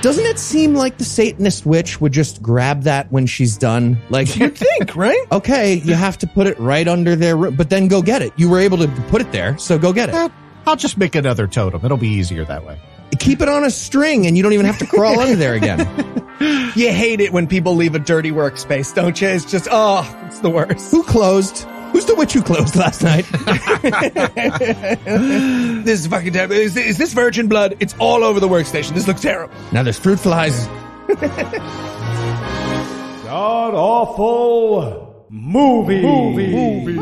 Doesn't it seem like the Satanist witch would just grab that when she's done? Like, You'd think, right? okay, you have to put it right under their room, but then go get it. You were able to put it there, so go get it. Eh, I'll just make another totem. It'll be easier that way. Keep it on a string, and you don't even have to crawl under there again. You hate it when people leave a dirty workspace, don't you? It's just, oh, it's the worst. Who closed? Who's the witch who closed last night? This is fucking terrible. Is, is this virgin blood? It's all over the workstation. This looks terrible. now there's fruit flies. God awful movie. movie.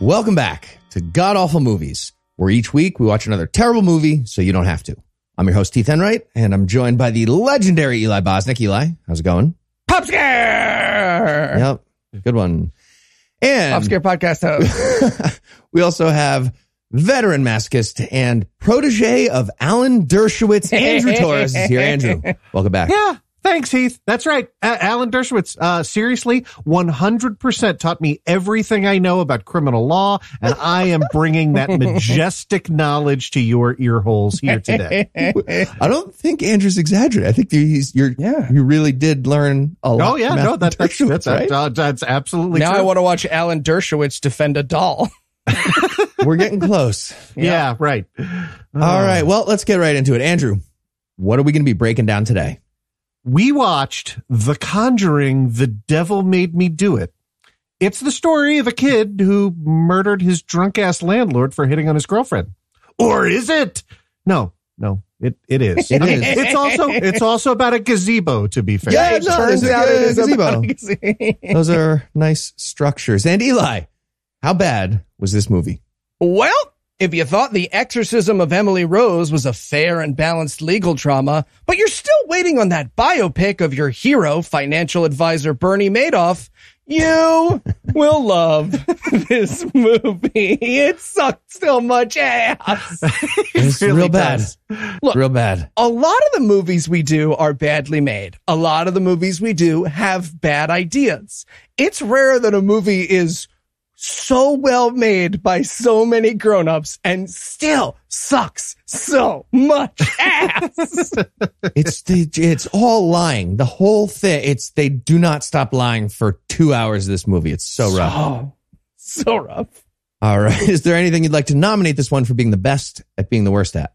Welcome back to God Awful Movies, where each week we watch another terrible movie so you don't have to. I'm your host, Heath Enwright, and I'm joined by the legendary Eli Bosnick. Eli, how's it going? Pop scare! Yep. Good one. And Pop scare podcast host. we also have veteran masochist and protege of Alan Dershowitz, Andrew Torrez is here. Andrew, welcome back. Yeah. Thanks, Heath. That's right. A- Alan Dershowitz, uh, seriously, 100% taught me everything I know about criminal law, and I am bringing that majestic knowledge to your ear holes here today. I don't think Andrew's exaggerating. I think he's you're Yeah. you really did learn a lot. Oh, yeah. No, that, that's, Dershowitz, that's, right? uh, that's absolutely now true. I want to watch Alan Dershowitz defend a doll. We're getting close. yeah. right. All right. Well, let's get right into it. Andrew, what are we going to be breaking down today? We watched The Conjuring, The Devil Made Me Do It. It's the story of a kid who murdered his drunk ass landlord for hitting on his girlfriend. Or is it? No, no, it, it is. It I mean, is. It's also, it's also about a gazebo, to be fair. Yeah, It no, turns out it yeah, is gazebo. a gazebo. Those are nice structures. And Eli, how bad was this movie? Well, if you thought The Exorcism of Emily Rose was a fair and balanced legal drama, but you're still waiting on that biopic of your hero, financial advisor Bernie Madoff, you will love this movie. It sucked so much ass. It's really real bad. does. Look, real bad. a lot of the movies we do are badly made. A lot of the movies we do have bad ideas. It's rare that a movie is so well made by so many grown-ups and still sucks so much ass. It's the, it's all lying. The whole thing. It's they do not stop lying for two hours of this movie. It's so rough. Oh, so rough. All right. Is there anything you'd like to nominate this one for being the best at being the worst at?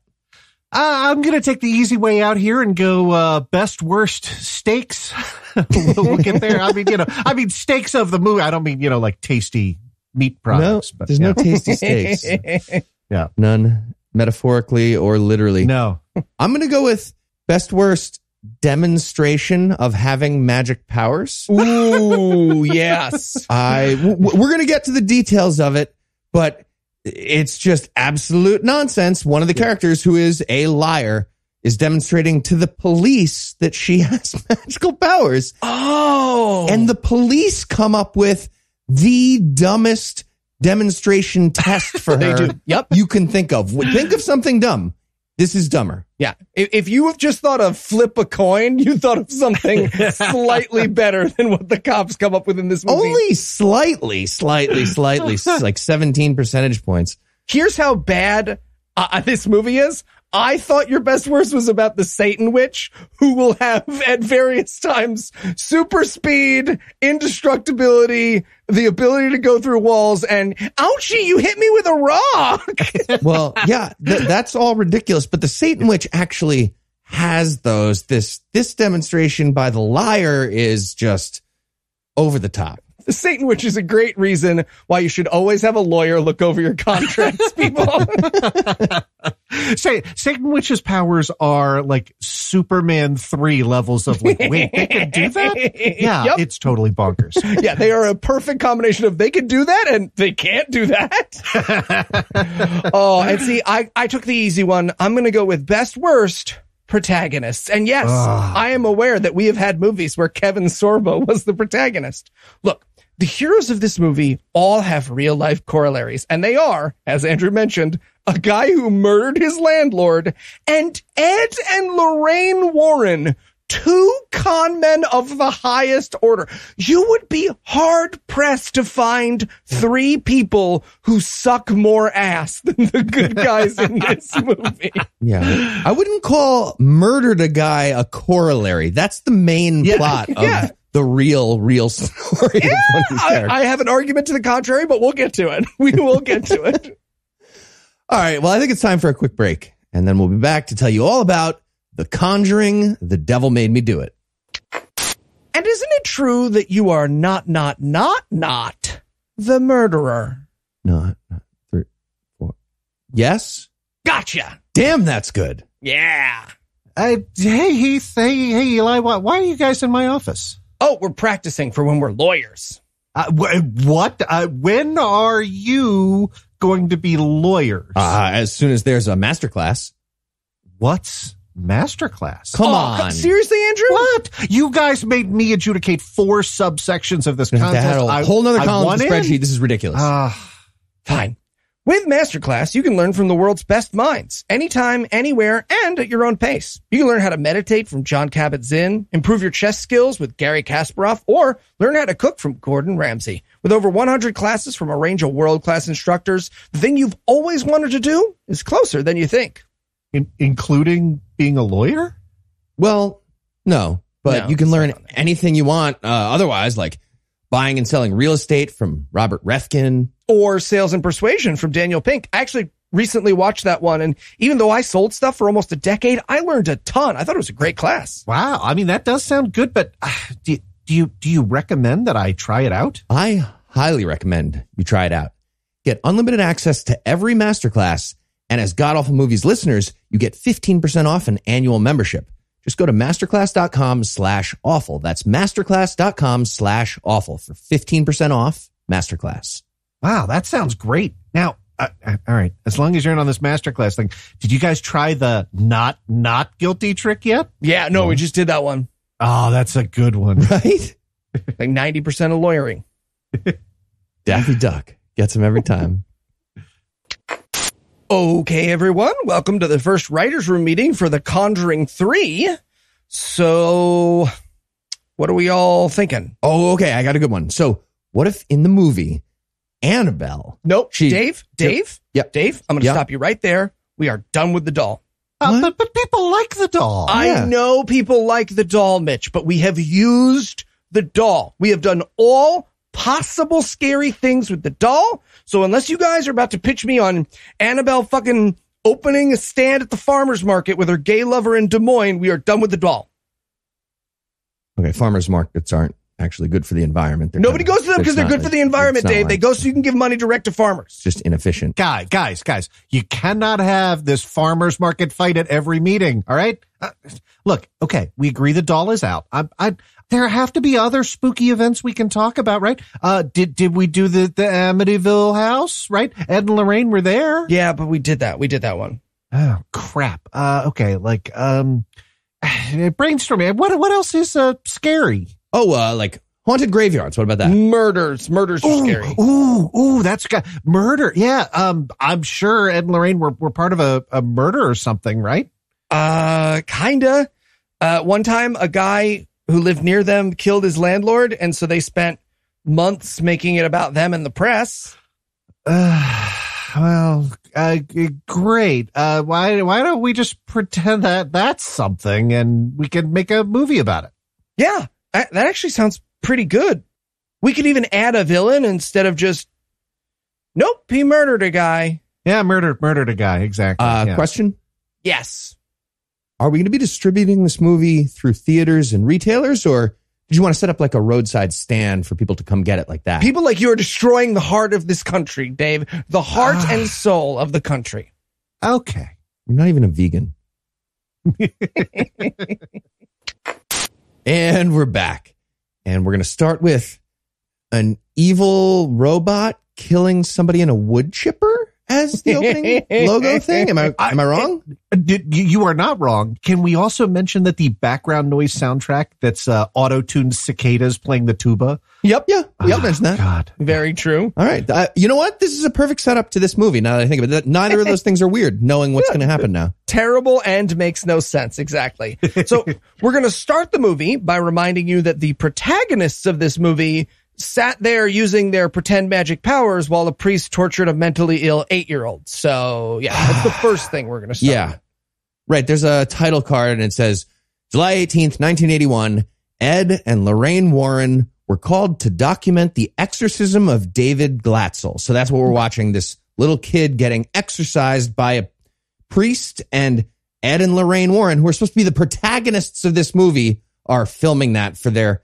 Uh, I'm going to take the easy way out here and go, uh, best worst steaks. we'll, we'll get there. I mean, you know, I mean, steaks of the movie. I don't mean, you know, like tasty meat products, no, but there's yeah. no tasty steaks. Yeah. None metaphorically or literally. no. I'm going to go with best worst demonstration of having magic powers. Ooh, yes. I w- we're going to get to the details of it, but it's just absolute nonsense. One of the characters who is a liar is demonstrating to the police that she has magical powers. Oh. And the police come up with the dumbest demonstration test for her do. Yep. you can think of. Think of something dumb. This is dumber. Yeah. If, if you have just thought of flip a coin, you thought of something slightly better than what the cops come up with in this movie. Only slightly, slightly, slightly, like 17 percentage points. Here's how bad uh, this movie is. I thought your best worst was about the Satan witch who will have at various times super speed, indestructibility, the ability to go through walls, and ouchie, you hit me with a rock. Well, yeah, th- that's all ridiculous. But the Satan witch actually has those. This this demonstration by the liar is just over the top. the Satan witch is a great reason why you should always have a lawyer look over your contracts, people. Say, Satan Witch's powers are like Superman 3 levels of like, wait, they can do that? Yeah, Yep. it's totally bonkers. yeah, they are a perfect combination of they can do that and they can't do that. oh, and see, I, I took the easy one. I'm going to go with best worst protagonists. And yes, Ugh. I am aware that we have had movies where Kevin Sorbo was the protagonist. Look, the heroes of this movie all have real life corollaries, and they are, as Andrew mentioned, a guy who murdered his landlord and Ed and Lorraine Warren, two con men of the highest order. You would be hard pressed to find three people who suck more ass than the good guys in this movie. Yeah. I wouldn't call murdered a guy a corollary. That's the main Yeah. plot of Yeah. The real, real story of one of I. I have an argument to the contrary, but we'll get to it. We will get to it. All right. Well, I think it's time for a quick break, and then we'll be back to tell you all about The Conjuring. The Devil Made Me Do It. And isn't it true that you are not, not, not, not the murderer? No, no, three, four. Yes. Gotcha. Damn, that's good. Yeah. Uh, hey, Heath. Hey, hey, Eli. Why, why are you guys in my office? Oh, we're practicing for when we're lawyers. Uh, wh- what? Uh, when are you going to be lawyers? Uh, as soon as there's a masterclass. What's masterclass? Come Oh, on. Seriously, Andrew? What? You guys made me adjudicate four subsections of this We have to contest. add a I- whole nother column won to the in? spreadsheet. This is ridiculous. Ah, Fine. With Masterclass, you can learn from the world's best minds, anytime, anywhere, and at your own pace. You can learn how to meditate from Jon Kabat-Zinn, improve your chess skills with Garry Kasparov, or learn how to cook from Gordon Ramsay. With over 100 classes from a range of world-class instructors, the thing you've always wanted to do is closer than you think. in- including being a lawyer? well, no, but No, you can learn not on there. anything you want. Uh, otherwise, like buying and selling real estate from Robert Reffkin. Or Sales and Persuasion from Daniel Pink. I actually recently watched that one, and even though I sold stuff for almost a decade, I learned a ton. I thought it was a great class. Wow. I mean, that does sound good, but uh, do, do you do you recommend that I try it out? I highly recommend you try it out. Get unlimited access to every masterclass. And as God Awful Movies listeners, you get 15% off an annual membership. Just go to masterclass.com slash awful. That's masterclass.com slash awful for 15% off masterclass. Wow, that sounds great. Now, uh, uh, all right. As long as you're in on this masterclass thing, did you guys try the not not guilty trick yet? Yeah, no, we just did that one. Oh, that's a good one. Right? Like 90% of lawyering. Daffy Duck gets him every time. Okay, everyone, welcome to the first writer's room meeting for The Conjuring 3. So, what are we all thinking? Oh, okay. I got a good one. So what if in the movie, Annabelle, Nope. She- Dave, Dave, Yep. Dave, I'm going to Yep. stop you right there. We are done with the doll. Uh, but, but people like the doll. Yeah. I know people like the doll, Mitch, but we have used the doll. We have done all possible scary things with the doll. So unless you guys are about to pitch me on Annabelle fucking opening a stand at the farmer's market with her gay lover in Des Moines, we are done with the doll. okay, farmers markets aren't actually good for the environment. They're Nobody kinda- goes to them because they're not- good for the environment, it's not Dave. They go so you can give money direct to farmers. just inefficient. Guy, guys, guys, you cannot have this farmers market fight at every meeting. All right. Uh, look, okay, we agree the doll is out. I, I, there have to be other spooky events we can talk about, right? Uh, did did we do the the Amityville house? Right, Ed and Lorraine were there. Yeah, but we did that. We did that one. Oh crap. Uh, okay, like um, brainstorming. What what else is uh scary? Oh, uh, like haunted graveyards. What about that? Murders. Murders are Ooh, scary. Ooh, ooh, that's got murder. Yeah. Um, I'm sure Ed and Lorraine were, were part of a, a murder or something, right? Uh, kinda. Uh, one time a guy who lived near them killed his landlord, and so they spent months making it about them in the press. Uh, well, uh, great. Uh, why, why don't we just pretend that that's something and we can make a movie about it? Yeah, that, that actually sounds pretty good. We could even add a villain instead of just, nope, he murdered a guy. Yeah. Murdered, murdered a guy. Exactly. Uh, yeah. question. Yes. Are we going to be distributing this movie through theaters and retailers or did you want to set up like a roadside stand for people to come get it like that? People like you are destroying the heart of this country, Dave. The heart Ah. and soul of the country. Okay. You're not even a vegan. and we're back. And we're going to start with an evil robot killing somebody in a wood chipper as the opening logo thing? Am I am I wrong? Did, you, you are not wrong. Can we also mention that the background noise soundtrack that's uh, auto-tuned cicadas playing the tuba? Yep. Yeah, yep. Ah, mention that. God. Very true. All right. Uh, you know what? This is a perfect setup to this movie. Now that I think of it, neither of those things are weird. Knowing what's going to happen now. terrible and makes no sense. Exactly. So we're going to start the movie by reminding you that the protagonists of this movie sat there using their pretend magic powers while a priest tortured a mentally ill eight year old. So yeah, that's the first thing we're going to start. Yeah. Right. There's a title card and it says July 18th, 1981. Ed and Lorraine Warren were called to document the exorcism of David Glatzel. So that's what we're watching. This little kid getting exorcised by a priest and Ed and Lorraine Warren, who are supposed to be the protagonists of this movie, are filming that for their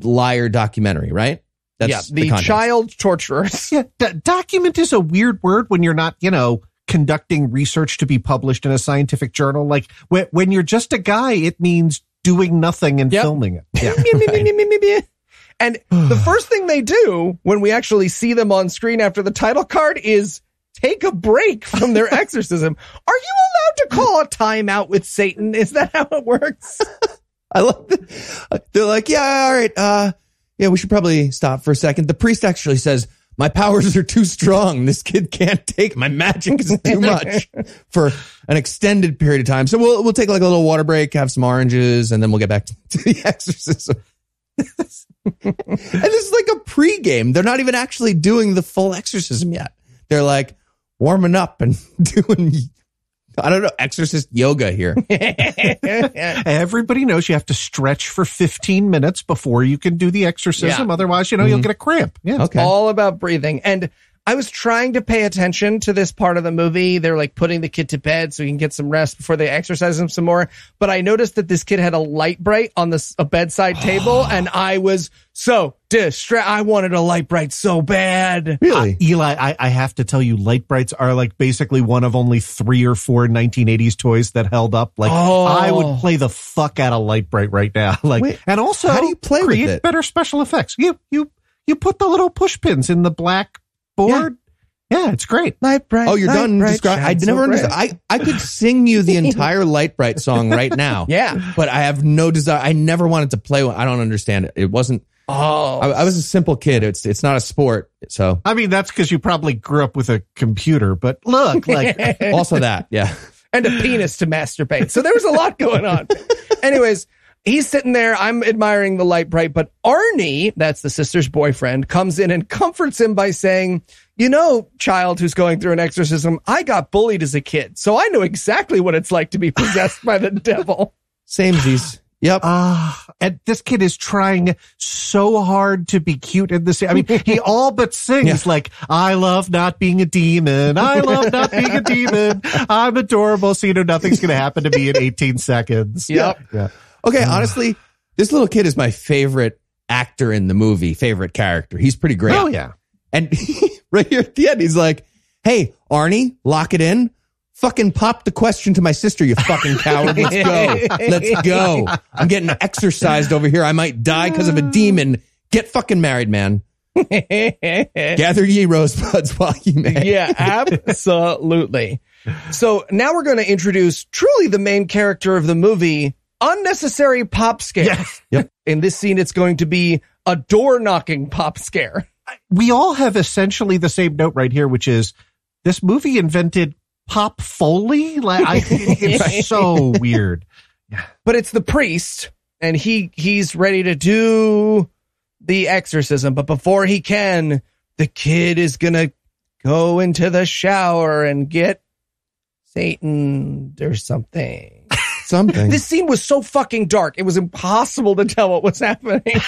liar documentary, right? Yeah, the, context. child torturers. Yeah, do- document is a weird word when you're not, you know, conducting research to be published in a scientific journal. Like when, when you're just a guy, it means doing nothing and Yep. filming it. Yeah. And the first thing they do when we actually see them on screen after the title card is take a break from their exorcism. Are you allowed to call a timeout with Satan? Is that how it works? I love that. They're like, yeah, all right. Uh, yeah, we should probably stop for a second. The priest actually says, my powers are too strong. This kid can't take my magic is too much for an extended period of time. So we'll, we'll take like a little water break, have some oranges, and then we'll get back to the exorcism. and this is like a pregame. They're not even actually doing the full exorcism yet. They're like warming up and doing, I don't know, exorcist yoga here. Everybody knows you have to stretch for 15 minutes before you can do the exorcism. Yeah. Otherwise, you know, you'll mm-hmm. get a cramp. Yeah. Okay. All about breathing. And I was trying to pay attention to this part of the movie. They're like putting the kid to bed so he can get some rest before they exercise him some more. But I noticed that this kid had a Lite-Brite on this a bedside table, and I was so distressed. I wanted a Lite-Brite so bad. Really? Eli, I, I have to tell you, Lite-Brites are like basically one of only three or four 1980s toys that held up. Like Oh. I would oh. play the fuck out of Lite-Brite right now. Like, Wait, and also how do you play with create it? better special effects. You, you, you put the little push pins in the black board. Yeah, it's great. Lite-Brite. Oh, you're light done bright, describing. I shine so never understood. I, I could sing you the entire Light Bright song right now. Yeah. But I have no desire. I never wanted to play one. I don't understand it. It wasn't, Oh, I, I was a simple kid. It's, it's not a sport. So I mean, that's because you probably grew up with a computer, but look, like, also that. Yeah. and a penis to masturbate. So there was a lot going on. Anyways, he's sitting there. I'm admiring the Lite-Brite, but Arnie, that's the sister's boyfriend, comes in and comforts him by saying, you know, child who's going through an exorcism, I got bullied as a kid. So I know exactly what it's like to be possessed by the devil. Samesies. Yep. ah, and this kid is trying so hard to be cute in this. I mean, he all but sings like, I love not being a demon. I love not being a demon. I'm adorable. So, you know, nothing's going to happen to me in 18 seconds. Yep. Yeah. Okay. Honestly, this little kid is my favorite actor in the movie, favorite character. He's pretty great. Oh, yeah. And right here at the end, he's like, Hey, Arnie, lock it in. Fucking pop the question to my sister, you fucking coward. Let's go. Let's go. I'm getting exercised over here. I might die because of a demon. Get fucking married, man. Gather ye rosebuds while you may. yeah, absolutely. So now we're going to introduce truly the main character of the movie, unnecessary pop scare. Yes. Yep. In this scene, it's going to be a door knocking pop scare. We all have essentially the same note right here, which is this movie invented pop Foley. Like, I think it's so weird. But it's the priest, and he he's ready to do the exorcism. But before he can, the kid is gonna go into the shower and get Satan or something. Something. This scene was so fucking dark. It was impossible to tell what was happening.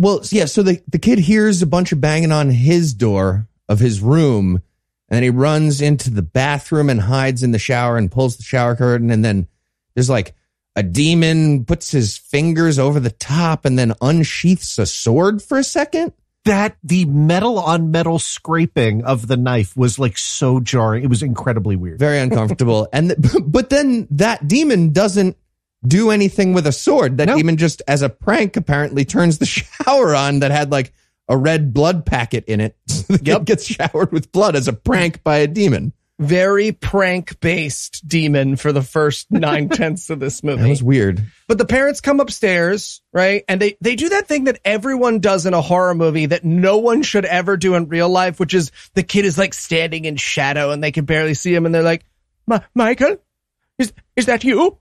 Well, yeah. So the, the kid hears a bunch of banging on his door of his room, and he runs into the bathroom and hides in the shower and pulls the shower curtain. And then there's like a demon puts his fingers over the top and then unsheaths a sword for a second. That the metal on metal scraping of the knife was like so jarring. It was incredibly weird. Very uncomfortable. and th- but then that demon doesn't do anything with a sword. That No. demon just, as a prank, apparently turns the shower on that had like a red blood packet in it. So the kid gets showered with blood as a prank by a demon. Very prank based demon for the first nine tenths of this movie. That was weird. But the parents come upstairs, right? And they, they do that thing that everyone does in a horror movie that no one should ever do in real life, which is the kid is like standing in shadow and they can barely see him and they're like, Michael, is, is that you?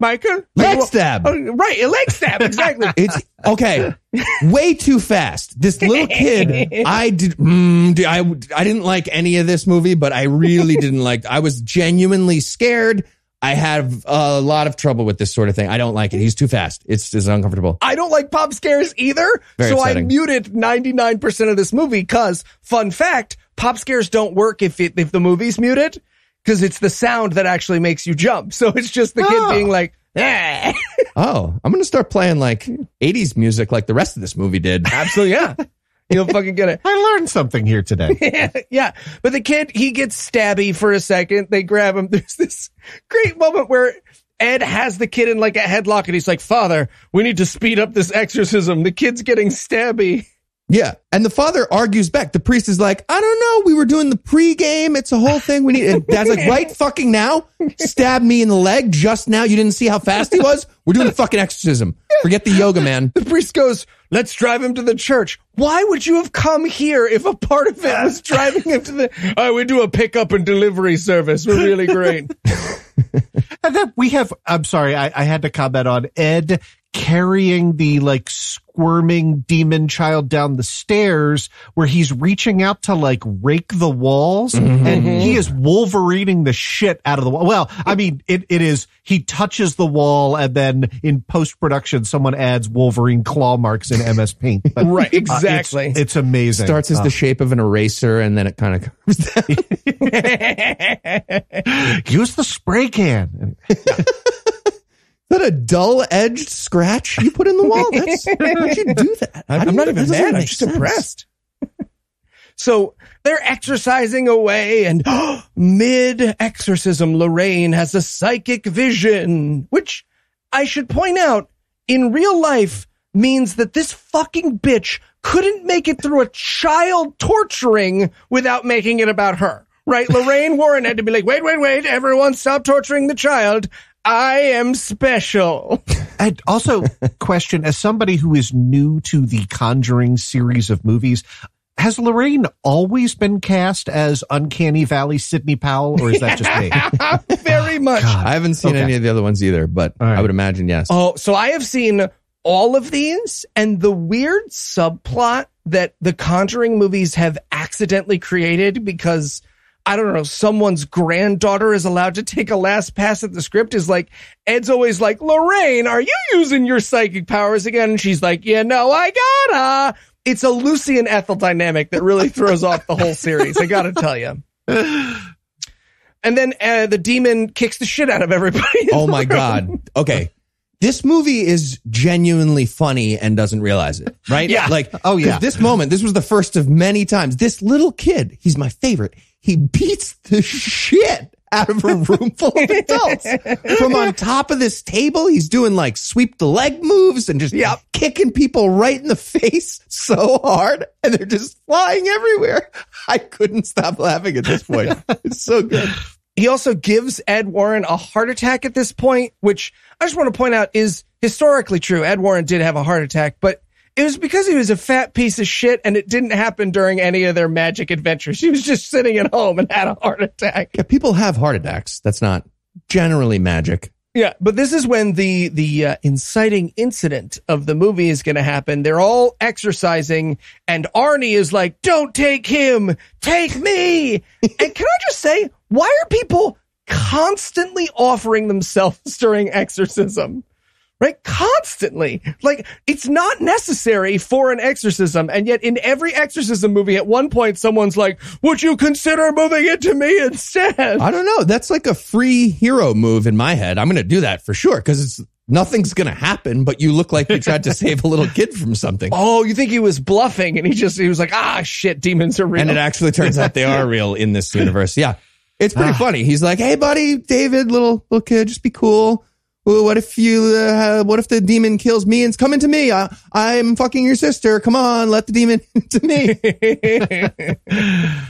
Michael? Leg stab. Oh, right, a leg stab, exactly. It's okay. Way too fast. This little kid, I did, mm, I, I didn't like any of this movie, but I really didn't like, I was genuinely scared. I have a lot of trouble with this sort of thing. I don't like it. He's too fast. It's, it's uncomfortable. I don't like pop scares either. Very so I muted 99% of this movie because fun fact, pop scares don't work if it, if the movie's muted because it's the sound that actually makes you jump. So it's just the kid Oh. being like, eh. Oh, I'm going to start playing like 80s music like the rest of this movie did. Absolutely. Yeah. You'll fucking get it. I learned something here today. yeah. But the kid, he gets stabby for a second. They grab him. There's this great moment where Ed has the kid in like a headlock and he's like, father, we need to speed up this exorcism. The kid's getting stabby. Yeah. And the father argues back. The priest is like, I don't know. We were doing the pregame. It's a whole thing. We need, and dad's like, right fucking now? Stab me in the leg just now. You didn't see how fast he was? We're doing the fucking exorcism. Forget the yoga, man. The priest goes, let's drive him to the church. Why would you have come here if a part of it was driving him to the, oh, we do a pickup and delivery service. We're really great. And then we have, I'm sorry, I, I had to comment on Ed carrying the like squirming demon child down the stairs where he's reaching out to like rake the walls and he is Wolverining the shit out of the wall. Well, I mean, it, it is, he touches the wall and then in post production, someone adds Wolverine claw marks in MS Paint. But, Right, uh, it's- exactly. it's, amazing. It starts as Uh, the shape of an eraser and then it kind of comes down. use the spray can. Is that a dull edged scratch you put in the wall? That's, how'd you do that? How do I'm not even mad. I'm just sense. impressed. so they're exercising away and mid exorcism, Lorraine has a psychic vision, which I should point out in real life means that this fucking bitch couldn't make it through a child torturing without making it about her. Right? Lorraine Warren had to be like, wait, wait, wait, everyone stop torturing the child. I am special. And also, question as somebody who is new to the Conjuring series of movies, has Lorraine always been cast as Uncanny Valley Sidney Powell, or is that just me? Very oh, much. I haven't seen Okay. any of the other ones either, but All right. I would imagine yes. Oh, so I have seen all of these and the weird subplot that the Conjuring movies have accidentally created because I don't know, someone's granddaughter is allowed to take a last pass at the script is like, Ed's always like, Lorraine, are you using your psychic powers again? And she's like, yeah, no, I gotta. It's a Lucy and Ethel dynamic that really throws off the whole series. I gotta tell you. And then uh, the demon kicks the shit out of everybody. Oh my room. God. Okay. This movie is genuinely funny and doesn't realize it, right? Yeah. Like, oh yeah. This moment, this was the first of many times. This little kid, he's my favorite. He beats the shit out of a room full of adults from on top of this table. He's doing like sweep the leg moves and just Yep. kicking people right in the face so hard and they're just flying everywhere. I couldn't stop laughing at this point. It's so good. He also gives Ed Warren a heart attack at this point, which I just want to point out is historically true. Ed Warren did have a heart attack, but it was because he was a fat piece of shit and it didn't happen during any of their magic adventures. He was just sitting at home and had a heart attack. Yeah, people have heart attacks. That's not generally magic. Yeah, but this is when the the uh, inciting incident of the movie is going to happen. They're all exercising, and Arnie is like, "Don't take him, take me." and can I just say, why are people constantly offering themselves during exorcism? Right? Constantly. Like, it's not necessary for an exorcism. And yet in every exorcism movie, at one point, someone's like, would you consider moving it to me instead? I don't know. That's like a free hero move in my head. I'm going to do that for sure because it's nothing's going to happen, but you look like you tried to save a little kid from something. Oh, you think he was bluffing and he just, he was like, ah, shit, demons are real. And it actually turns out they are real in this universe. Yeah. It's pretty funny. He's like, Hey buddy, David, little, little kid, just be cool. Well, what if you, uh, what if the demon kills me and it's coming to me? I, I'm fucking your sister. Come on, let the demon into me.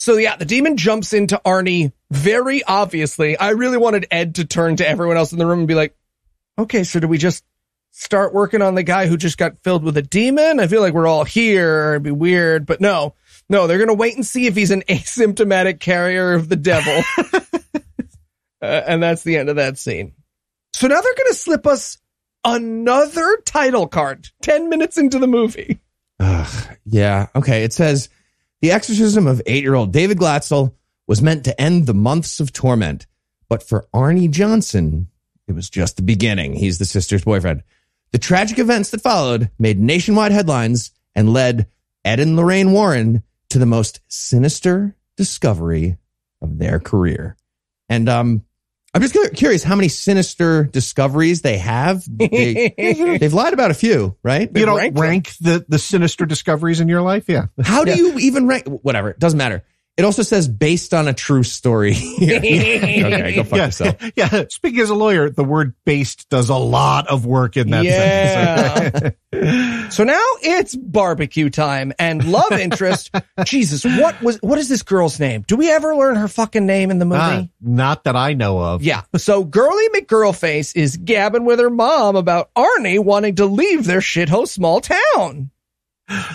So yeah, the demon jumps into Arnie very obviously. I really wanted Ed to turn to everyone else in the room and be like, okay, so do we just start working on the guy who just got filled with a demon? I feel like we're all here. It'd be weird, but no, no, they're going to wait and see if he's an asymptomatic carrier of the devil. uh, and that's the end of that scene. So now they're going to slip us another title card 10 minutes into the movie. Ugh, yeah. Okay. It says the exorcism of eight year old David Glatzel was meant to end the months of torment. But for Arnie Johnson, it was just the beginning. He's the sister's boyfriend. The tragic events that followed made nationwide headlines and led Ed and Lorraine Warren to the most sinister discovery of their career. And um, I'm just curious how many sinister discoveries they have. They, have lied about a few, right? You don't rank rank, the, the sinister discoveries in your life? Yeah. How do you even rank? Whatever, it doesn't matter. It also says based on a true story. okay, go fuck yeah. yourself. Yeah. Speaking as a lawyer, the word based does a lot of work in that Yeah. sentence. So now it's barbecue time and love interest. Jesus, what was what is this girl's name? Do we ever learn her fucking name in the movie? Ah, not that I know of. Yeah. So Girly McGirlface is gabbing with her mom about Arnie wanting to leave their shithole small town.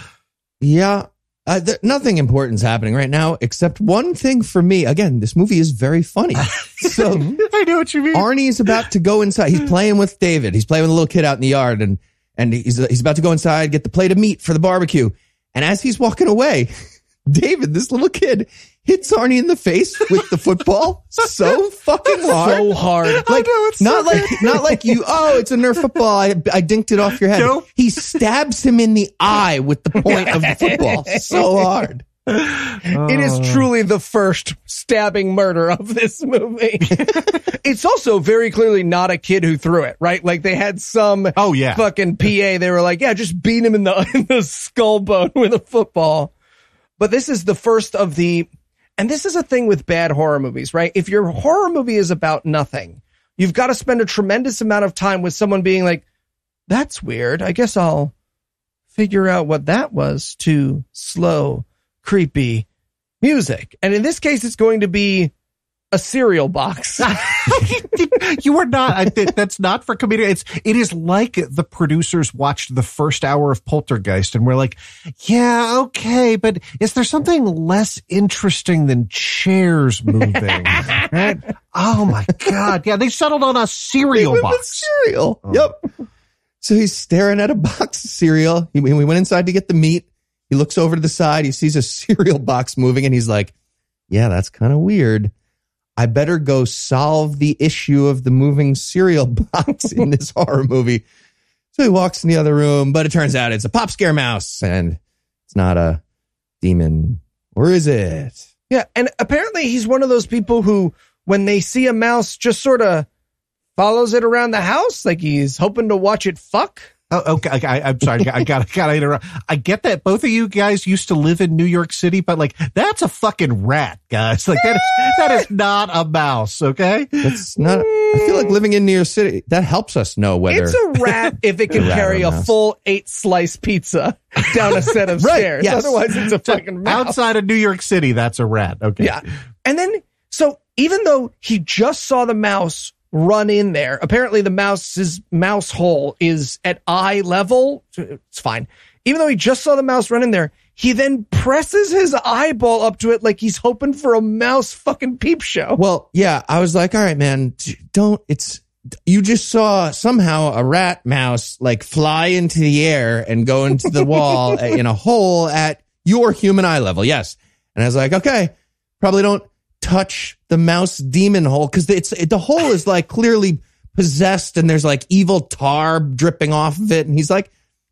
Yeah. Uh, th- nothing important's happening right now except one thing for me. Again, this movie is very funny. So I know what you mean. Arnie's about to go inside. He's playing with David. He's playing with a little kid out in the yard and, and he's, he's about to go inside, get the plate of meat for the barbecue. And as he's walking away, David, this little kid, hits Arnie in the face with the football so fucking hard. So hard. Like, know, it's not so like, not like you, oh, it's a Nerf football. I, I dinked it off your head. Nope. He stabs him in the eye with the point of the football so hard. It is oh. truly the first stabbing murder of this movie. it's also very clearly not a kid who threw it, right? Like they had some Oh, yeah. fucking PA. They were like, yeah, just beat him in the, in the skull bone with a football. But this is the first of the, and this is a thing with bad horror movies, right? If your horror movie is about nothing, you've got to spend a tremendous amount of time with someone being like, that's weird. I guess I'll figure out what that was to slow, creepy music. And in this case, it's going to be a cereal box. you are not. I think that's not for comedic. It's it is like the producers watched the first hour of Poltergeist and we're like, yeah, okay, but is there something less interesting than chairs moving? right? Oh my god! Yeah, they settled on a cereal With box. cereal. Oh. Yep. So he's staring at a box of cereal. He, we went inside to get the meat. He looks over to the side. He sees a cereal box moving and he's like, yeah, that's kind of weird. I better go solve the issue of the moving cereal box in this horror movie. So he walks in the other room, but it turns out it's a pop scare mouse and it's not a demon. Or is it? yeah. And apparently he's one of those people who, when they see a mouse, just sort of follows it around the house. Like he's hoping to watch it fuck. Oh, okay. I, I'm sorry. I got. I got to interrupt. I get that both of you guys used to live in New York City, but like that's a fucking rat, guys. Like that is that is not a mouse. Okay. That's not, I feel like living in New York City, that helps us know whether. It's a rat if it can A carry or a mouse. full eight slice pizza down a set of Right, stairs. yes. Otherwise, it's a fucking mouse. Outside of New York City, that's a rat. Okay. Yeah. And then, so even though he just saw the mouse run in there, apparently the mouse's mouse hole is at eye level. It's fine. Even though he just saw the mouse run in there, he then presses his eyeball up to it like he's hoping for a mouse fucking peep show. Well, yeah, I was like, all right, man, don't, it's, you just saw somehow a rat mouse like fly into the air and go into the wall in a hole at your human eye level. Yes. And I was like, okay, probably don't touch the mouse demon hole because it's, it, the hole is like clearly possessed and there's like evil tar dripping off of it. And he's like,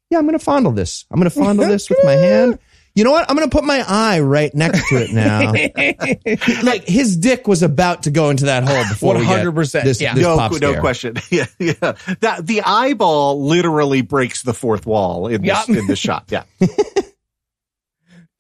yeah, I'm going to fondle this. I'm going to fondle this with my hand. You know what? I'm going to put my eye right next to it now. like his dick was about to go into that hole before 100%, This, yeah. this no, no question. Yeah, yeah. That the eyeball literally breaks the fourth wall in this in this shot. Yeah.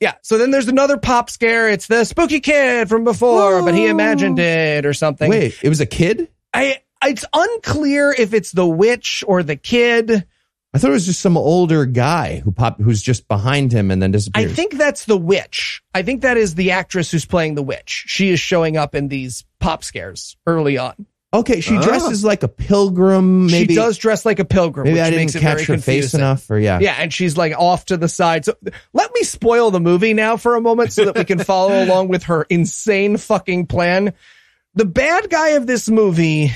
Yeah. So then there's another pop scare. It's the spooky kid from before, but he imagined it or something. Wait, it was a kid? I it's unclear if it's the witch or the kid. I thought it was just some older guy who popped, who's just behind him and then disappears. I think that's the witch. I think that is the actress who's playing the witch. She is showing up in these pop scares early on. Okay, she Ah. dresses like a pilgrim. Maybe she does dress like a pilgrim, Maybe which I didn't makes it catch very her face confusing. enough, or yeah. Yeah, and she's like off to the side. So let me spoil the movie now for a moment so that we can follow along with her insane fucking plan. The bad guy of this movie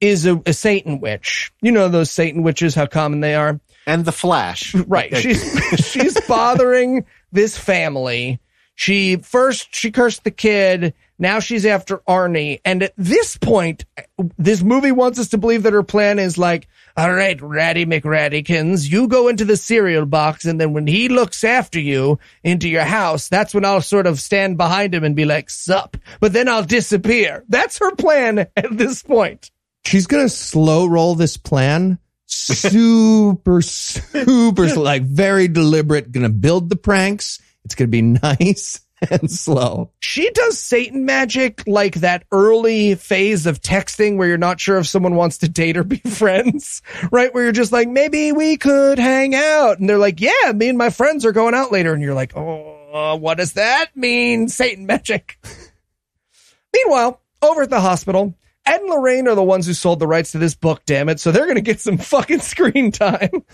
is a, a Satan witch. You know those Satan witches, how common they are. And the Flash. Right. She's she's bothering this family. She first she cursed the kid. Now she's after Arnie. And at this point, this movie wants us to believe that her plan is like, all right, Ratty McRattykins, you go into the cereal box, and then when he looks after you into your house, that's when I'll sort of stand behind him and be like, sup. But then I'll disappear. That's her plan at this point. She's gonna slow roll this plan. Super, super, like very deliberate. Gonna build the pranks. It's gonna be nice and slow. she does Satan magic like that early phase of texting where you're not sure if someone wants to date or be friends, right? Where you're just like, maybe we could hang out. And they're like, yeah, me and my friends are going out later. And you're like, oh, what does that mean? Satan magic. Meanwhile, over at the hospital, Ed and Lorraine are the ones who sold the rights to this book, damn it. So they're going to get some fucking screen time.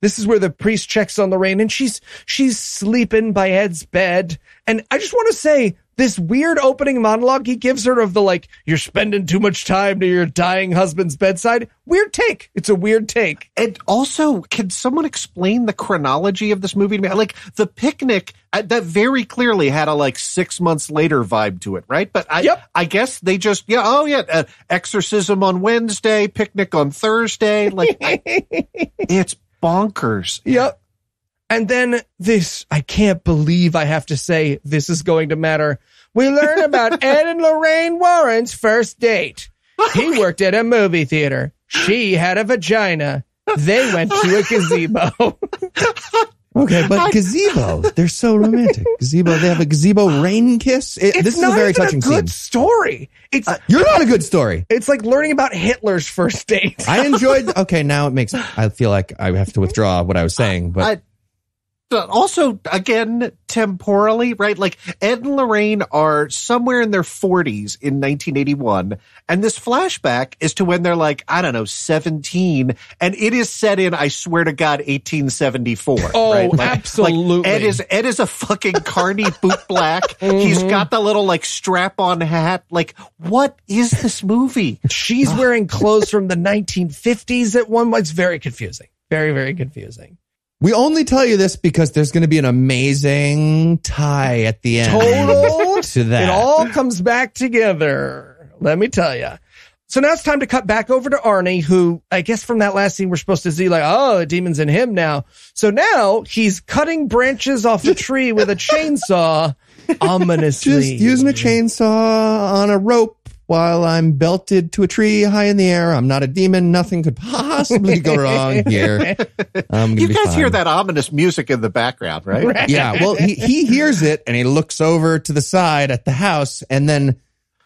This is where the priest checks on Lorraine and she's she's sleeping by Ed's bed. And I just want to say this weird opening monologue he gives her of the like, you're spending too much time to your dying husband's bedside. Weird take. It's a weird take. And also, can someone explain the chronology of this movie to me? Like the picnic, uh, that very clearly had a like six months later vibe to it, right? But I, Yep. I guess they just, yeah, oh yeah, uh, exorcism on Wednesday, picnic on Thursday. Like I- it's bonkers. Yep. And then this, I can't believe I have to say this is going to matter. We learn about Ed and Lorraine Warren's first date. He worked at a movie theater. She had a vagina. They went to a gazebo. Okay, but gazebo, they're so romantic. Gazebo, they have a gazebo rain kiss. It- It's this is not a very even touching a good scene. story. It's uh, You're not a good story. it's like learning about Hitler's first date. I enjoyed. Okay, now it makes. I feel like I have to withdraw what I was saying, but I, but also, again, temporally, right? Like Ed and Lorraine are somewhere in their 40s in 1981. And this flashback is to when they're like, I don't know, 17. And it is set in, I swear to God, 1874. Oh, right? Like- absolutely. Like Ed is, Ed is a fucking carny boot black. He's mm-hmm. got the little like strap on hat. Like, what is this movie? She's wearing clothes from the 1950s at one point. It's very confusing. Very, very confusing. We only tell you this because there's going to be an amazing tie at the end. Total. to that. It all comes back together. Let me tell you. So now it's time to cut back over to Arnie, who I guess from that last scene we're supposed to see like, oh, the demon's in him now. So now he's cutting branches off a tree with a chainsaw, ominously. just using a chainsaw on a rope while I'm belted to a tree high in the air. I'm not a demon. Nothing could possibly go wrong here. I'm You guys fine. hear that ominous music in the background, right? Yeah. Well, he, he hears it and he looks over to the side at the house and then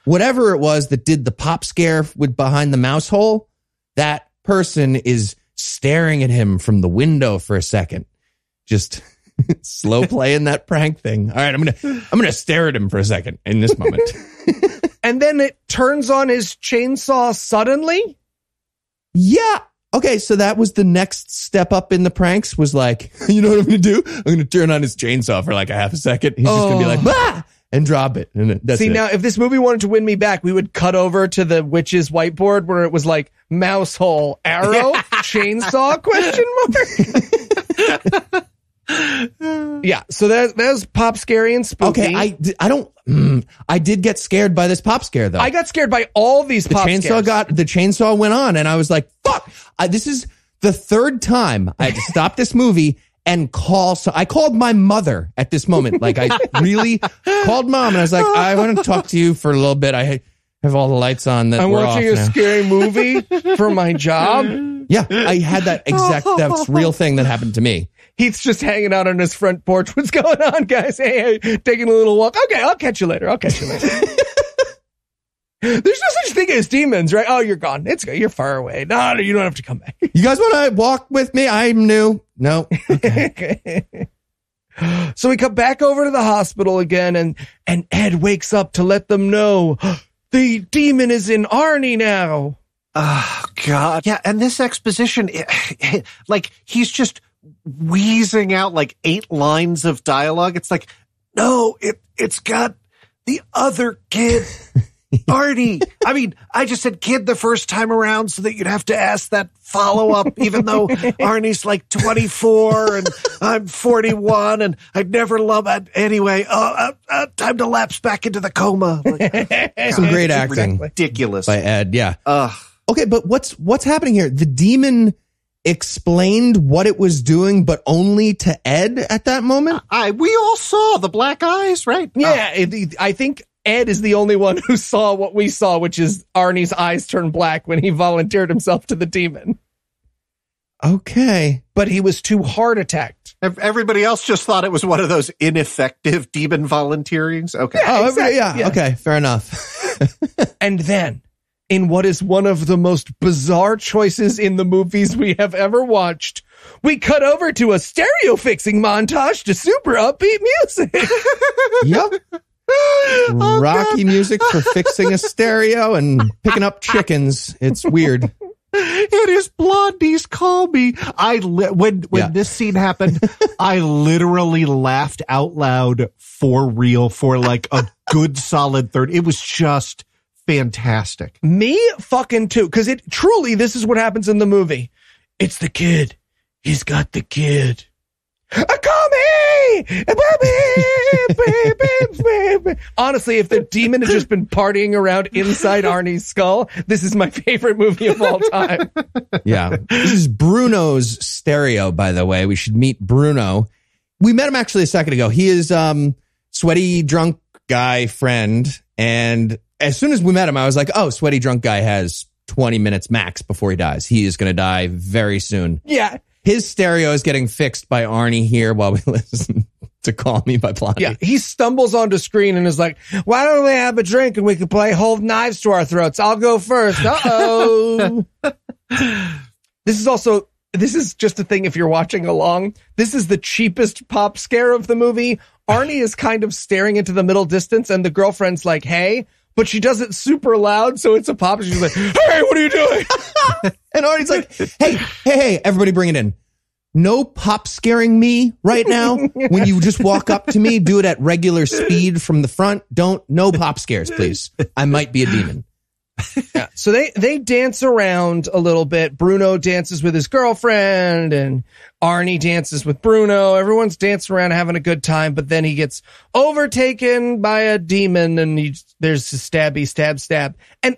whatever it was that did the pop scare with behind the mouse hole, that person is staring at him from the window for a second. Just slow playing that prank thing. All right. I'm going to, I'm going to stare at him for a second in this moment. And then it turns on his chainsaw suddenly. Yeah. Okay, so that was the next step up in the pranks was like, you know what I'm going to do? I'm going to turn on his chainsaw for like a half a second. He's just going to be like, oh. bah! and drop it. And that's See, it. now if this movie wanted to win me back, we would cut over to the witch's whiteboard where it was like mouse hole, arrow, chainsaw question mark. yeah, so that that was pop scary and spooky. okay, I, I don't, mm, I did get scared by this pop scare though. I got scared by all these the pop chainsaw scares. got, the chainsaw went on and I was like, fuck, I, this is the third time I had to stop this movie and call. So I called my mother at this moment. Like I really called mom and I was like, I want to talk to you for a little bit. I have all the lights on that I'm watching a now. scary movie for my job. Yeah, I had that exact that's real thing that happened to me. He's just hanging out on his front porch. What's going on, guys? Hey, hey, taking a little walk. Okay, I'll catch you later. I'll catch you later. There's no such thing as demons, right? Oh, you're gone. It's good. you're far away. No, no, you don't have to come back. You guys want to walk with me? I'm new. No. so we come back over to the hospital again, and and Ed wakes up to let them know the demon is in Arnie now. Oh God. Yeah. And this exposition, it, it, like he's just wheezing out like eight lines of dialogue. It's like, no, it, it's got the other kid. Arnie. I mean, I just said kid the first time around so that you'd have to ask that follow up, even though Arnie's like 24 and I'm 41 and I'd never love that anyway. Uh, uh, uh, time to lapse back into the coma. Like, Some great acting ridiculous. by Ed. Yeah. Ugh. Okay, but what's what's happening here? The demon explained what it was doing, but only to Ed at that moment. I, we all saw the black eyes, right? Yeah, oh. it, it- I think Ed is the only one who saw what we saw, which is Arnie's eyes turn black when he volunteered himself to the demon. Okay. But he was too heart attacked. Everybody else just thought it was one of those ineffective demon volunteerings. Okay. Oh, exactly, yeah, yeah. Okay, fair enough. And then, in what is one of the most bizarre choices in the movies we have ever watched, we cut over to a stereo fixing montage to super upbeat music. yep. Oh, Rocky music for fixing a stereo and picking up chickens. It's weird. It is Blondie's Call Me. I li- when when Yeah. this scene happened, I literally laughed out loud for real for like a good solid third. It was just fantastic. Me fucking too. Cause it truly, this is what happens in the movie. It's the kid. He's got the kid. Uh, Call me! baby, baby, baby. Honestly, if the demon had just been partying around inside Arnie's skull, this is my favorite movie of all time. Yeah. This is Bruno's stereo, by the way. We should meet Bruno. We met him actually a second ago. He is um sweaty drunk guy friend. And as soon as we met him, I was like, oh, sweaty drunk guy has 20 minutes max before he dies. He is gonna die very soon. Yeah. His stereo is getting fixed by Arnie here while we listen to Call Me by Blondie. Yeah. He stumbles onto screen and is like, why don't we have a drink and we can play hold knives to our throats? I'll go first. Uh oh. this is also, this is just a thing if you're watching along. This is the cheapest pop scare of the movie. Arnie is kind of staring into the middle distance and the girlfriend's like, hey, but she does it super loud. So it's a pop. She's like, hey, what are you doing? And Arnie's like, hey, hey, hey, everybody bring it in. No pop scaring me right now. when you just walk up to me, do it at regular speed from the front. Don't, no pop scares, please. I might be a demon. So they they dance around a little bit. Bruno dances with his girlfriend, and Arnie dances with Bruno. Everyone's dancing around, having a good time. But then he gets overtaken by a demon, and he, there's a stabby, stab, stab. And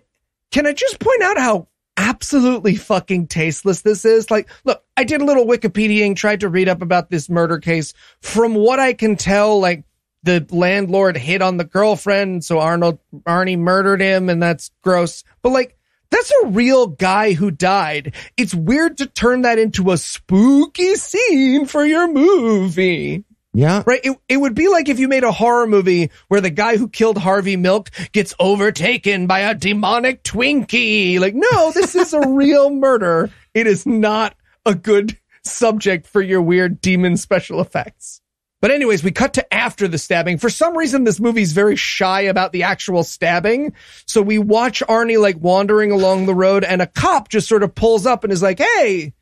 can I just point out how absolutely fucking tasteless this is? Like, look, I did a little Wikipediaing, tried to read up about this murder case. From what I can tell, like the landlord hit on the girlfriend, so Arnold Arnie murdered him, and that's gross. But like, that's a real guy who died. It's weird to turn that into a spooky scene for your movie. Yeah. Right? It, it would be like if you made a horror movie where the guy who killed Harvey Milk gets overtaken by a demonic Twinkie. Like, no, this is a real murder. It is not a good subject for your weird demon special effects. But anyways, we cut to after the stabbing. For some reason, this movie's very shy about the actual stabbing. So we watch Arnie like wandering along the road and a cop just sort of pulls up and is like, Hey,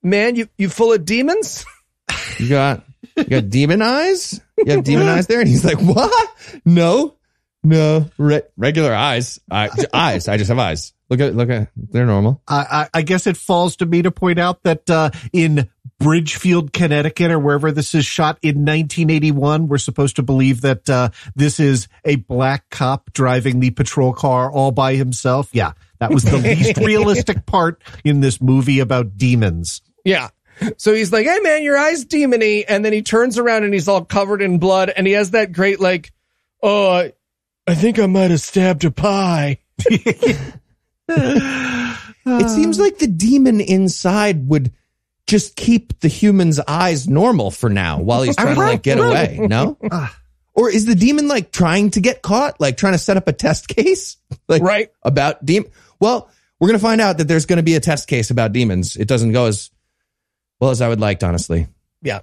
man, you, you full of demons? You got, you got demon eyes? You have demon eyes there? And he's like, what? No, no, Re- regular eyes. I, eyes. I just have eyes. Look at, look at, they're normal. I, I, I guess it falls to me to point out that uh, in Bridgefield, Connecticut, or wherever this is shot in 1981, we're supposed to believe that uh, this is a black cop driving the patrol car all by himself. Yeah, that was the least realistic part in this movie about demons. Yeah. So he's like, Hey man, your eye's demony. And then he turns around and he's all covered in blood and he has that great, like, Oh, I, I think I might have stabbed a pie. It seems like the demon inside would just keep the human's eyes normal for now while he's trying to uh-huh. like get away. No? Ah. Or is the demon like trying to get caught, like trying to set up a test case, like Right. about demon? Well, we're gonna find out that there's gonna be a test case about demons. It doesn't go as well as I would like, honestly. Yeah.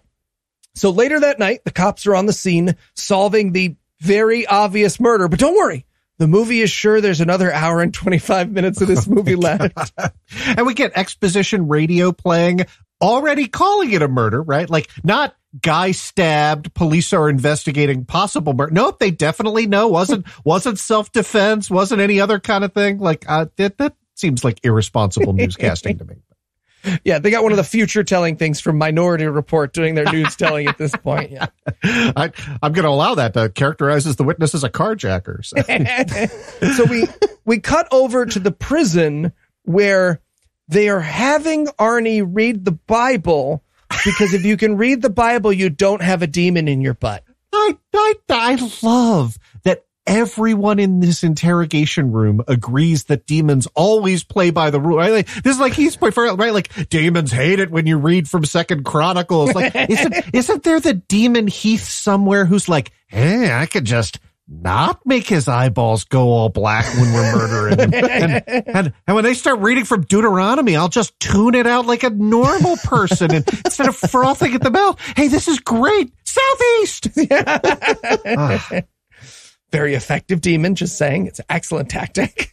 So later that night, the cops are on the scene solving the very obvious murder. But don't worry, the movie is sure there's another hour and 25 minutes of this oh movie left. and we get exposition radio playing, already calling it a murder, right? Like not guy stabbed, police are investigating possible murder. Nope, they definitely know. Wasn't wasn't self defense, wasn't any other kind of thing. Like uh, that that seems like irresponsible newscasting to me. Yeah, they got one of the future telling things from Minority Report doing their news telling at this point. Yeah. I, I'm going to allow that to characterizes the witness as a carjacker. So. so we we cut over to the prison where they are having Arnie read the Bible because if you can read the Bible, you don't have a demon in your butt. I, I, I love that everyone in this interrogation room agrees that demons always play by the rule. Right? Like, this is like he's prefer right. Like demons hate it when you read from Second Chronicles. Like, isn't isn't there the demon Heath somewhere who's like, hey, I could just not make his eyeballs go all black when we're murdering him. And, and, and when they start reading from Deuteronomy, I'll just tune it out like a normal person and instead of frothing at the mouth. Hey, this is great. Southeast. Ah. Very effective demon, just saying. It's an excellent tactic.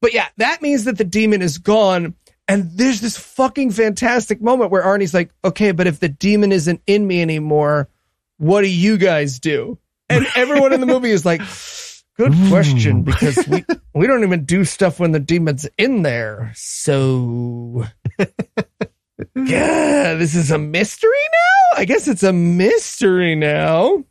but yeah, that means that the demon is gone. And there's this fucking fantastic moment where Arnie's like, okay, but if the demon isn't in me anymore, what do you guys do? And everyone in the movie is like, good question, because we, we don't even do stuff when the demon's in there. So, yeah, this is a mystery now? I guess it's a mystery now.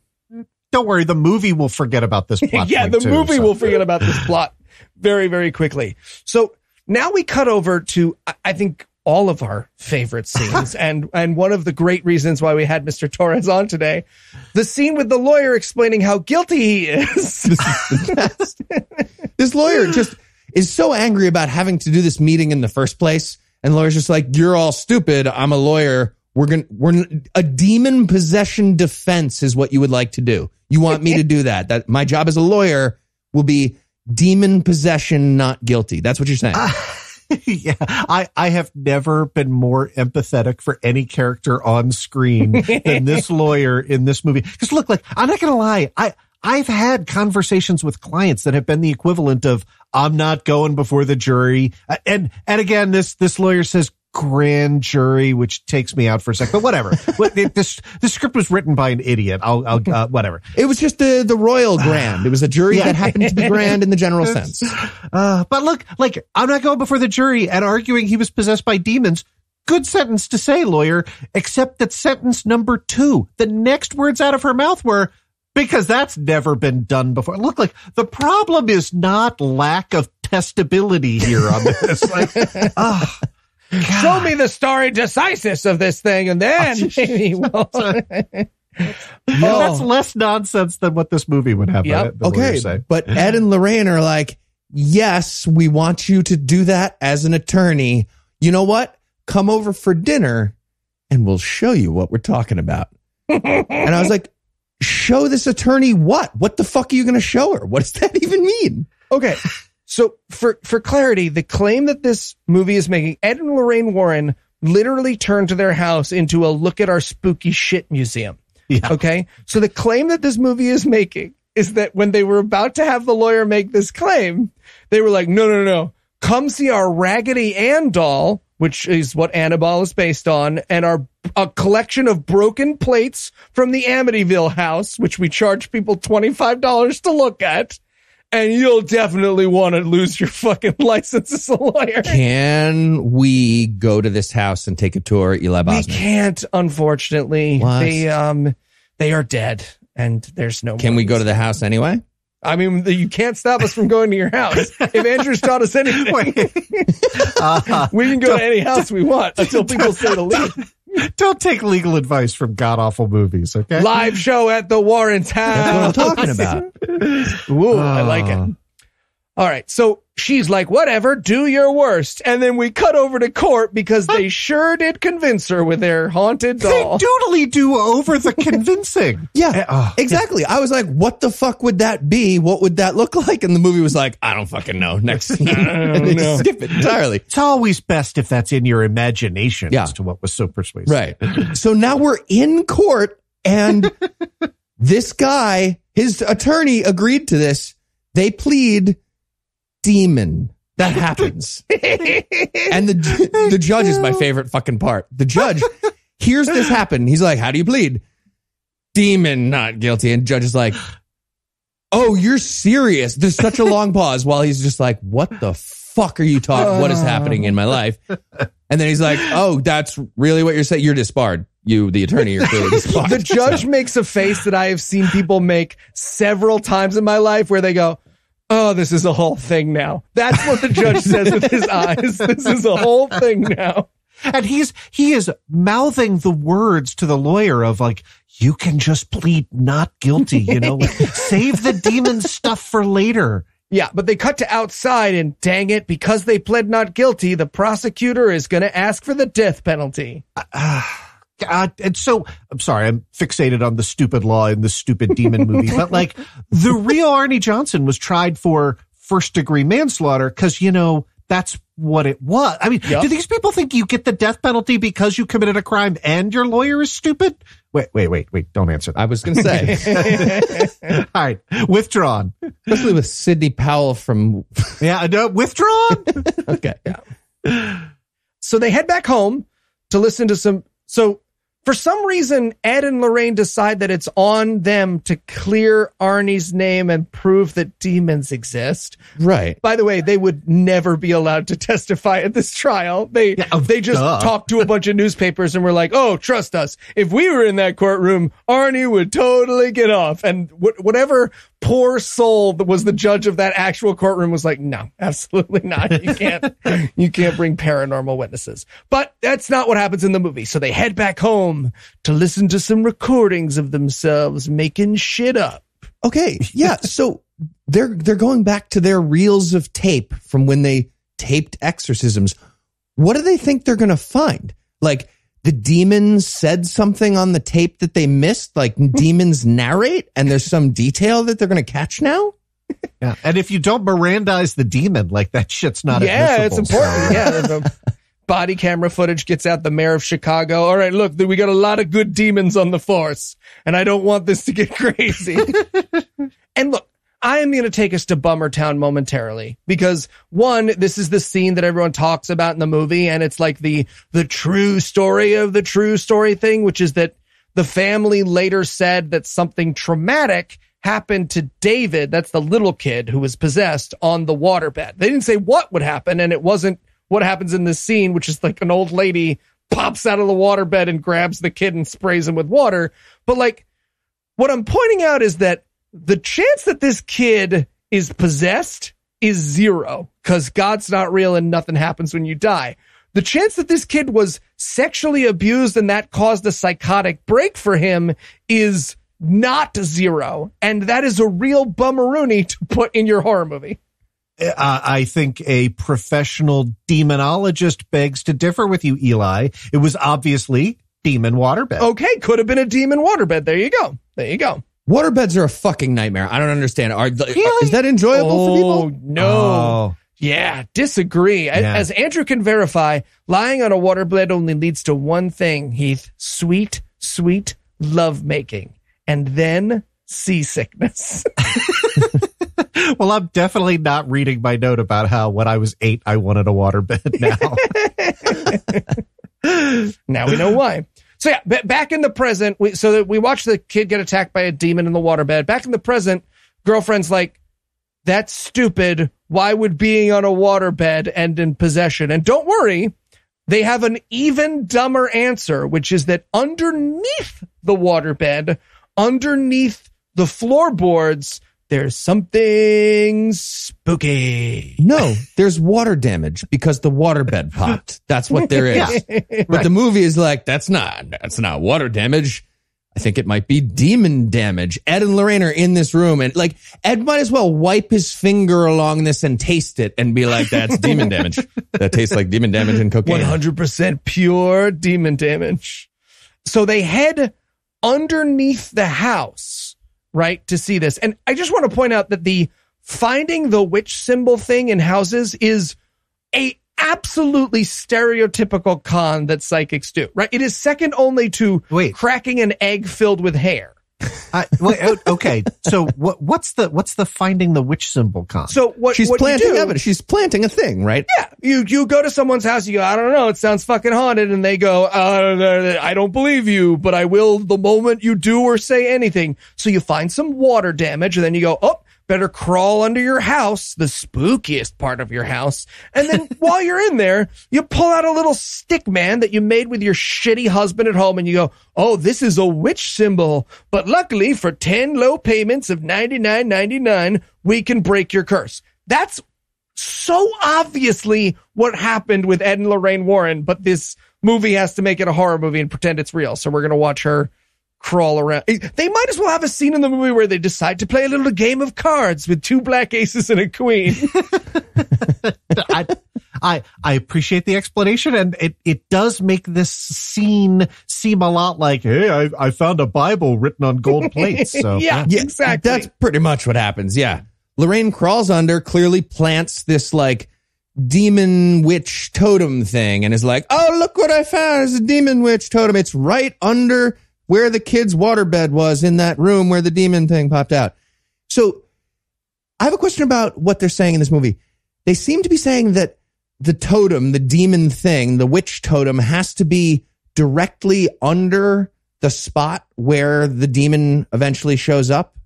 Don't worry, the movie will forget about this plot. yeah, the too, movie so. will forget about this plot very, very quickly. So now we cut over to, I- I think, all of our favorite scenes, and and one of the great reasons why we had Mr. Torrez on today, the scene with the lawyer explaining how guilty he is. This lawyer just is so angry about having to do this meeting in the first place. And the lawyer's just like, you're all stupid. I'm a lawyer. We're going to, we're a demon possession defense is what you would like to do. You want me to do that. That my job as a lawyer will be demon possession, not guilty. That's what you're saying. Ah. yeah, I, I have never been more empathetic for any character on screen than this lawyer in this movie. Because look, like I'm not gonna lie, I I've had conversations with clients that have been the equivalent of I'm not going before the jury, Uh, and and again, this this lawyer says grand jury, which takes me out for a second, but whatever. This the script was written by an idiot. I'll I'll uh, whatever. it was just the, the royal grand. It was a jury Yeah. that happened to be grand in the general sense. Uh, but look, like, I'm not going before the jury and arguing he was possessed by demons. Good sentence to say, lawyer, except that sentence number two, the next words out of her mouth were, because that's never been done before. Look, like, the problem is not lack of testability here on this. like, ah, Show me the stare decisis of this thing, and then maybe we'll. that's less nonsense than what this movie would have. Yep. Okay. But Ed and Lorraine are like, yes, we want you to do that as an attorney. You know what? Come over for dinner and we'll show you what we're talking about. and I was like, show this attorney what? What the fuck are you going to show her? What does that even mean? Okay. So for for clarity, the claim that this movie is making, Ed and Lorraine Warren literally turned to their house into a look at our spooky shit museum. Yeah. Okay. So the claim that this movie is making is that when they were about to have the lawyer make this claim, they were like, no, no, no, come see our Raggedy Ann doll, which is what Annabelle is based on, and our a collection of broken plates from the Amityville house, which we charge people $25 to look at. And you'll definitely want to lose your fucking license as a lawyer. Can we go to this house and take a tour at Eli We can't, unfortunately. What? They um they are dead and there's no Can we go to the house anyway? I mean, you can't stop us from going to your house. If Andrew's taught us anything, Uh, we can go to any house we want until people say to leave. don't take legal advice from god awful movies, okay? Live show at the Warren's That's what I'm talking about. Ooh, I like it. All right. So she's like, whatever, do your worst. And then we cut over to court because they sure did convince her with their haunted doll. They doll. doodly do over the convincing. Yeah, Eh, oh, exactly. I was like, what the fuck would that be? What would that look like? And the movie was like, I don't fucking know. Next scene. and they just skip it entirely. It's always best if that's in your imagination Yeah. as to what was so persuasive. Right. So now we're in court and this guy, his attorney agreed to this. They plead demon. That happens. and the the judge is my favorite fucking part. The judge hears this happen. He's like, "How do you plead?" Demon, not guilty. And judge is like, "Oh, you're serious?" There's such a long pause while he's just like, "What the fuck are you talking? What is happening in my life?" And then he's like, "Oh, that's really what you're saying. You're disbarred. You, the attorney, you're clearly disbarred." the judge makes a face that I have seen people make several times in my life where they go, Oh, this is a whole thing now. That's what the judge says with his eyes. This is a whole thing now. And he's he is mouthing the words to the lawyer of like, you can just plead not guilty, you know, save the demon stuff for later. Yeah, but they cut to outside and dang it, because they pled not guilty, the prosecutor is going to ask for the death penalty. Uh, uh, God, and so I'm sorry, I'm fixated on the stupid law in the stupid demon movie, but like the real Arnie Johnson was tried for first degree manslaughter because you know that's what it was. I mean, Yup. do these people think you get the death penalty because you committed a crime and your lawyer is stupid? Wait, wait, wait, wait! Don't answer that. I was going to say, All right, withdrawn. especially with Sidney Powell from. Yeah, no, withdrawn. Okay. Yeah. So they head back home to listen to some. So for some reason, Ed and Lorraine decide that it's on them to clear Arnie's name and prove that demons exist. Right. By the way, they would never be allowed to testify at this trial. They oh, they just duh. talked to a bunch of newspapers and were like, "Oh, trust us. If we were in that courtroom, Arnie would totally get off." And wh- whatever poor soul that was the judge of that actual courtroom was like, "No, absolutely not. You can't. you can't bring paranormal witnesses." But that's not what happens in the movie. So they head back home to listen to some recordings of themselves making shit up. Okay. Yeah. So they're they're going back to their reels of tape from when they taped exorcisms. What do they think they're going to find? Like the demons said something on the tape that they missed, like demons narrate, and there's some detail that they're going to catch now. yeah, and if you don't Mirandize the demon, like that shit's not. yeah, it's important. so- Yeah, the body camera footage gets out the mayor of Chicago. All right, look, we got a lot of good demons on the force, and I don't want this to get crazy. and look, I am going to take us to Bummer Town momentarily because one, this is the scene that everyone talks about in the movie, and it's like the the true story of the true story thing, which is that the family later said that something traumatic happened to David. That's the little kid who was possessed on the waterbed. They didn't say what would happen, and it wasn't what happens in this scene, which is like an old lady pops out of the waterbed and grabs the kid and sprays him with water. But like, what I'm pointing out is that the chance that this kid is possessed is zero because God's not real and nothing happens when you die. The chance that this kid was sexually abused and that caused a psychotic break for him is not zero. And that is a real bummeroony to put in your horror movie. Uh, I think a professional demonologist begs to differ with you, Eli. It was obviously demon waterbed. Okay, could have been a demon waterbed. There you go. There you go. Waterbeds are a fucking nightmare. I don't understand. Are Really? is that enjoyable for people? Oh, no. Oh. Yeah, disagree. Yeah. As Andrew can verify, lying on a waterbed only leads to one thing, Heath. Sweet, sweet lovemaking. And then seasickness. Well, I'm definitely not reading my note about how when I was eight, I wanted a waterbed now. now we know why. So yeah, b- back in the present, we, so that we watch the kid get attacked by a demon in the waterbed. Back in the present, girlfriend's like, that's stupid. Why would being on a waterbed end in possession? And don't worry, they have an even dumber answer, which is that underneath the waterbed, underneath the floorboards, there's something spooky. No, there's water damage because the waterbed popped. That's what there is. Yeah. But the movie is like, that's not, that's not water damage. I think it might be demon damage. Ed and Lorraine are in this room and like Ed might as well wipe his finger along this and taste it and be like, that's demon damage. That tastes like demon damage and cocaine. 100% pure demon damage. So they head underneath the house, right, to see this. And I just want to point out that the finding the witch symbol thing in houses is a absolutely stereotypical con that psychics do, right? It is second only to Wait. cracking an egg filled with hair. I, wait, okay. So what, what's the, what's the finding the witch symbol con? So what She's what you planting do- evidence. She's planting a thing, right? Yeah, you you go to someone's house, you go, I don't know, it sounds fucking haunted, and they go, uh, I don't believe you, but I will the moment you do or say anything. So you find some water damage, and then you go, oh, better crawl under your house, the spookiest part of your house, and then while you're in there, you pull out a little stick man that you made with your shitty husband at home, and you go, oh, this is a witch symbol, but luckily for ten low payments of ninety nine ninety nine, we can break your curse. That's so obviously what happened with Ed and Lorraine Warren, but this movie has to make it a horror movie and pretend it's real. So we're going to watch her crawl around. Eh, they might as well have a scene in the movie where they decide to play a little game of cards with two black aces and a queen. I, I, I appreciate the explanation and it, it does make this scene seem a lot like, Hey, I, I found a Bible written on gold plates. So yeah, exactly. That's pretty much what happens. Yeah. Lorraine crawls under, clearly plants this like demon witch totem thing and is like, Oh, look what I found. It's a demon witch totem. It's right under where the kid's waterbed was in that room where the demon thing popped out. So I have a question about what they're saying in this movie. They seem to be saying that the totem, the demon thing, the witch totem has to be directly under the spot where the demon eventually shows up.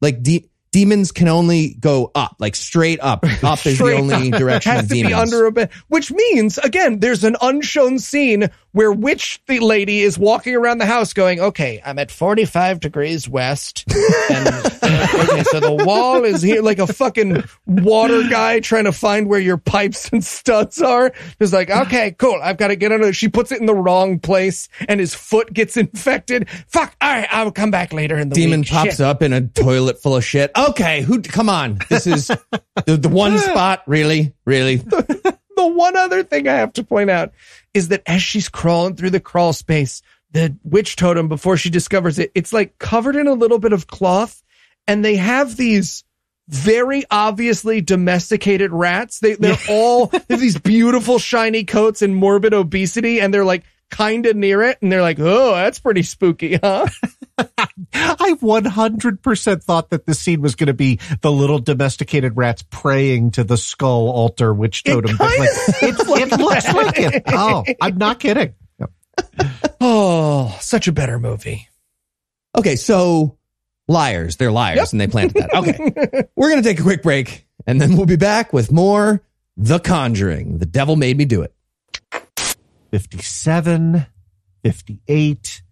Like de- demons can only go up, like straight up. Up is the only direction has of to demons. be under a bed, which means again, there's an unshown scene where witch the lady is walking around the house going, "Okay, I'm at 45 degrees west, and uh, okay, so the wall is here, like a fucking water guy trying to find where your pipes and studs are." It's like, "Okay, cool, I've got to get under." She puts it in the wrong place, and his foot gets infected. Fuck, all right, I'll come back later in the demon week. pops Shit. up in a toilet full of shit. Okay, who? Come on, this is the, the one spot. Really, really. the one other thing I have to point out is that as she's crawling through the crawl space, the witch totem, before she discovers it, it's like covered in a little bit of cloth, and they have these very obviously domesticated rats. They they're all they have these beautiful shiny coats and morbid obesity, and they're like kind of near it, and they're like, oh, that's pretty spooky, huh? I 100% thought that the scene was going to be the little domesticated rats praying to the skull altar witch totem. But like, it, it looks like it. Oh, I'm not kidding. Oh, such a better movie. Okay, so liars. They're liars Yep. and they planted that. Okay. We're going to take a quick break and then we'll be back with more The Conjuring. The devil made me do it. 57, 58,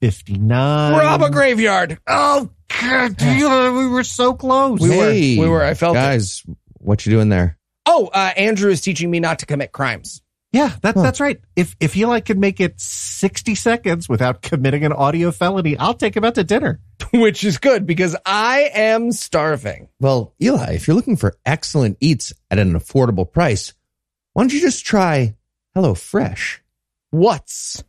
59. Rob a graveyard. Oh, God, we were so close. We were. We were. I felt it. Guys, what you doing there? Oh, uh, Andrew is teaching me not to commit crimes. Yeah, that, that's right. If if Eli can make it 60 seconds without committing an audio felony, I'll take him out to dinner. which is good because I am starving. Well, Eli, if you're looking for excellent eats at an affordable price, why don't you just try HelloFresh? What's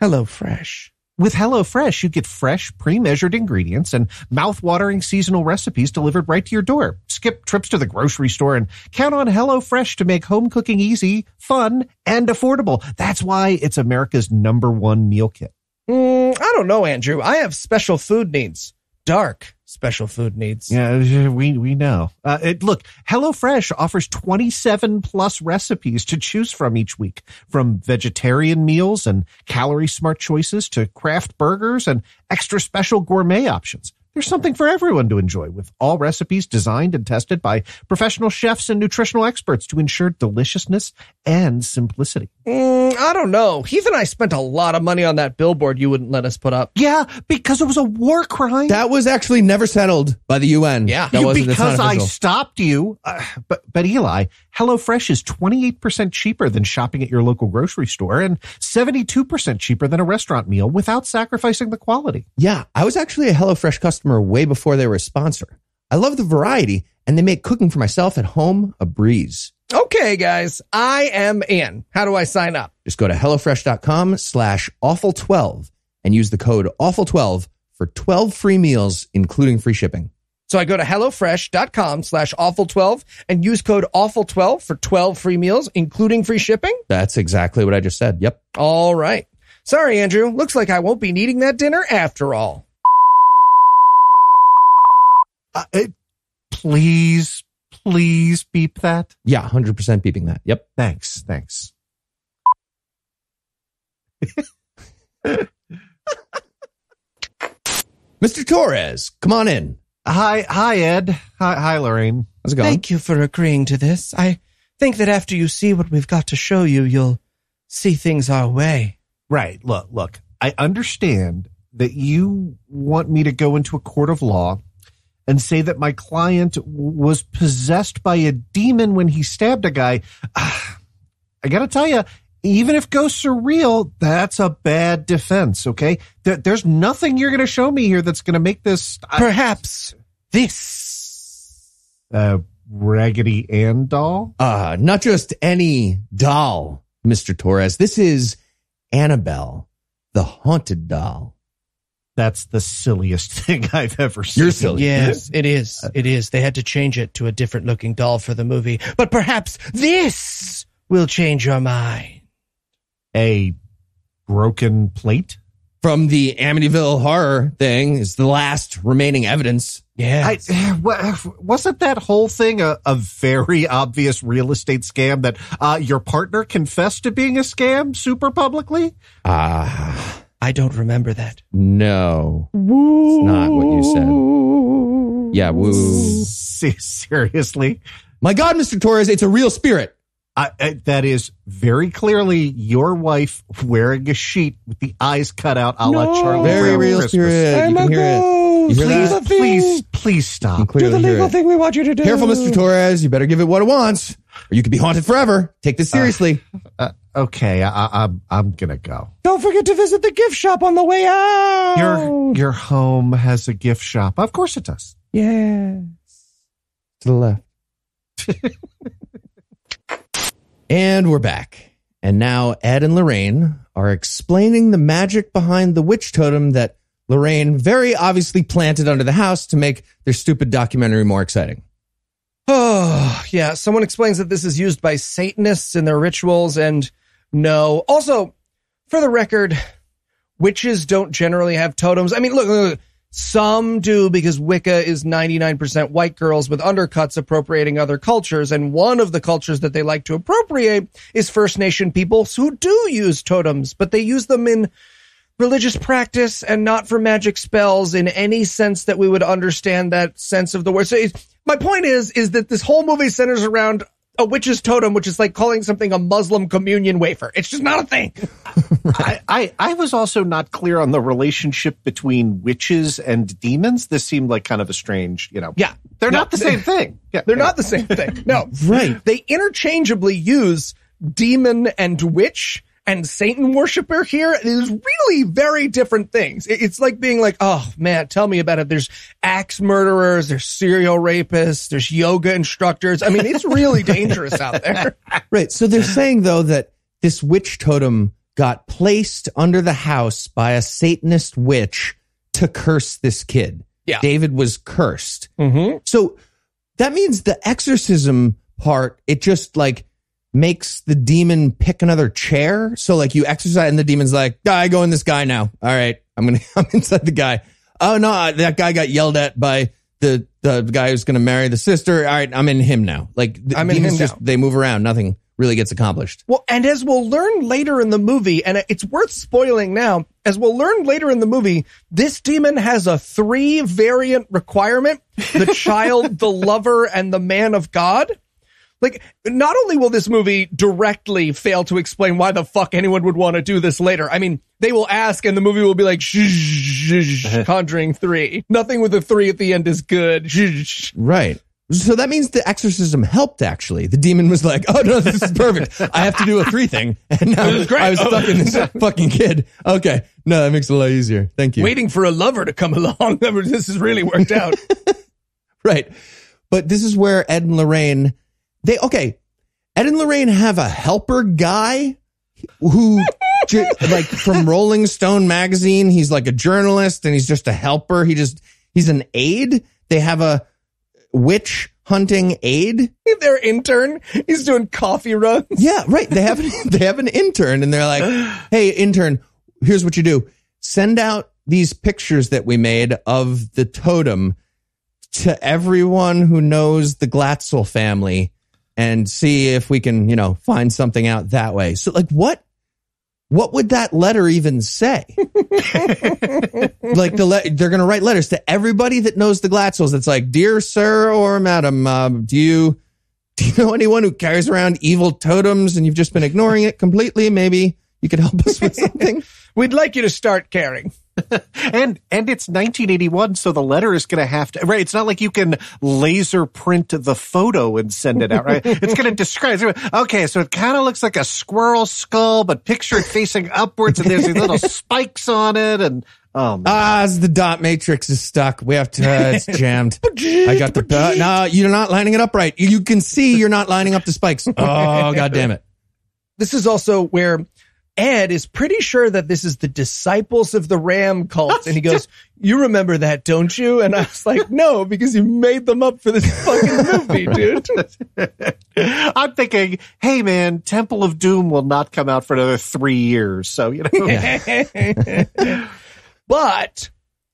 Hello Fresh? With HelloFresh, you get fresh, pre-measured ingredients and mouth-watering seasonal recipes delivered right to your door. Skip trips to the grocery store and count on HelloFresh to make home cooking easy, fun, and affordable. That's why it's America's number one meal kit. Mm, I don't know, Andrew. I have special food needs. Dark special food needs. Yeah, we we know. Uh, it, look, HelloFresh offers 27 plus recipes to choose from each week, from vegetarian meals and calorie smart choices to craft burgers and extra special gourmet options. There's something for everyone to enjoy with all recipes designed and tested by professional chefs and nutritional experts to ensure deliciousness and simplicity. Mm, I don't know. Heath and I spent a lot of money on that billboard you wouldn't let us put up. Yeah, because it was a war crime. That was actually never settled by the UN. Yeah. that You- wasn't because I stopped you. Uh, but but Eli, HelloFresh is 28% cheaper than shopping at your local grocery store and 72% cheaper than a restaurant meal without sacrificing the quality. Yeah, I was actually a HelloFresh customer way before they were a sponsor. I love the variety, and they make cooking for myself at home a breeze. Okay, guys, I am in. How do I sign up? Just go to HelloFresh.com slash awful12 and use the code awful12 for 12 free meals, including free shipping. So I go to HelloFresh.com slash awful12 and use code awful12 for 12 free meals, including free shipping. That's exactly what I just said. Yep. All right. Sorry, Andrew. Looks like I won't be needing that dinner after all. Uh, it, please, please beep that. Yeah, 100% beeping that. Yep. Thanks. Thanks. Mr. Torrez, come on in. Hi, hi, Ed. Hi, hi, Lorraine. How's it going? Thank you for agreeing to this. I think that after you see what we've got to show you, you'll see things our way. Right. Look, look, I understand that you want me to go into a court of law and say that my client w- was possessed by a demon when he stabbed a guy. I got to tell you, even if ghosts are real, that's a bad defense, okay? There, there's nothing you're going to show me here that's going to make this Perhaps this. uh, Raggedy Ann doll. Uh, not just any doll, Mr. Torrez. This is Annabelle, the haunted doll. That's the silliest thing I've ever seen. You're silly. Yes, it is. It is. They had to change it to a different looking doll for the movie. But perhaps this will change your mind. A broken plate? From the Amityville horror thing is the last remaining evidence. Yeah. Wasn't that whole thing a, a very obvious real estate scam that uh, your partner confessed to being a scam super publicly? Ah, I don't remember that. no. It's not what you said. Yeah, woo. Se- seriously? My God, Mr. Torrez, it's a real spirit. I, I, that is very clearly your wife wearing a sheet with the eyes cut out a la No. Charlie Very Brown real Christmas. spirit. You can hear it. You hear Please, that? please, please stop. can clearly hear it. thing we want you to do. Careful, Mr. Torrez. You better give it what it wants, or you could be haunted forever. Take this seriously. Uh, okay, I, I, I'm I'm gonna go. Don't forget to visit the gift shop on the way out. Your your home has a gift shop. Of course it does. yeah. to the left. and we're back. And now Ed and Lorraine are explaining the magic behind the witch totem that Lorraine very obviously planted under the house to make their stupid documentary more exciting. Oh, yeah. Someone explains that this is used by Satanists in their rituals, and no. Also, for the record, witches don't generally have totems. I mean, look, look, look. some do because Wicca is 99% white girls with undercuts appropriating other cultures, and one of the cultures that they like to appropriate is First Nation peoples who do use totems, but they use them in religious practice and not for magic spells in any sense that we would understand that sense of the word. So it's, my point is, is that this whole movie centers around a witch's totem, which is like calling something a Muslim communion wafer. It's just not a thing. I, I I was also not clear on the relationship between witches and demons. This seemed like kind of a strange, you know. Yeah. they're No, not the same thing. Yeah, They're yeah. not the same thing. No. Right. They interchangeably use demon and witch and Satan worshiper here is really very different things. It's like being like, oh man, tell me about it. There's axe murderers, there's serial rapists, there's yoga instructors. I mean, it's really dangerous out there. Right. So they're saying though that this witch totem got placed under the house by a Satanist witch to curse this kid. Yeah. David was cursed. Mm-hmm. So that means the exorcism part, it just like makes the demon pick another chair. So like you exercise and the demon's like, I go in this guy now. All right. I'm going to, I'm inside the guy. Oh no, uh, that guy got yelled at by the, the guy who's going to marry the sister. All right. I'm in him now. Like the I'm in him just, now. they move around. Nothing really gets accomplished. Well, and as we'll learn later in the movie, and it's worth spoiling now, as we'll learn later in the movie, this demon has a three variant requirement the child, the lover, and the man of God. Like, not only will this movie directly fail to explain why the fuck anyone would want to do this later, I mean, they will ask and the movie will be like, shh, Conjuring 3. Nothing with a 3 at the end is good. Shh. Right. So that means the exorcism helped actually. The demon was like, oh no, this is perfect. I have to do a three thing. And now I was stuck in this fucking kid. Okay. No, that makes it a lot easier. Thank you. Waiting for a lover to come along. this has really worked out. Right. But this is where Ed and Lorraine, they, okay. Ed and Lorraine have a helper guy who, like from Rolling Stone magazine, he's like a journalist and he's just a helper. He just, he's an aide. They have a witch hunting aide. Their intern, he's doing coffee runs. Yeah, right. They have they have an intern and they're like, "Hey, intern, here's what you do. Send out these pictures that we made of the totem to everyone who knows the Glatzel family and see if we can, you know, find something out that way." So like what what would that letter even say? like the le- they're going to write letters to everybody that knows the Glatzels. It's like, dear sir or madam, um, do you do you know anyone who carries around evil totems and you've just been ignoring it completely? Maybe you could help us with something. We'd like you to start caring. and and it's 1981, so the letter is going to have to right. It's not like you can laser print the photo and send it out, right? it's going to describe. Okay, so it kind of looks like a squirrel skull, but pictured facing upwards, and there's these little spikes on it, and oh, man. ah, the dot matrix is stuck. We have to. Uh, it's jammed. I got the. Uh, no, you're not lining it up right. You can see you're not lining up the spikes. Oh, god damn it. This is also where Ed is pretty sure that this is the disciples of the Ram cult. And he goes, You remember that, don't you? And I was like, No, because you made them up for this fucking movie, dude. I'm thinking, hey man, Temple of Doom will not come out for another three years, so you know. but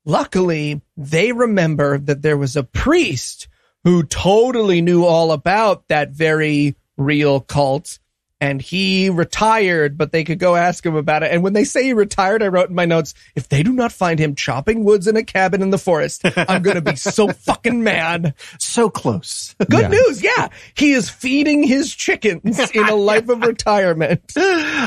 luckily, they remember that there was a priest who totally knew all about that very real cult and he retired, but they could go ask him about it. And when they say he retired, I wrote in my notes, if they do not find him chopping woods in a cabin in the forest, I'm going to be so fucking mad. so close. Good Yeah. news. Yeah. He is feeding his chickens in a life of retirement.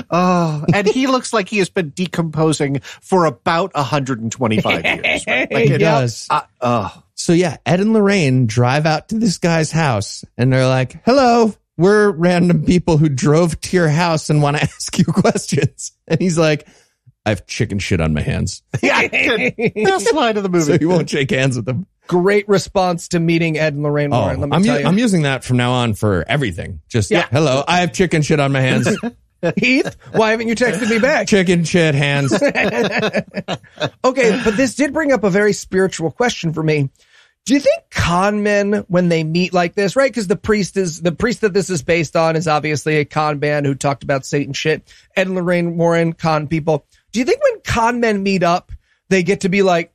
Oh, and he looks like he has been decomposing for about 125 years. Right? Like He it- does. uh, oh, So yeah, Ed and Lorraine drive out to this guy's house and they're like, hello, we're random people who drove to your house and want to ask you questions. And he's like, I have chicken shit on my hands. yeah, good. best line of the movie. So you won't shake hands with them. Great response to meeting Ed and Lorraine Oh, Warren. Let me I'm, tell you. I'm using that from now on for everything. Just, Yeah. hello, I have chicken shit on my hands. Heath, why haven't you texted me back? chicken shit hands. Okay, but this did bring up a very spiritual question for me. Do you think con men, when they meet like this, right? Because the priest is the priest that this is based on is obviously a con man who talked about Satan shit. Ed and Lorraine Warren, con people. Do you think when con men meet up, they get to be like,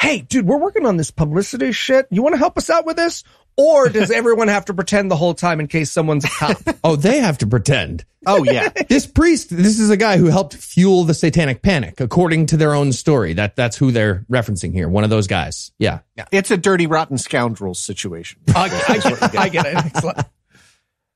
"Hey, dude, we're working on this publicity shit. You want to help us out with this?" Or does everyone have to pretend the whole time in case someone's a cop? oh, they have to pretend. oh yeah. This priest, this is a guy who helped fuel the satanic panic, according to their own story. That that's who they're referencing here. One of those guys. Yeah. It's a dirty, rotten scoundrels situation. I, I get, I get it.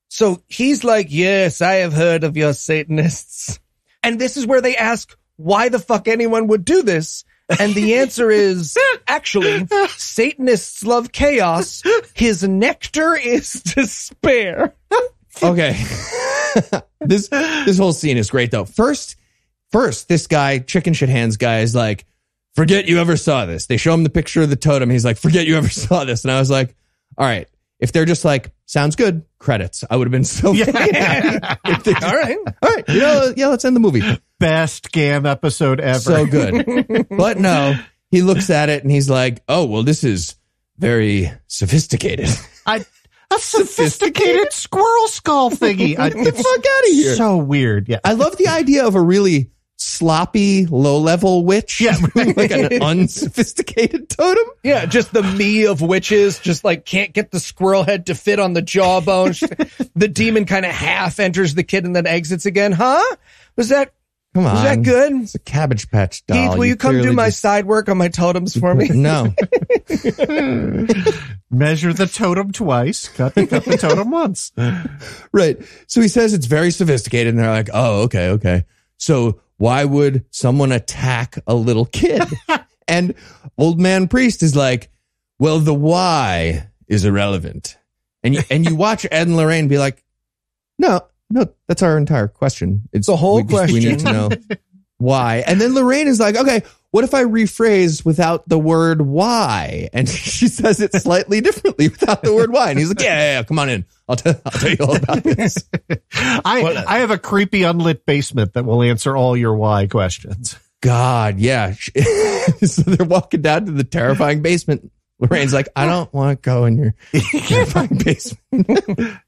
So he's like, yes, I have heard of your Satanists. And this is where they ask why the fuck anyone would do this. And the answer is actually Satanists love chaos. His nectar is despair. Okay. this this whole scene is great though. First, first, this guy, chicken shit hands guy, is like, forget you ever saw this. They show him the picture of the totem. He's like, forget you ever saw this. And I was like, all right. If they're just like, sounds good, credits. I would have been so Yeah. happy. If they just- All right. All right. You know, yeah, let's end the movie. Best Gam episode ever. So good. but no, he looks at it and he's like, oh, well, this is very sophisticated. I, a sophisticated squirrel skull thingy. I, Get the fuck out of here. So weird. Yeah. I love the idea of a really sloppy, low level witch. Yeah. like an unsophisticated totem. Yeah, just the me of witches, just like can't get the squirrel head to fit on the jawbone. the demon kind of half enters the kid and then exits again. Huh? Was that Come on. was that good? It's a cabbage patch doll. Heath, will you, come do my just- side work on my totems for me? No. Measure the totem twice. Cut, cut the totem once. right. So he says it's very sophisticated and they're like, oh, okay, okay. So why would someone attack a little kid? and old man priest is like, well, the why is irrelevant. And you, and you watch Ed and Lorraine be like, no, no, that's our entire question. It's The whole we just- We need to know why. And then Lorraine is like, okay, what if I rephrase without the word why? And she says it slightly differently without the word why. And he's like, yeah, yeah, yeah come on in. I'll, tell I'll tell you all about this. I, uh, I have a creepy unlit basement that will answer all your why questions. God, yeah. so they're walking down to the terrifying basement. Lorraine's like, I don't want to go in your terrifying basement.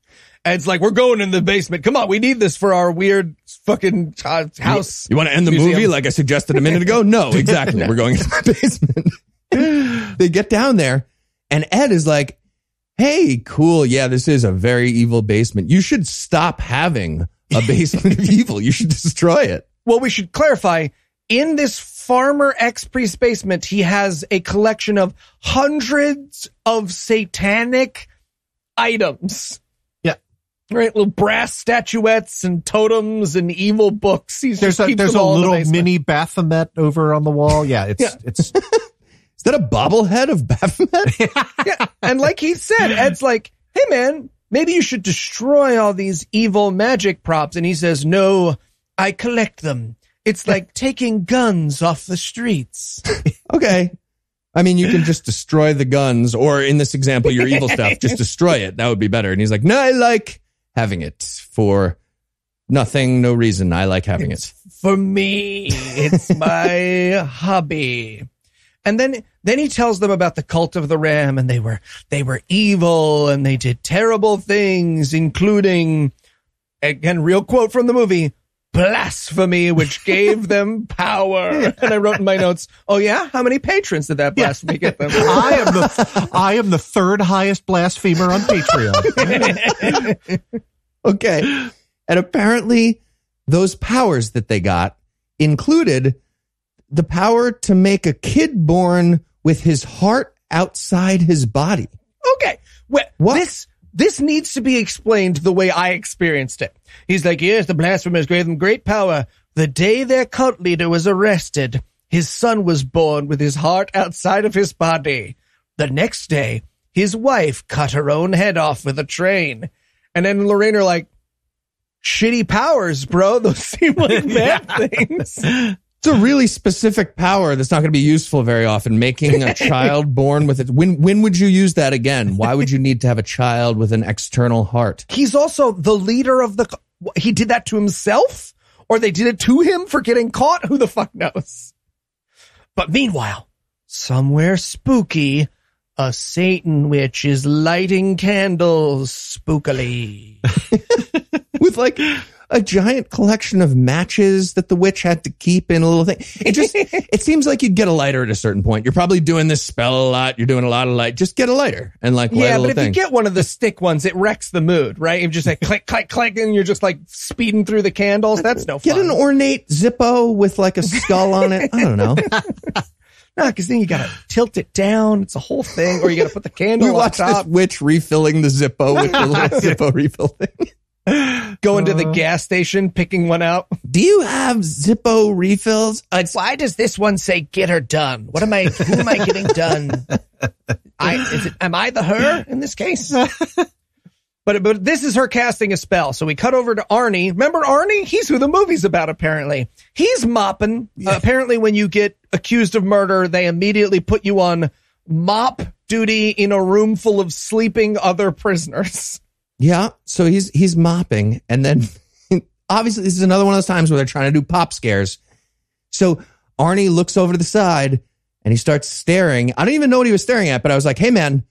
Ed's like, we're going in the basement. Come on, we need this for our weird fucking house. You want to end the Museum. movie like I suggested a minute ago? No, exactly. We're going into my basement. they get down there and Ed is like, Hey, cool. Yeah, this is a very evil basement. You should stop having a basement of evil. You should destroy it. Well, we should clarify. In this farmer X priest basement, he has a collection of hundreds of satanic items. Yeah. Right, little brass statuettes and totems and evil books. He's There's just a keeps there's them a all in the little basement. mini Baphomet over on the wall. Yeah, it's Yeah. it's Is that a bobblehead of Baphomet? yeah. And like he said, Ed's like, hey man, maybe you should destroy all these evil magic props. And he says, no, I collect them. It's like taking guns off the streets. okay. I mean, you can just destroy the guns, or in this example, your evil stuff, just destroy it. That would be better. And he's like, no, I like having it for nothing, no reason. I like having it. For me, it's my hobby. And then, then he tells them about the cult of the ram and they were, they were evil and they did terrible things, including, again, real quote from the movie, blasphemy, which gave them power. And I wrote in my notes, oh yeah? How many patrons did that blasphemy get them? I am the I am the third highest blasphemer on Patreon. Okay. And apparently, those powers that they got included the power to make a kid born with his heart outside his body. Okay. Well, What? this this needs to be explained the way I experienced it. He's like, yes, the blasphemers gave them great power. The day their cult leader was arrested, his son was born with his heart outside of his body. The next day, his wife cut her own head off with a train. And then Lorraine are like, shitty powers, bro. Those seem like bad things. A really specific power that's not going to be useful very often. Making a child born with it. When when would you use that again? Why would you need to have a child with an external heart? He's also the leader of the. He did that to himself, or they did it to him for getting caught. Who the fuck knows? But meanwhile, somewhere spooky, a Satan witch is lighting candles spookily. with like a giant collection of matches that the witch had to keep in a little thing. It just it seems like you'd get a lighter at a certain point. You're probably doing this spell a lot. You're doing a lot of light. Just get a lighter and like light yeah, but if thing. you get one of the stick ones, it wrecks the mood, right? You just like click, click, click, and you're just like speeding through the candles. That's no fun. Get fun. an ornate Zippo with like a skull on it. I don't know. no, because then you gotta tilt it down. It's a whole thing, or you gotta put the candle We on watched this top. witch refilling the Zippo with the little Zippo refill thing. Go to the gas station, picking one out. Do you have Zippo refills? Uh, it's- Why does this one say "get her done"? What am I? Who am I getting done? I is it? Am I the her in this case? But but this is her casting a spell. So we cut over to Arnie. Remember Arnie? He's who the movie's about. Apparently, he's mopping. Uh, apparently, when you get accused of murder, they immediately put you on mop duty in a room full of sleeping other prisoners. Yeah. So he's he's mopping, and then obviously this is another one of those times where they're trying to do pop scares. So Arnie looks over to the side and he starts staring. I don't even know what he was staring at, but I was like, "Hey, man."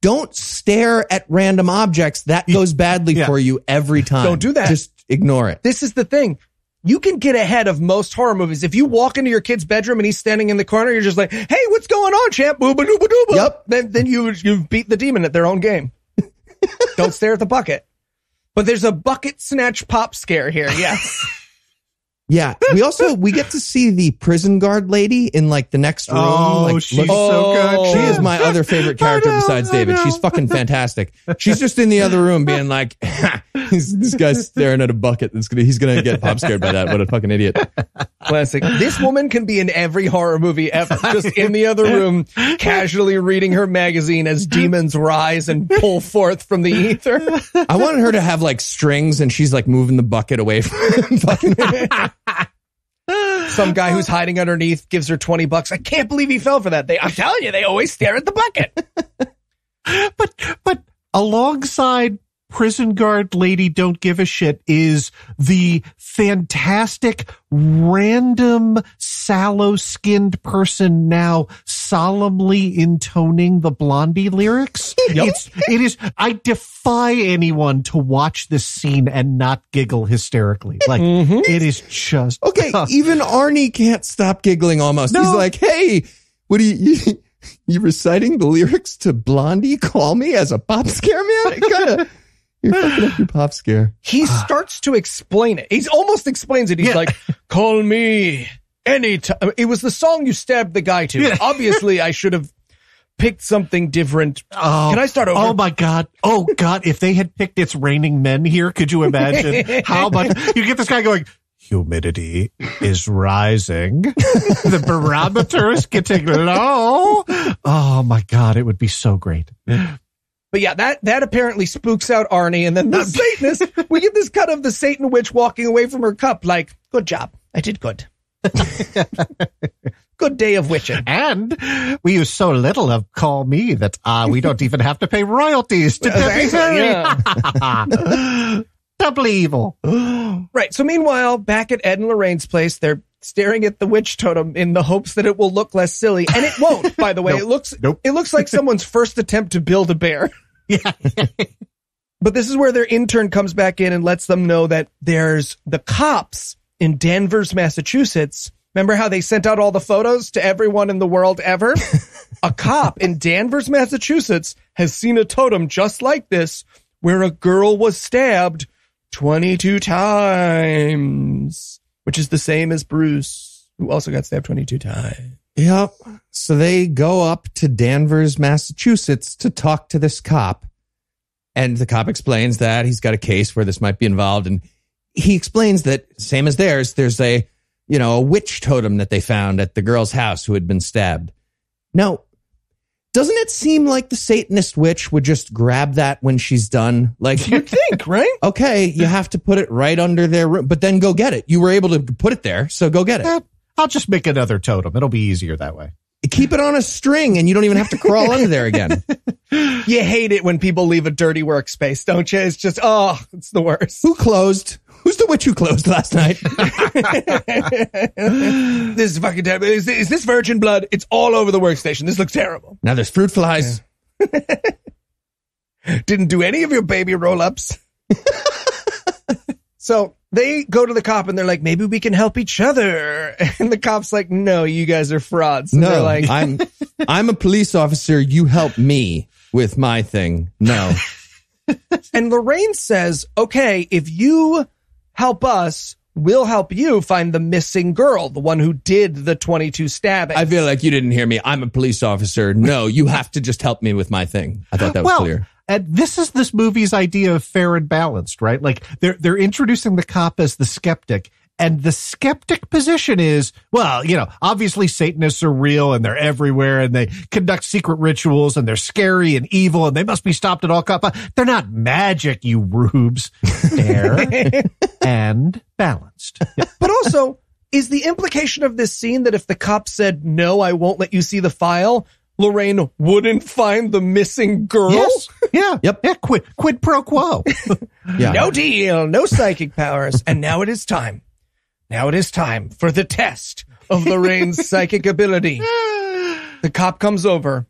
Don't stare at random objects. That goes badly Yeah. for you every time. Don't do that. Just ignore it. This is the thing. You can get ahead of most horror movies. If you walk into your kid's bedroom and he's standing in the corner, you're just like, "Hey, what's going on, champ?" Booba dooba dooba. Yep. Then then you you beat the demon at their own game. Don't stare at the bucket. But there's a bucket snatch pop scare here. Yes. Yeah. We also we get to see the prison guard lady in like the next room. Oh, like, she's look- so good. Oh. She is my other favorite character know, besides I David. know. She's fucking fantastic. She's just in the other room being like, he's, this guy's staring at a bucket. That's gonna, he's gonna get pop scared by that. What a fucking idiot. Classic. This woman can be in every horror movie ever, just in the other room, casually reading her magazine as demons rise and pull forth from the ether. I wanted her to have like strings and she's like moving the bucket away from him. Fucking- Some guy who's oh. hiding underneath gives her 20 bucks. I can't believe he fell for that. They, I'm telling you, they always stare at the bucket. but but alongside prison guard lady don't give a shit is the fantastic random sallow skinned person now solemnly intoning the blondie lyrics it's it is i defy anyone to watch this scene and not giggle hysterically like mm-hmm. it is just Okay, even Arnie can't stop giggling almost. He's like, hey, what are you, you, you reciting the lyrics to Blondie? Call me as a pop scare man? It kinda, you're fucking up your pop scare. He ah. starts to explain it. He's almost explains it. He's Yeah. like, call me anytime. It was the song you stabbed the guy to. Yeah. Obviously, I should have picked something different. Oh, Can I start over? Oh my god! Oh god! If they had picked "It's Raining Men" here, could you imagine how much you get this guy going? Humidity is rising. the barometer is getting low. Oh my god! It would be so great. But yeah, that that apparently spooks out Arnie, and then the Satanist. We get this cut of the Satan witch walking away from her cup, like, "Good job, I did good. good day of witching." And we use so little of "Call Me" that uh, we don't even have to pay royalties to Debbie Harry. Doubly evil. Right. So meanwhile, back at Ed and Lorraine's place, they're staring at the witch totem in the hopes that it will look less silly, and it won't. By the way, it looks Nope. it looks like someone's first attempt to build a bear. Yeah. But this is where their intern comes back in and lets them know that there's the cops in Danvers, Massachusetts. Remember how they sent out all the photos to everyone in the world ever? a cop in Danvers, Massachusetts has seen a totem just like this where a girl was stabbed 22 times, which is the same as Bruce, who also got stabbed 22 times. Yep. So they go up to Danvers, Massachusetts to talk to this cop. And the cop explains that he's got a case where this might be involved. And he explains that, same as theirs, there's a, you know, a witch totem that they found at the girl's house who had been stabbed. Now, doesn't it seem like the Satanist witch would just grab that when she's done? Like, You'd think, right? okay, you have to put it right under their room, but then go get it. You were able to put it there, so go get it. I'll just make another totem. It'll be easier that way. Keep it on a string and you don't even have to crawl under there again. You hate it when people leave a dirty workspace, don't you? It's just, oh, it's the worst. Who closed? Who's the witch who closed last night? this is fucking terrible. Is, is this virgin blood? It's all over the workstation. This looks terrible. now there's fruit flies. Didn't do any of your baby roll ups. so they go to the cop and they're like, maybe we can help each other. And the cop's like, no, you guys are frauds. And they're No, like, I'm I'm a police officer. You help me with my thing. No. and Lorraine says, okay, if you help us, we'll help you find the missing girl, the one who did the 22 stabbing. I feel like you didn't hear me. I'm a police officer. No, you have to just help me with my thing. I thought that was well, clear. and this is this movie's idea of fair and balanced, right? Like they're they're introducing the cop as the skeptic, and the skeptic position is, well, you know, obviously Satanists are real and they're everywhere, and they conduct secret rituals, and they're scary and evil, and they must be stopped at all costs. They're not magic, you rubes. Fair and balanced. But also, is the implication of this scene that if the cop said, no, I won't let you see the file, Lorraine wouldn't find the missing girl? Yes. Yeah. Yep. Yeah. Quid quid pro quo. Yeah. No deal, no psychic powers. And now it is time. Now it is time for the test of Lorraine's psychic ability. The cop comes over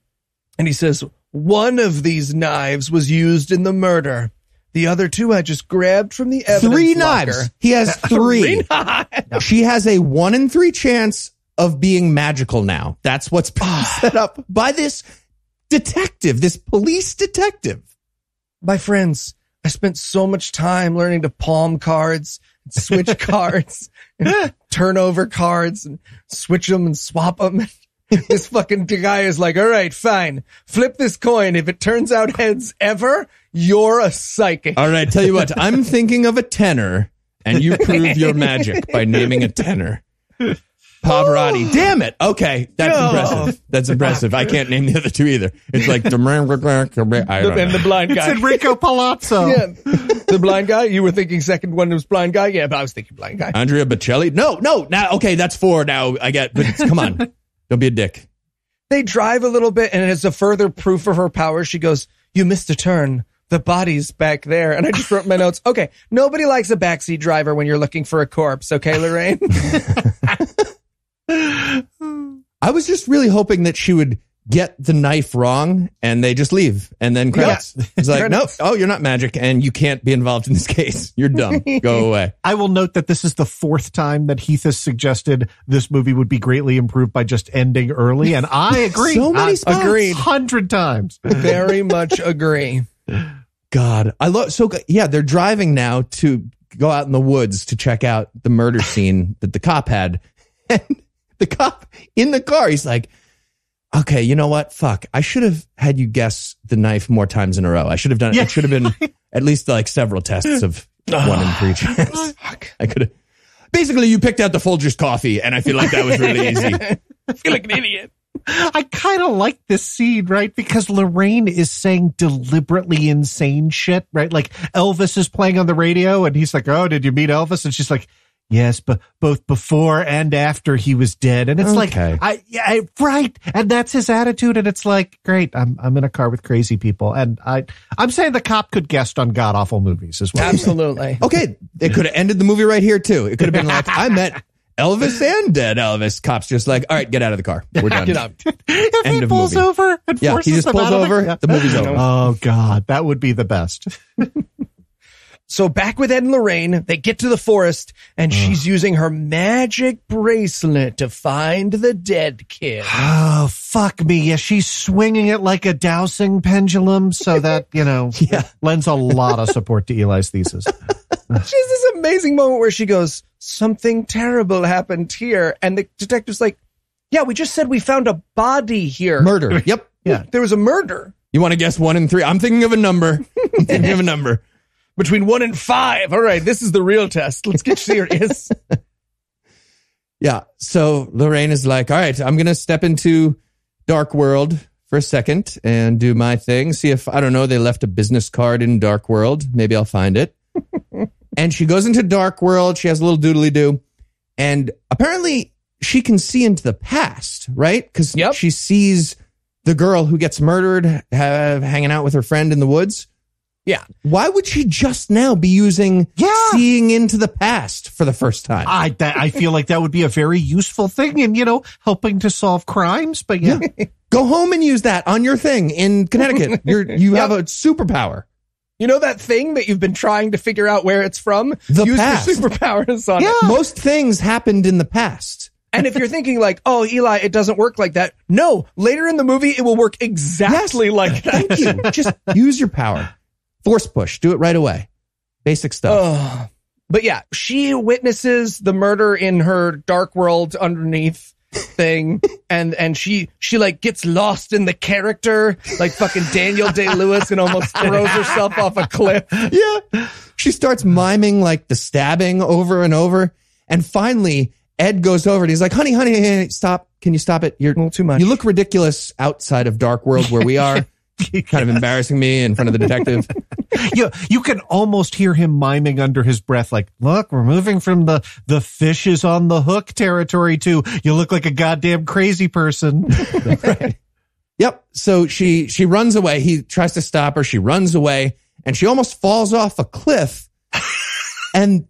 and he says, one of these knives was used in the murder. The other two I just grabbed from the evidence Three locker." knives. He has three. knives. She has a one in three chance of being magical now. That's what's been ah. set up by this detective, this police detective. My friends, I spent so much time learning to palm cards, switch cards, and turn over cards, and switch them and swap them. this fucking guy is like, all right, fine. Flip this coin. If it turns out heads ever, you're a psychic. All right, tell you what, I'm thinking of a tenor, and you prove your magic by naming a tenor. Pavarotti. Oh. Damn it. Okay, that's No. impressive. That's impressive. I can't name the other two either. It's like the I don't and know. the blind guy. It's guy. Enrico Palazzo. yeah. The blind guy? You were thinking second one was blind guy? Yeah, but I was thinking blind guy. Andrea Bocelli. No, no. Now, okay, that's four. Now I get. But come on, don't be a dick. They drive a little bit, and as a further proof of her power, she goes, You missed a turn. The body's back there. And I just wrote my notes, okay, nobody likes a backseat driver when you're looking for a corpse, okay, Lorraine? I was just really hoping that she would get the knife wrong and they just leave and then credits. It's like, nope. Oh, you're not magic and you can't be involved in this case. You're dumb. Go away. I will note that this is the fourth time that Heath has suggested this movie would be greatly improved by just ending early, and I agree. So many I- spots. Agreed. hundred times. Very much agree. God, I love. So yeah, they're driving now to go out in the woods to check out the murder scene that the cop had, and the cop in the car, he's like, "Okay, you know what? Fuck, I should have had you guess the knife more times in a row. I should have done it. Yeah. It should have been at least like several tests of one in three chance. Fuck. I could have." Basically, you picked out the Folgers coffee, and I feel like that was really easy. I feel like an idiot. I kind of like this scene, right? Because Lorraine is saying deliberately insane shit, right? Like Elvis is playing on the radio and he's like, Oh, did you meet Elvis? And she's like, Yes, but both before and after he was dead. And it's like, I, yeah, I, right. And that's his attitude. And it's like, great. I'm, I'm in a car with crazy people. And I, I'm saying the cop could guest on god awful movies as well. Absolutely. Okay, it could have ended the movie right here too. It could have been like, I met Elvis and dead Elvis. Cops just like, all right, get out of the car. We're done. Get up. if End he of pulls movie. over and Yeah, forces he just them pulls out of the- over. Yeah. The movie's over. Oh God, that would be the best. So back with Ed and Lorraine, they get to the forest and she's using her magic bracelet to find the dead kid. Oh, fuck me. Yeah, she's swinging it like a dowsing pendulum so that, you know, Yeah. lends a lot of support to Eli's thesis. She has this amazing moment where she goes, something terrible happened here. And the detective's like, yeah, we just said we found a body here. Murder. Yep. Yeah. There was a murder You want to guess one and three? I'm thinking of a number. I'm thinking of a number. Between one and five. All right. This is the real test. Let's get serious. Yeah. So Lorraine is like, all right, I'm going to step into Dark World for a second and do my thing. See if, I don't know, they left a business card in Dark World. Maybe I'll find it. and she goes into Dark World. She has a little doodly do. And apparently she can see into the past, right? Because Yep. she sees the girl who gets murdered ha- hanging out with her friend in the woods. Yeah. Why would she just now be using Yeah. seeing into the past for the first time? I, that, I feel like that would be a very useful thing in, you know, helping to solve crimes. But yeah, Go home and use that on your thing in Connecticut. You're you have a superpower. You know that thing that you've been trying to figure out where it's from? The Use past. your superpowers on it. Most things happened in the past. And if you're thinking like, oh, Eli, it doesn't work like that. No, later in the movie, it will work exactly like that. Thank you. Just use your power. Force push. Do it right away. Basic stuff. Oh. But yeah, she witnesses the murder in her dark world underneath thing and and she she like gets lost in the character like fucking Daniel Day-Lewis and almost throws herself off a cliff. yeah. She starts miming like the stabbing over and over. And finally, Ed goes over and he's like, honey, honey, honey, stop. Can you stop it? You're A little too much. You look ridiculous outside of Dark World where we are. kind of embarrassing me in front of the detective. you, you can almost hear him miming under his breath, like, look, we're moving from the, the fish is on the hook territory to you look like a goddamn crazy person. Yep. So she she runs away. He tries to stop her. She runs away, and she almost falls off a cliff, and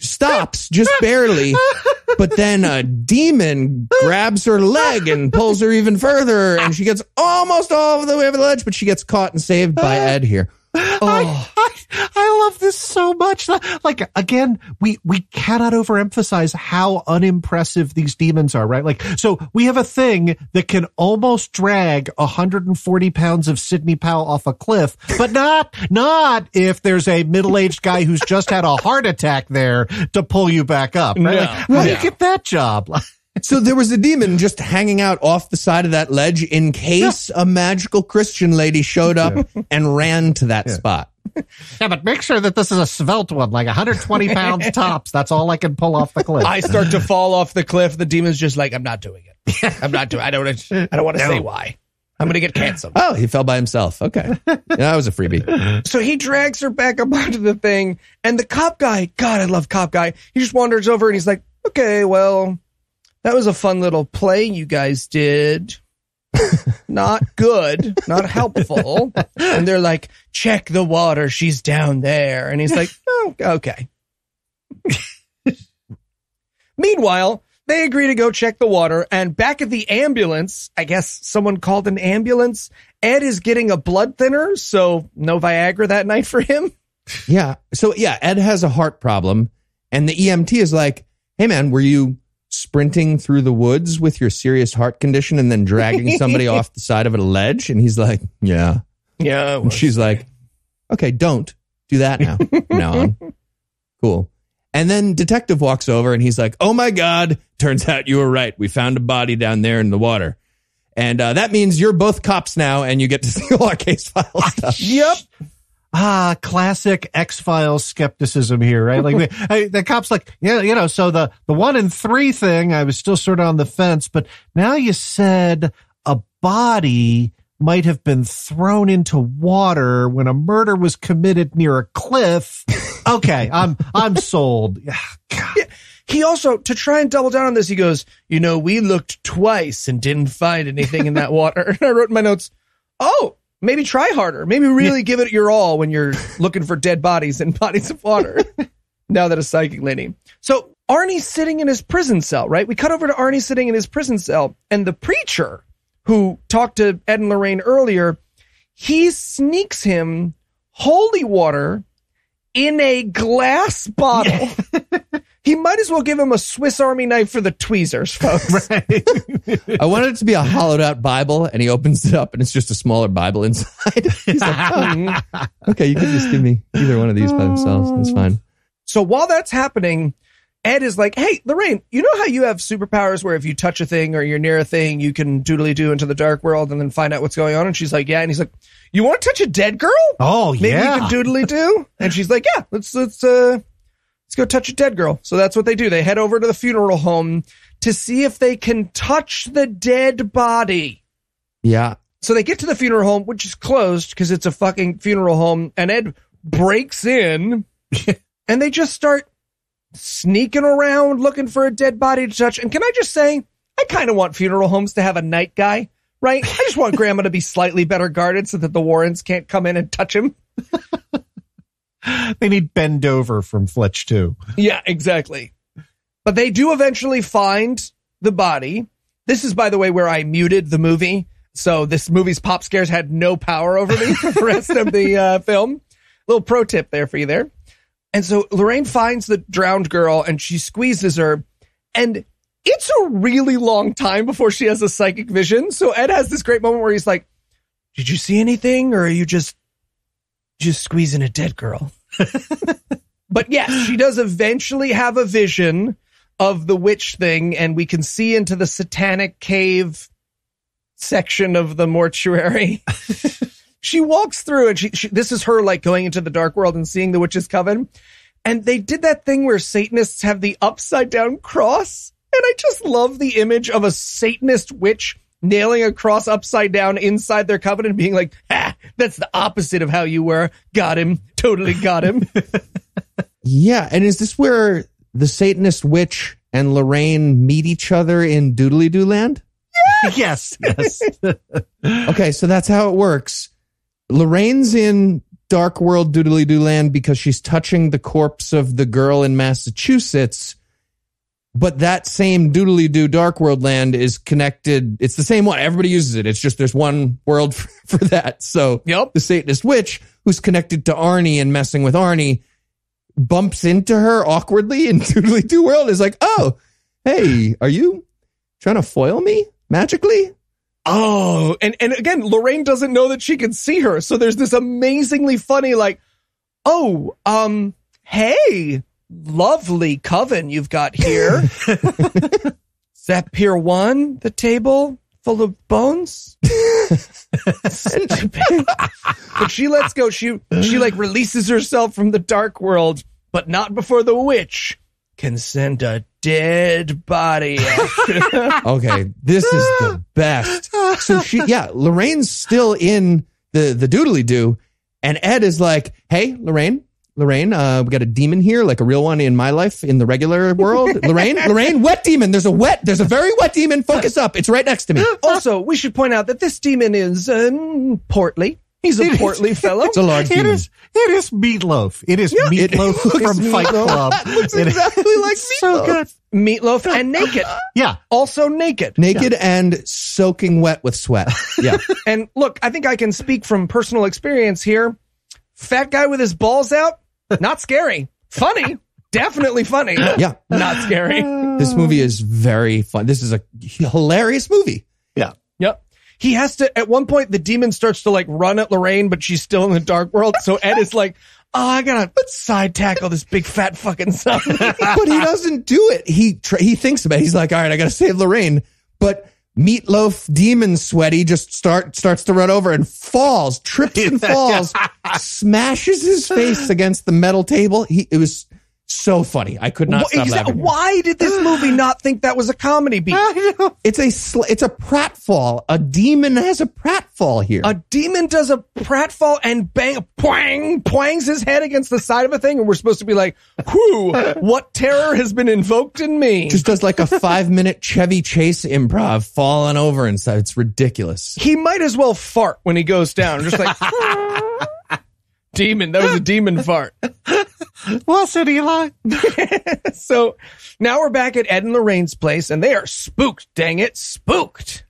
stops just barely. But then a demon grabs her leg and pulls her even further, and she gets almost all the way over the ledge. But she gets caught and saved by Ed here. I, I, oh. I love this so much. Like again, we we cannot overemphasize how unimpressive these demons are, right? Like, so we have a thing that can almost drag 140 pounds of Sidney Powell off a cliff, but not not if there's a middle aged guy who's just had a heart attack there to pull you back up. Right? No. Like, how do you get that job? So there was a demon just hanging out off the side of that ledge in case a magical Christian lady showed up and ran to that spot. yeah, but make sure that this is a svelte one, like 120 pounds tops. That's all I can pull off the cliff. I start to fall off the cliff. The demon's just like, I'm not doing it. I'm not doing. I don't. I don't want to say why. I'm going to get canceled. Oh, he fell by himself. Okay. Yeah, that was a freebie. So he drags her back up onto the thing, and the cop guy, God, I love cop guy. He just wanders over and he's like, "Okay, well, that was a fun little play you guys did. not good, not helpful." And they're like, "Check the water. She's down there." And he's like, "Oh, okay." Meanwhile, they agree to go check the water, and back at the ambulance, I guess someone called an ambulance. Ed is getting a blood thinner, so no Viagra that night for him. Yeah. So yeah, Ed has a heart problem and the EMT is like, Hey man, were you sprinting through the woods with your serious heart condition and then dragging somebody off the side of a ledge? And he's like, yeah. Yeah. And she's like, okay, don't do that now. On. Cool. And then detective walks over and he's like, oh my God, turns out you were right. We found a body down there in the water. And uh, that means you're both cops now and you get to see all our case file stuff. Yep. Ah, classic X Files skepticism here, right? Like the, hey, the cops, like, yeah, you know, so the the one in three thing, I was still sort of on the fence, but now you said a body might have been thrown into water when a murder was committed near a cliff. Okay, I'm I'm sold. Yeah, God. He also, to try and double down on this, he goes, You know, we looked twice and didn't find anything in that water. And I wrote in my notes, Oh, maybe try harder. Maybe really give it your all when you're looking for dead bodies in bodies of water. now that a psychic lady. So Arnie's sitting in his prison cell, right? We cut over to Arnie sitting in his prison cell, and the preacher who talked to Ed and Lorraine earlier, he sneaks him holy water in a glass bottle. he might as well give him a Swiss Army knife for the tweezers, folks. I wanted it to be a hollowed out Bible, and he opens it up, and it's just a smaller Bible inside. He's like, "Oh, okay, you can just give me either one of these by themselves. That's fine. So while that's happening, Ed is like, "Hey, Lorraine, you know how you have superpowers where if you touch a thing or you're near a thing, you can doodly do into the dark world and then find out what's going on?" And she's like, "Yeah." And he's like, "You want to touch a dead girl? Oh Maybe yeah. you can doodly do." And she's like, "Yeah, let's let's uh let's go touch a dead girl." So that's what they do. They head over to the funeral home to see if they can touch the dead body. Yeah. So they get to the funeral home, which is closed because it's a fucking funeral home, and Ed breaks in and they just start sneaking around looking for a dead body to touch. And can I just say, I kind of want funeral homes to have a night guy, right? I just want grandma to be slightly better guarded so that the Warrens can't come in and touch him. they need Ben Dover from Fletch too. Yeah, exactly. But they do eventually find the body. This is, by the way, where I muted the movie. So this movie's pop scares had no power over me for the rest of the uh, film. Little pro tip there for you there. And so Lorraine finds the drowned girl and she squeezes her. And it's a really long time before she has a psychic vision. So Ed has this great moment where he's like, Did you see anything? Or are you just just squeezing a dead girl? but yes, she does eventually have a vision of the witch thing, and we can see into the satanic cave section of the mortuary. she walks through, and she, she this is her like going into the dark world and seeing the witch's coven. And they did that thing where Satanists have the upside down cross. And I just love the image of a Satanist witch nailing a cross upside down inside their coven and being like, ah, that's the opposite of how you were. Got him. Totally got him. Yeah. And is this where the Satanist witch and Lorraine meet each other in Doodly Doo Land? yes, yes. Okay, so that's how it works. Lorraine's in Dark World Doodly Doo Land because she's touching the corpse of the girl in Massachusetts. But that same Doodly Doo Dark World Land is connected. It's the same one. Everybody uses it. It's just there's one world for, for that. So Yep. the Satanist witch, who's connected to Arnie and messing with Arnie, bumps into her awkwardly in Doodly Doo World. Is like, oh, hey, are you trying to foil me magically? Oh, and, and again, Lorraine doesn't know that she can see her. So there's this amazingly funny, like, oh, um, hey, lovely coven you've got here. Is that Pier One, the table full of bones? but she lets go. She, she like releases herself from the dark world, but not before the witch can send a dead body. Okay, this is the best. So she, yeah, Lorraine's still in the the doodly do, and Ed is like, "Hey, Lorraine, Lorraine, uh, we got a demon here, like a real one in my life in the regular world. Lorraine, Lorraine, wet demon. There's a wet. There's a very wet demon. Focus up. It's right next to me. Also, we should point out that this demon is um, portly. He's a portly fellow. It's a large It demon. is. It is meatloaf. It is it meatloaf looks from Fight. Club. It looks It is exactly like so meatloaf. good. Meatloaf and naked. Yeah. Also naked. Naked and soaking wet with sweat. Yeah. And look, I think I can speak from personal experience here. Fat guy with his balls out, not scary. Funny. Definitely funny. Yeah. Not scary. This movie is very fun. This is a hilarious movie. Yeah. Yep. He has to, at one point, the demon starts to like run at Lorraine, but she's still in the dark world. So Ed is like, oh, I gotta side tackle this big fat fucking son. but he doesn't do it. He tr- he thinks about it. He's like, all right, I got to save Lorraine. But Meatloaf Demon Sweaty just start starts to run over and falls, trips and falls, smashes his face against the metal table. He it was so funny. I could not stop laughing. Why did this movie not think that was a comedy beat? It's a sl- it's a pratfall. A demon has a pratfall here. A demon does a pratfall and bang, poing, poings his head against the side of a thing, and we're supposed to be like, whew, what terror has been invoked in me? just does like a five minute Chevy Chase improv, falling over and stuff. It's ridiculous. he might as well fart when he goes down. Just like, demon, that was a demon fart. What's it, Eli? So now we're back at Ed and Lorraine's place and they are spooked. Dang it, spooked.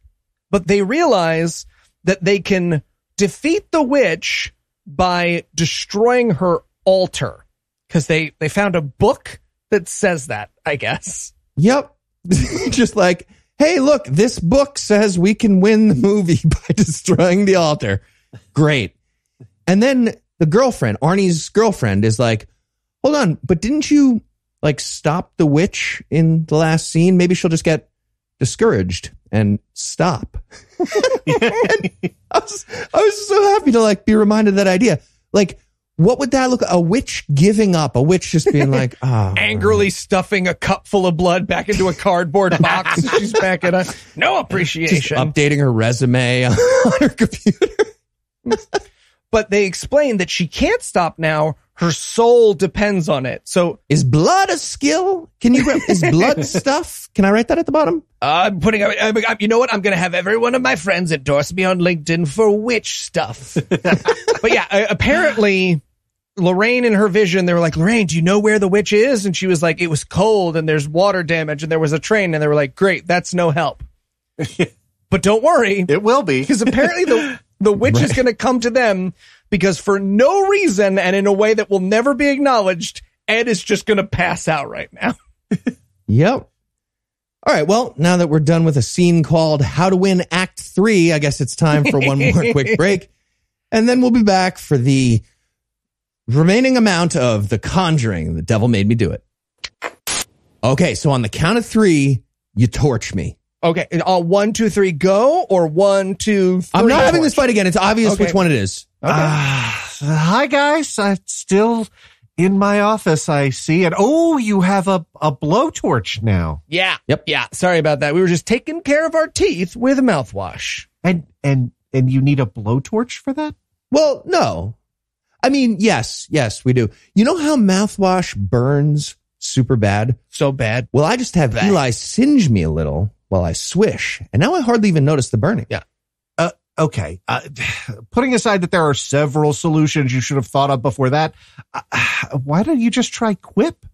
But they realize that they can defeat the witch by destroying her altar because they, they found a book that says that, I guess. Yep. Just like, hey, look, this book says we can win the movie by destroying the altar. Great. And then the girlfriend, Arnie's girlfriend, is like, hold on, but didn't you like stop the witch in the last scene? Maybe she'll just get discouraged and stop. And I, was, I was so happy to like be reminded of that idea. Like, what would that look? A witch giving up, a witch just being like, ah, Angrily stuffing a cup full of blood back into a cardboard box. She's back at us. no just appreciation. updating her resume on her computer. But they explain that she can't stop now. Her soul depends on it. So Is blood a skill? Can you? Is blood stuff? Can I write that at the bottom? I'm putting, I, I, you know what? I'm going to have every one of my friends endorse me on LinkedIn for witch stuff. but yeah, apparently Lorraine in her vision, they were like, Lorraine, do you know where the witch is? And she was like, it was cold and there's water damage and there was a train. And they were like, great, that's no help. but don't worry, It will be. because apparently the the witch is going to come to them because for no reason and in a way that will never be acknowledged, Ed is just going to pass out right now. Yep. All right. Well, now that we're done with a scene called How to Win Act Three, I guess it's time for one more quick break. And then we'll be back for the remaining amount of The Conjuring. The devil made me do it. Okay. So on the count of three, you torch me. Okay, uh, one, two, three, go, or one, two, three. I'm not having this fight again. It's obvious Okay. which one it is. Ah, hi guys. I'm still in my office. I see it. Oh, you have a, a blowtorch now. Yeah. Yep. Yeah. Sorry about that. We were just taking care of our teeth with a mouthwash. And and and you need a blowtorch for that? Well, no. I mean, yes, yes, we do. You know how mouthwash burns super bad? So bad. Well, I just have Bah. Eli singe me a little while I swish, and now I hardly even notice the burning. Yeah. Okay. Uh, putting aside that there are several solutions you should have thought of before that, uh, why don't you just try Quip?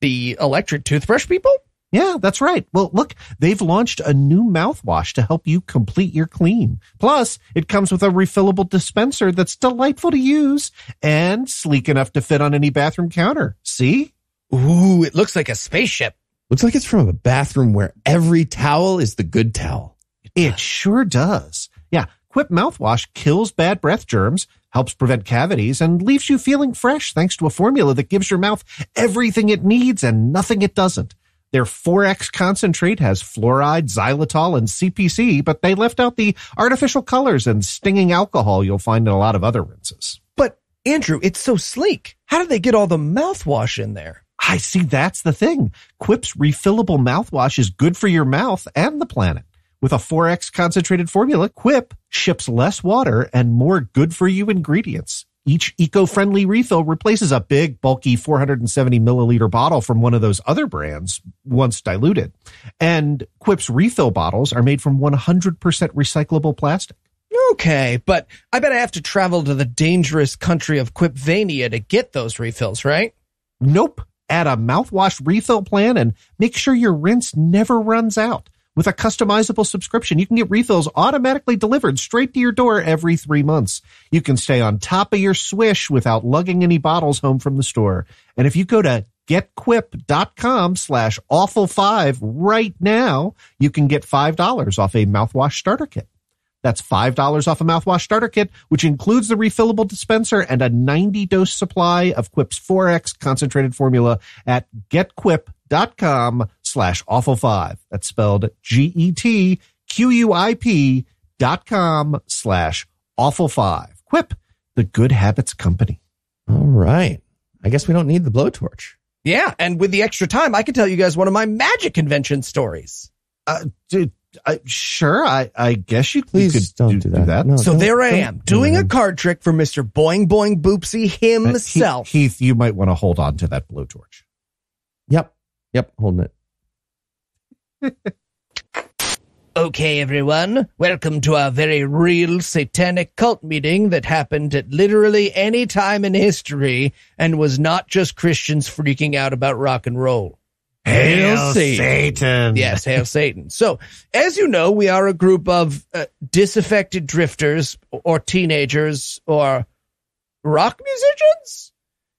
The electric toothbrush people? Yeah, that's right. Well, look, they've launched a new mouthwash to help you complete your clean. Plus, it comes with a refillable dispenser that's delightful to use and sleek enough to fit on any bathroom counter. See? Ooh, it looks like a spaceship. Looks like it's from a bathroom where every towel is the good towel. It sure does. Yeah, Quip mouthwash kills bad breath germs, helps prevent cavities, and leaves you feeling fresh thanks to a formula that gives your mouth everything it needs and nothing it doesn't. Their 4X concentrate has fluoride, xylitol, and CPC, but they left out the artificial colors and stinging alcohol you'll find in a lot of other rinses. But Andrew, it's so sleek. How did they get all the mouthwash in there? I see that's the thing. Quip's refillable mouthwash is good for your mouth and the planet. With a 4X concentrated formula, Quip ships less water and more good for you ingredients. Each eco-friendly refill replaces a big, bulky 470 milliliter bottle from one of those other brands once diluted. And Quip's refill bottles are made from 100% recyclable plastic. Okay, but I bet I have to travel to the dangerous country of Quipvania to get those refills, right? Nope. Add a mouthwash refill plan and make sure your rinse never runs out. With a customizable subscription, you can get refills automatically delivered straight to your door every three months. You can stay on top of your swish without lugging any bottles home from the store. And if you go to getquip.com slash awful five right now, you can get $5 off a mouthwash starter kit. That's $5 off a mouthwash starter kit, which includes the refillable dispenser and a 90 dose supply of Quip's 4X concentrated formula at getquip.com slash awful five. That's spelled G-E-T-Q-U-I-P dot com slash awful five. Quip, the good habits company. All right. I guess we don't need the blowtorch. Yeah, and with the extra time, I can tell you guys one of my magic convention stories. Uh, dude, I, sure, I, I guess you, you Please could don't do that. No, So don't- there I am, doing a card trick for Mr. Boing Boing Boopsy Uh, Heath- himself. Heath, you might want to hold on to that blowtorch. Yep. Yep. Holding it. Okay, everyone. Welcome to our very real satanic cult meeting that happened at literally any time in history and was not just Christians freaking out about rock and roll. Hail Satan. Satan. Yes, hail Satan. So, as you know, we are a group of uh, disaffected drifters or teenagers or rock musicians.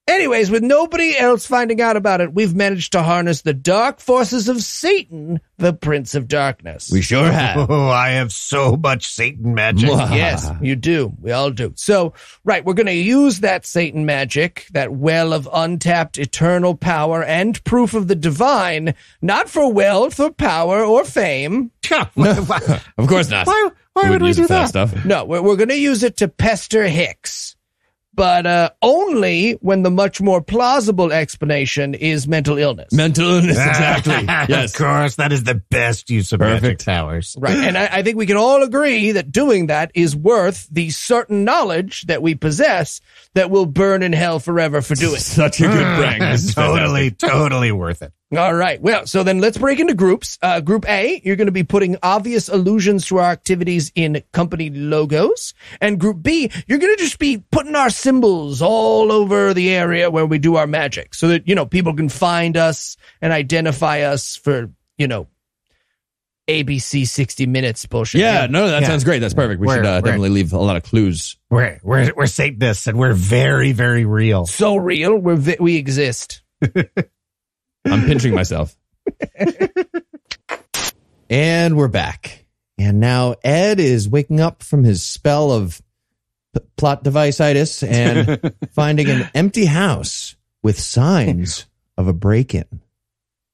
Anyways, with nobody else finding out about it, we've managed to harness the dark forces of Satan, the Prince of Darkness. We sure have. Oh, I have so much Satan magic. Yes, you do. We all do. So, right, we're going to use that Satan magic, that well of untapped eternal power and proof of the divine, not for wealth or power or fame. why, Of course not. why, why would we do it that? Stuff. No, we're, we're going to use it to pester Hicks. But uh, only when the much more plausible explanation is mental illness. Mental illness. Exactly. yes. Of course, that is the best use of magic Perfect. powers. Right. And I, I think we can all agree that doing that is worth the certain knowledge that we possess that will burn in hell forever for doing. Such a good prank. This is totally, totally worth it. All right. Well, so then let's break into groups. Uh, group A, you're going to be putting obvious allusions to our activities in company logos. And group B, you're going to just be putting our symbols all over the area where we do our magic so that, you know, people can find us and identify us for, you know, ABC 60 minutes bullshit. Yeah, no, that Yeah. sounds great. That's perfect. We We're- should uh, definitely leave a lot of clues. We're, we're, we're Satanists and we're very, very real. So real. We're, vi- we exist. I'm pinching myself. and we're back. And now Ed is waking up from his spell of p- plot device-itis and finding an empty house with signs of a break-in.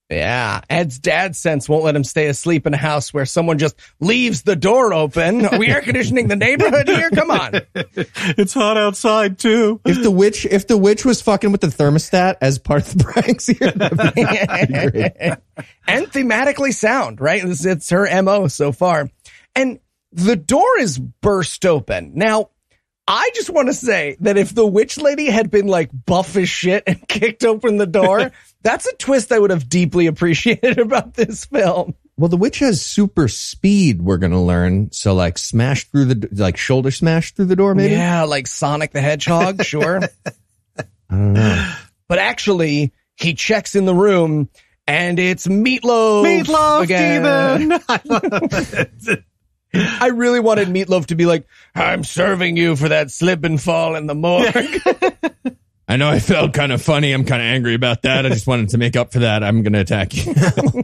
Yeah. Ed's dad sense won't let him stay asleep in a house where someone just leaves the door open. Are we air conditioning the neighborhood here? Come on. It's hot outside too. If the witch, if the witch was fucking with the thermostat as part of the pranks here, that'd be- that'd be great. and thematically sound, right? It's, it's her MO so far. And the door is burst open. Now, I just want to say that if the witch lady had been like buff as shit and kicked open the door, that's a twist I would have deeply appreciated about this film. Well, the witch has super speed. We're gonna learn. So, like, smash through the like shoulder smash through the door, maybe. Yeah, like Sonic the Hedgehog, sure. I don't know. but actually, he checks in the room And it's Meatloaf. Meatloaf again. demon. I love it. I really wanted Meatloaf to be like, I'm serving you for that slip and fall in the morgue. I know I felt kind of funny. I'm kind of angry about that. I just wanted to make up for that. I'm going to attack you.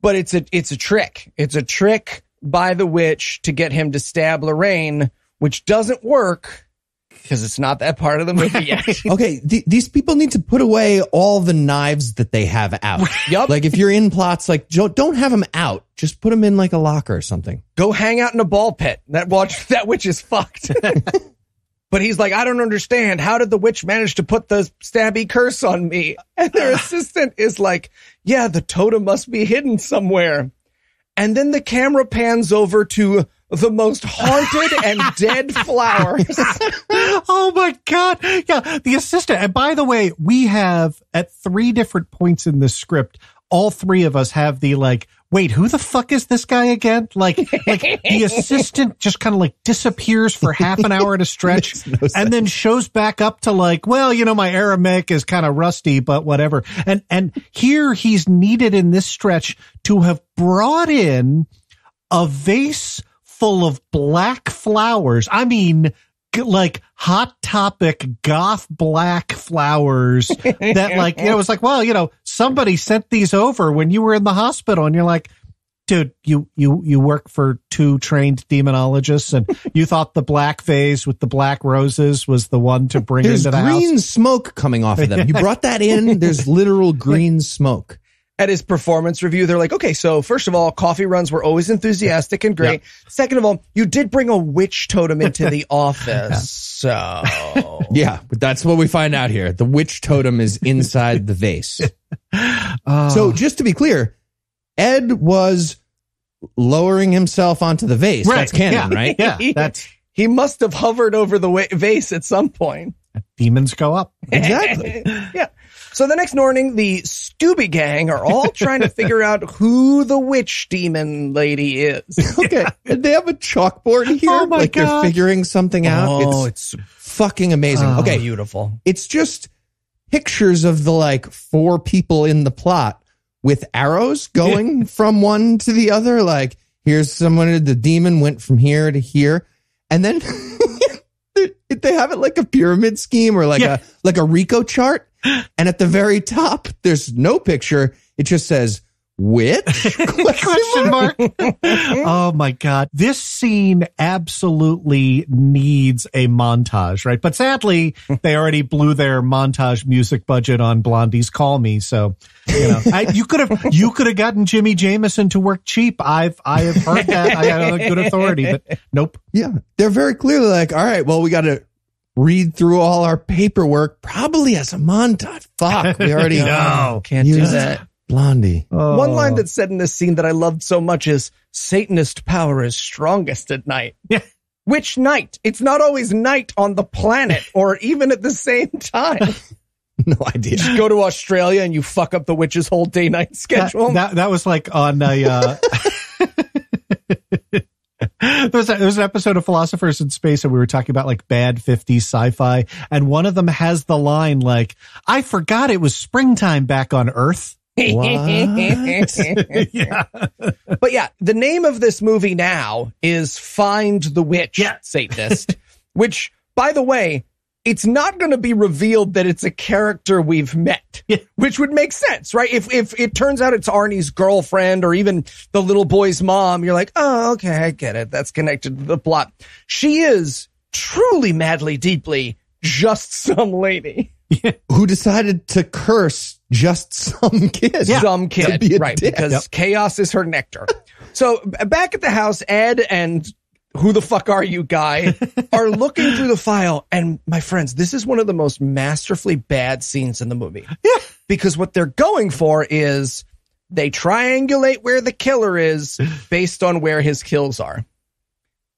but it's a it's a trick. It's a trick by the witch to get him to stab Lorraine, which doesn't work because it's not that part of the movie yet. okay, th- these people need to put away all the knives that they have out. Yup. Like if you're in plots, like jo- don't have them out. Just put them in like a locker or something. Go hang out in a ball pit. That watch that witch is fucked. But he's like, I don't understand. How did the witch manage to put the stabby curse on me? And their assistant is like, yeah, the totem must be hidden somewhere. And then the camera pans over to the most haunted and dead flowers. oh my god yeah the assistant and by the way we have at three different points in the script all three of us have the like wait who the fuck is this guy again? Like like the assistant just kind of like disappears for half an hour at a stretch no and then shows back up to like well you know my aramaic is kind of rusty but whatever. And and here he's needed in this stretch to have brought in a vase full of black flowers. I mean, like hot topic goth black flowers that like, you know, it was like, well, you know, somebody sent these over when you were in the hospital and you're like, dude, you, you, you work for two trained demonologists and you thought the black vase with the black roses was the one to bring There's into the green house. smoke coming off of them. You brought that in. There's literal green smoke. At his performance review, they're like, okay, so first of all, coffee runs were always enthusiastic and great. Second of all, you did bring a witch totem into the office. So Yeah, but that's what we find out here. The witch totem is inside the vase. Oh. So just to be clear, Ed was lowering himself onto the vase. That's canon, yeah, right? Yeah, that's he must have hovered over the wa- vase at some point. demons go up. Exactly. yeah. So the next morning, the Scooby Gang are all trying to figure out who the witch demon lady is. Okay. And they have a chalkboard here. Oh my like God. they're figuring something out. Oh, it's, fucking amazing. Oh. okay. beautiful. It's just pictures of the like four people in the plot with arrows going from one to the other. Like here's someone, the demon went from here to here. And then they- they have it like a pyramid scheme or like Yeah. a, like a RICO chart. And at the very top, there's no picture. It just says which question mark. oh my god. This scene absolutely needs a montage, right? But sadly, they already blew their montage music budget on Blondie's Call Me, so you know, I, you could have you could have gotten Jimmy Jameson to work cheap. I've I have heard that. I have a good authority, but nope. Yeah. They're very clearly like, all right, well, we got to read through all our paperwork, probably as a montage. Fuck. We already No. Can't do used that. Blondie. One line Oh. that's said in this scene that I loved so much is Satanist power is strongest at night. Yeah. Which night? It's not always night on the planet or even at the same time. No idea. You go to Australia and you fuck up the witch's whole day night that, schedule. that that was like on a uh there was, a, there was an episode of Philosophers in Space and we were talking about like bad 50s sci-fi and one of them has the line like I forgot it was springtime back on earth. yeah. But yeah, the name of this movie now is Find the Witch Yeah. Satanist, which, by the way, it's not going to be revealed that it's a character we've met, Yeah. which would make sense, right? If if it turns out it's Arnie's girlfriend or even the little boy's mom, you're like, oh, okay, I get it. That's connected to the plot. She is truly, madly, deeply just some lady, Who decided to curse just some kid? some kid, be right? dick. Because chaos is her nectar. so back at the house, Ed and who the fuck are you guy are looking through the file. And my friends, this is one of the most masterfully bad scenes in the movie. Yeah. Because what they're going for is they triangulate where the killer is based on where his kills are.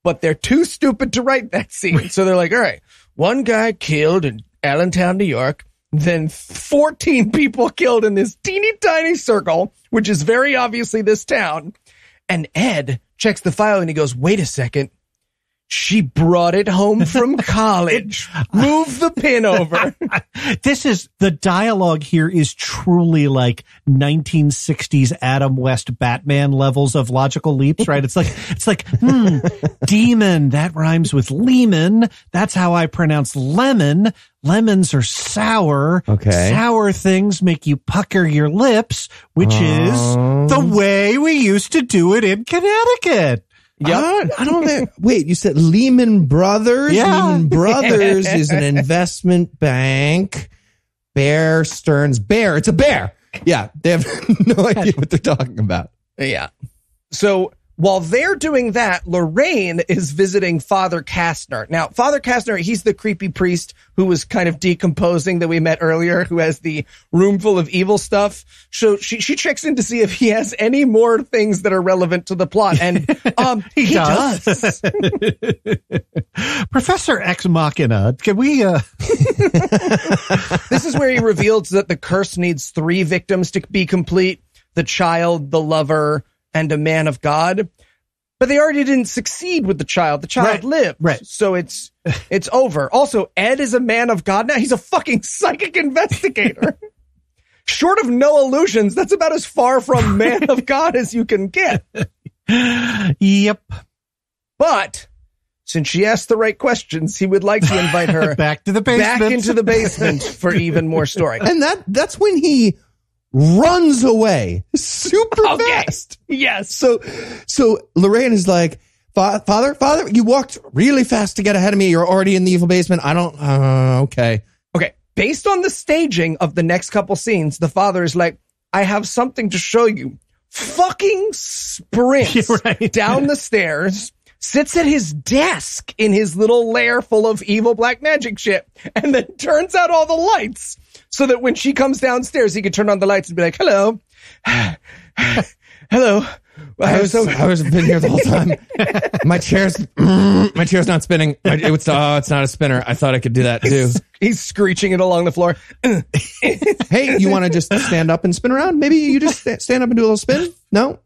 But they're too stupid to write that scene. So they're like, all right, one guy killed in Allentown, New York, then 14 people killed in this teeny tiny circle, which is very obviously this town. And Ed checks the file and he goes, wait a second. She brought it home from college. Move the pin over. this is the dialogue here is truly like 1960s Adam West Batman levels of logical leaps, right? It's like, it's like, hmm, demon, that rhymes with Lehman. That's how I pronounce lemon. Lemons are sour. Okay. Sour things make you pucker your lips, which Oh. is the way we used to do it in Connecticut. I I don't think, wait, you said Lehman Brothers? Yeah. Lehman Brothers is an investment bank. Bear Stearns Bear. It's a bear. Yeah. They have no idea what they're talking about. Yeah. So while they're doing that, Lorraine is visiting Father Kastner. Now, Father Kastner, he's the creepy priest who was kind of decomposing that we met earlier, who has the room full of evil stuff. So she, she checks in to see if he has any more things that are relevant to the plot. And, um, he, does. does. Professor Ex Machina, can we, uh, this is where he reveals that the curse needs three victims to be complete. The child, the lover, and a man of God. But they already didn't succeed with the child. The child Right, lived. right. So it's, it's over. Also, Ed is a man of God now. He's a fucking psychic investigator. Short of no illusions, that's about as far from man of God as you can get. yep. But since she asked the right questions, he would like to invite her Back to the basement. back into the basement for even more story. And that, that's when he runs away super Okay. fast. Yes. So, so Lorraine is like, Father, Father, you walked really fast to get ahead of me. You're already in the evil basement. I don't, uh, okay. Okay, based on the staging of the next couple scenes, the father is like, I have something to show you. Fucking sprints right. down the stairs, sits at his desk in his little lair full of evil black magic shit, and then turns out all the lights so that when she comes downstairs, he can turn on the lights and be like, hello. hello. I was, I was been here the whole time. my chair's, my chair's not spinning. I, it was, oh, it's not a spinner. I thought I could do that too. He's screeching it along the floor. hey, you want to just stand up and spin around? Maybe you just sta- stand up and do a little spin? No?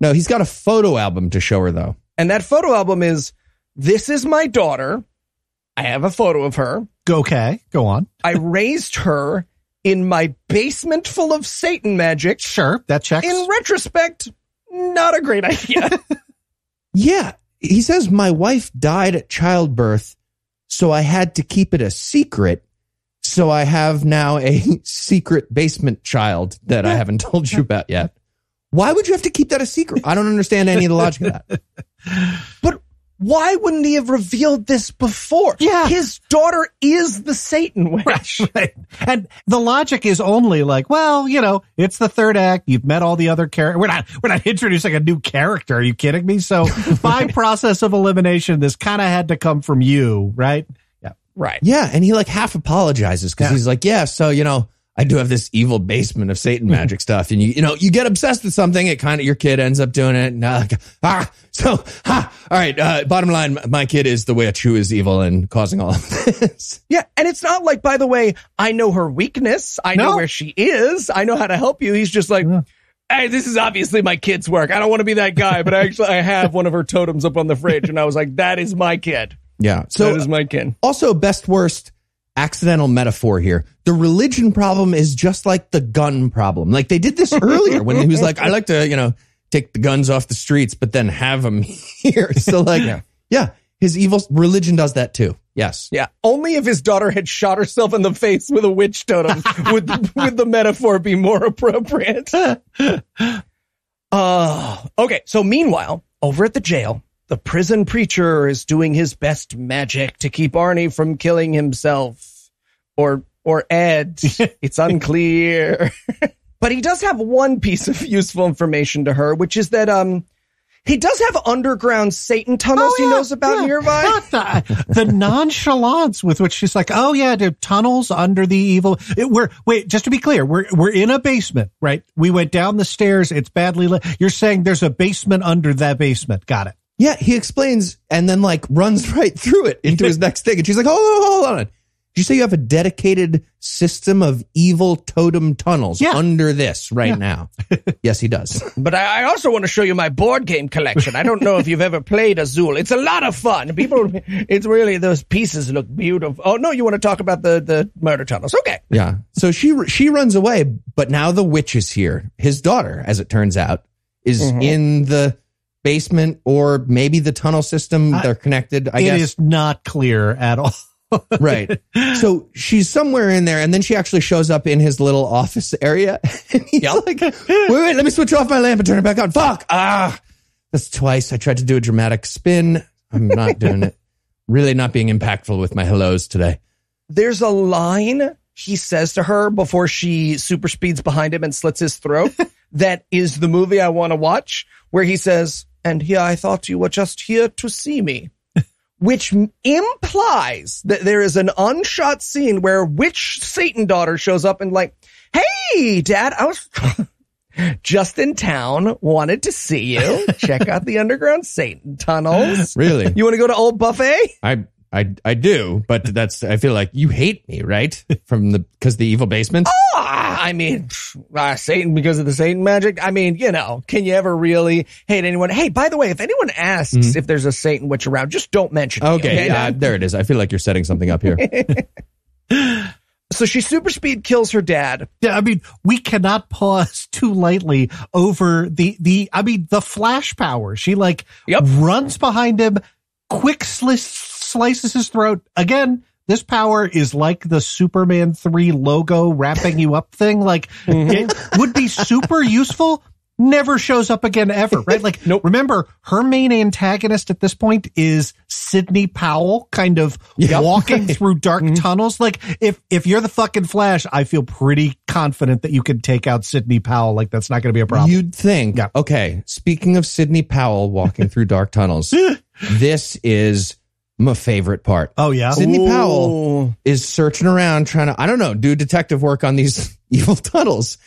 No, he's got a photo album to show her though. And that photo album is this is my daughter. I have a photo of her. Okay, go on. I raised her in my basement full of Satan magic. Sure, that checks. In retrospect, not a great idea. Yeah. He says, my wife died at childbirth, so I had to keep it a secret. So I have now a secret basement child that I haven't told you about yet. Why would you have to keep that a secret? I don't understand any of the logic of that. but why wouldn't he have revealed this before? Yeah. His daughter is the Satan witch. Right. And the logic is only like, well, you know, it's the third act. You've met all the other characters. We're not, we're not introducing a new character. Are you kidding me? So by process of elimination, this kind of had to come from you, right? Yeah. Right. Yeah. And he like half apologizes because Yeah. he's like, yeah, so, you know, I do have this evil basement of Satan magic stuff. And you, you know, you get obsessed with something. It kind of, your kid ends up doing it. And, uh, like, ah, so, ha, all right. Uh, bottom line, my kid is the witch who is evil and causing all of this. Yeah. And it's not like, by the way, I know her weakness. I know where she is. I know how to help you. He's just like, Hey, this is obviously my kid's work. I don't want to be that guy, but I actually I have one of her totems up on the fridge. And I was like, that is my kid. Yeah. So So that is my kid. also best worst accidental metaphor here. The religion problem is just like the gun problem. Like they did this earlier when he was like, I like to, you know, take the guns off the streets, but then have them here. So like, yeah. his evil religion does that too. Yes. Yeah. Only if his daughter had shot herself in the face with a witch totem would, would the metaphor be more appropriate. Uh, okay. So meanwhile, over at the jail, the prison preacher is doing his best magic to keep Arnie from killing himself or, or Ed. it's unclear. but he does have one piece of useful information to her, which is that, um, he does have underground Satan tunnels he yeah, knows about yeah. nearby. Not the, the nonchalance with which she's like, oh yeah, the tunnels under the evil. It, we're wait, just to be clear, we're we're in a basement, right? We went down the stairs. It's badly lit. You're saying there's a basement under that basement. Got it. Yeah. He explains and then like runs right through it into his next thing. And she's like, hold on, hold on. Did you say you have a dedicated system of evil totem tunnels Yeah. under this right now? yes, he does. But I, I also want to show you my board game collection. I don't know if you've ever played Azul. It's a lot of fun. People, it's really those pieces look beautiful. Oh no, you want to talk about the the murder tunnels? Okay. Yeah. So she she runs away, but now the witch is here. His daughter, as it turns out, is Mm-hmm. in the basement or maybe the tunnel system. They're connected. I It guess. is not clear at all. right. So she's somewhere in there, and then she actually shows up in his little office area. And he's like, wait, wait, let me switch off my lamp and turn it back on. Fuck. Ah. That's twice. I tried to do a dramatic spin. I'm not doing it. Really not being impactful with my hellos today. There's a line he says to her before she super speeds behind him and slits his throat. that is the movie I want to watch, where he says, "And here I thought you were just here to see me." Which implies that there is an unshot scene where witch Satan daughter shows up and like, "Hey, Dad, I was just in town, wanted to see you. Check out the underground Satan tunnels. Really? You want to go to Old Buffet?" I I I do, but that's I feel like you hate me, right? From the because the evil basement. Ah, I mean, uh, Satan because of the Satan magic. I mean, you know, can you ever really hate anyone? Hey, by the way, if anyone asks if there's a Satan witch around, just don't mention. me, Okay, uh, there it is. I feel like you're setting something up here. so she super speed kills her dad. Yeah, I mean, we cannot pause too lightly over the the. I mean, the flash power. She like Yep. runs behind him, quick sli- slices his throat. Again, this power is like the Superman three logo wrapping you up thing. Like mm-hmm. it would be super useful. Never shows up again ever, right? Like, Nope. remember her main antagonist at this point is Sidney Powell, kind of walking through dark mm-hmm. tunnels. Like, if if you're the fucking Flash, I feel pretty confident that you could take out Sidney Powell. Like, that's not going to be a problem. You'd think. Yeah. Okay. Speaking of Sidney Powell walking through dark tunnels, this is my favorite part. oh yeah, Sidney Powell is searching around trying to, I don't know, do detective work on these evil tunnels.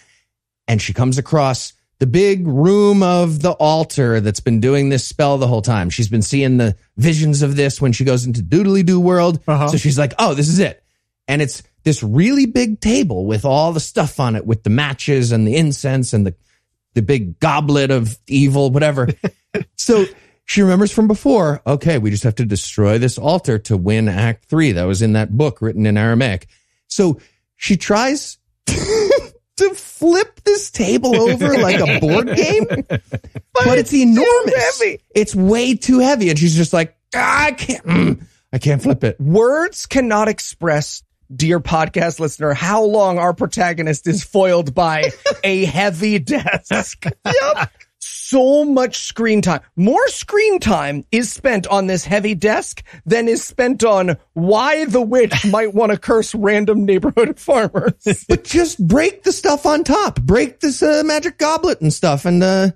And she comes across the big room of the altar that's been doing this spell the whole time. She's been seeing the visions of this when she goes into doodly doo world. Uh-huh. So she's like, oh, this is it. And it's this really big table with all the stuff on it with the matches and the incense and the, the big goblet of evil, whatever. so she remembers from before, okay, we just have to destroy this altar to win act three. That was in that book written in Aramaic. So she tries to flip this table over like a board game, but, it's enormous. heavy. It's way too heavy. And she's just like, "Ah, I can't, mm, I can't flip it. Words cannot express, dear podcast listener, how long our protagonist is foiled by a heavy desk. yep. So much screen time. More screen time is spent on this heavy desk than is spent on why the witch might want to curse random neighborhood farmers. But just break the stuff on top. Break this uh, magic goblet and stuff and uh,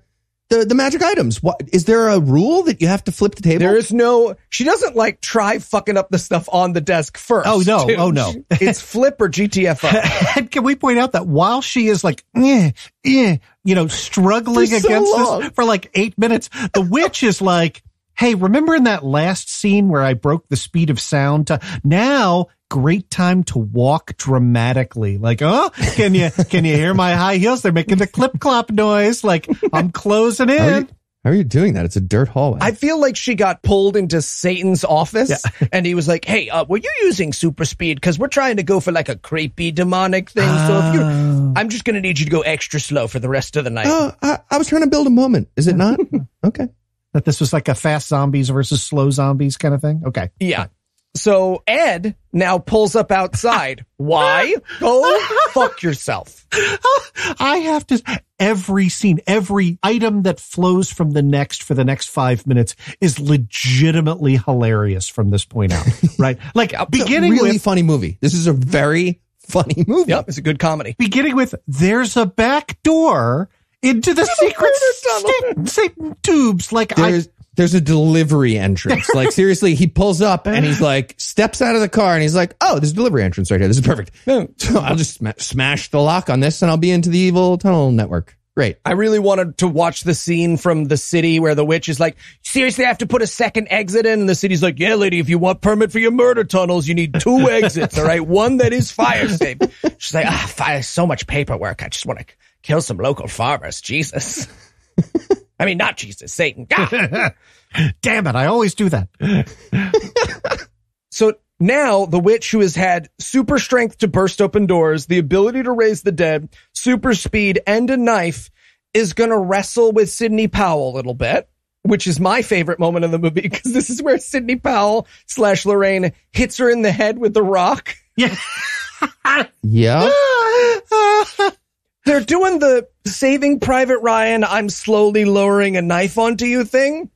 the, the magic items. What, is there a rule that you have to flip the table? There is no, she doesn't like try fucking up the stuff on the desk first. Oh, no. too. Oh, no. it's flip or GTFO. and can we point out that while she is like, eh, eh, you know, struggling so against long. this for like eight minutes, the witch is like, hey, remember in that last scene where I broke the speed of sound to now great time to walk dramatically. Like, oh, can you, can you hear my high heels? They're making the clip clop noise. Like I'm closing How are, in. You, how are you doing that? It's a dirt hallway. I feel like she got pulled into Satan's office yeah. and he was like, Hey, uh, were you using super speed? Cause we're trying to go for like a creepy demonic thing. So if you, I'm just going to need you to go extra slow for the rest of the night. oh, I, I was trying to build a moment. Is it not? okay. That this was like a fast zombies versus slow zombies kind of thing. Okay. Yeah. So Ed now pulls up outside. Why? Go fuck yourself. I have to every scene, every item that flows from the next for the next five minutes is legitimately hilarious from this point out. Right? Like beginning really with funny movie. This is a very funny movie. Yep. It's a good comedy. beginning with there's a back door into the secret Satan, Satan tubes. Like I There's a delivery entrance. Like seriously, he pulls up and he's like steps out of the car and he's like, "Oh, there's a delivery entrance right here. This is perfect." So I'll just sma- smash the lock on this and I'll be into the evil tunnel network. Great. I really wanted to watch the scene from the city where the witch is like, seriously, I have to put a second exit in. And the city's like, yeah, lady, if you want permit for your murder tunnels, you need two exits. All right. One that is fire safe. She's like, ah, fire, so much paperwork. I just want to kill some local farmers. Jesus. I mean, not Jesus, Satan. God. Damn it. I always do that. So now the witch who has had super strength to burst open doors, the ability to raise the dead, super speed, and a knife is going to wrestle with Sidney Powell a little bit, which is my favorite moment in the movie because this is where Sidney Powell slash Lorraine hits her in the head with the rock. Yeah. Yeah. They're doing the saving Private Ryan, I'm slowly lowering a knife onto you thing.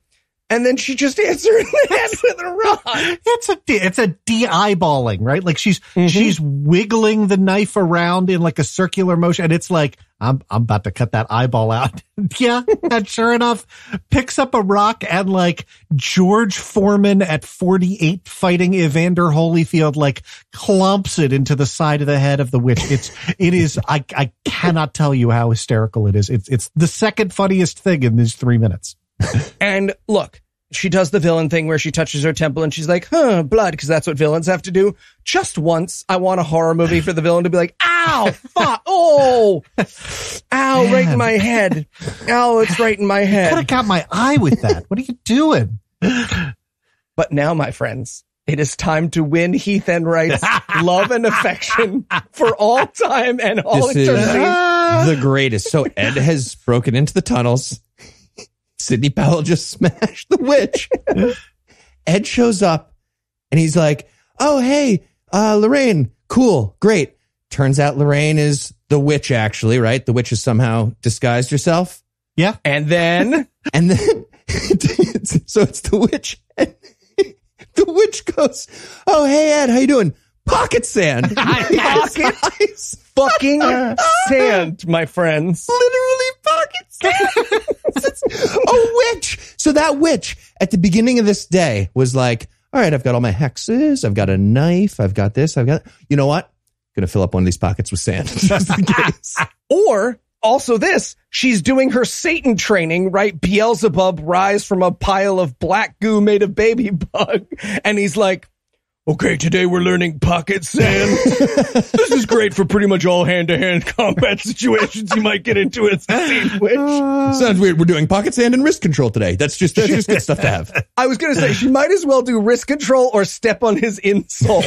And then she just hits her in the head with a rock. It's a it's a de-eyeballing, right? Like she's Mhm. she's wiggling the knife around in like a circular motion, and it's like I'm I'm about to cut that eyeball out. yeah, and sure enough, picks up a rock and like George Foreman at 48 fighting Evander Holyfield, like clumps it into the side of the head of the witch. It's it is I I cannot tell you how hysterical it is. It's it's the second funniest thing in these three minutes. And look, she does the villain thing where she touches her temple and she's like, huh, blood, because that's what villains have to do. Just once, I want a horror movie for the villain to be like, ow, fuck, oh, ow, right in my head. Ow, it's right in my head. Could head. have got my eye with that. What are you doing? But now, my friends, it is time to win Heath Enwright's love and affection for all time and all This is- eternity. the greatest. So Ed has broken into the tunnels. Sidney Powell just smashed the witch. Ed shows up and he's like, Oh, hey, uh, Lorraine, cool, great. Turns out Lorraine is the witch, actually, right? The witch has somehow disguised herself. Yeah. And then And then, so it's the witch. And the witch goes, Oh, hey, Ed, how you doing? Pocket sand. Pocket fucking sand, my friends. literally pocket sand. A witch. So that witch at the beginning of this day was like, all right, I've got all my hexes. I've got a knife. I've got this. I've got, you know what? I'm Gonna fill up one of these pockets with sand. Just in case. Or also this, she's doing her Satan training, right? Beelzebub rise from a pile of black goo made of baby bug. And he's like, okay, today we're learning pocket sand. this is great for pretty much all hand to hand combat situations you might get into as a scene witch. Uh, Sounds weird. We're doing pocket sand and wrist control today. That's just, that's just good stuff to have. I was going to say she might as well do wrist control or step on his insole.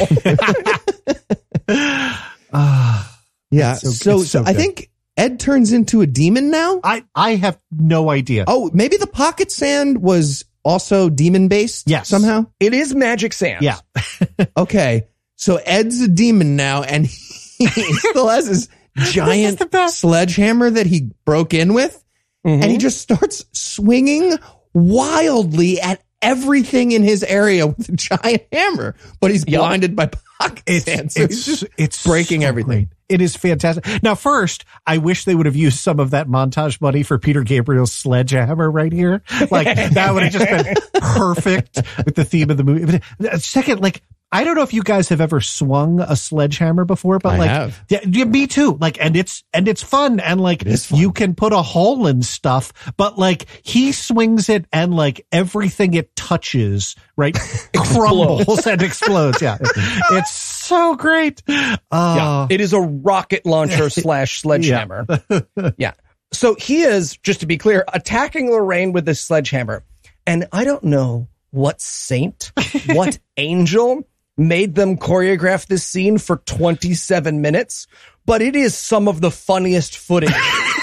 Ah, yeah. It's so- So, it's so I think Ed turns into a demon now. I I have no idea. Oh, maybe the pocket sand was also demon based. Yes. Somehow. it is magic sand. Yeah. Okay. So Ed's a demon now and he still has his giant sledgehammer that he broke in with. Mhm. And he just starts swinging wildly at everything in his area with a giant hammer, but he's Yup. blinded by pocket It's sand. So it's he's just it's breaking so everything. great. It is fantastic. Now, first, I wish they would have used some of that montage money for Peter Gabriel's sledgehammer right here. Like that would have just been perfect with the theme of the movie. But, uh, second, like I don't know if you guys have ever swung a sledgehammer before, but I like. Yeah, yeah, me too. Like, and it's and it's fun, and like fun. you can put a hole in stuff, but like he swings it, and like everything it touches, right, crumbles and explodes. Yeah, it's so great. Yeah. Uh, It is a rocket launcher slash sledgehammer. Yeah. So he is, just to be clear, attacking Lorraine with this sledgehammer. And I don't know what saint, what angel made them choreograph this scene for 27 minutes, but it is some of the funniest footage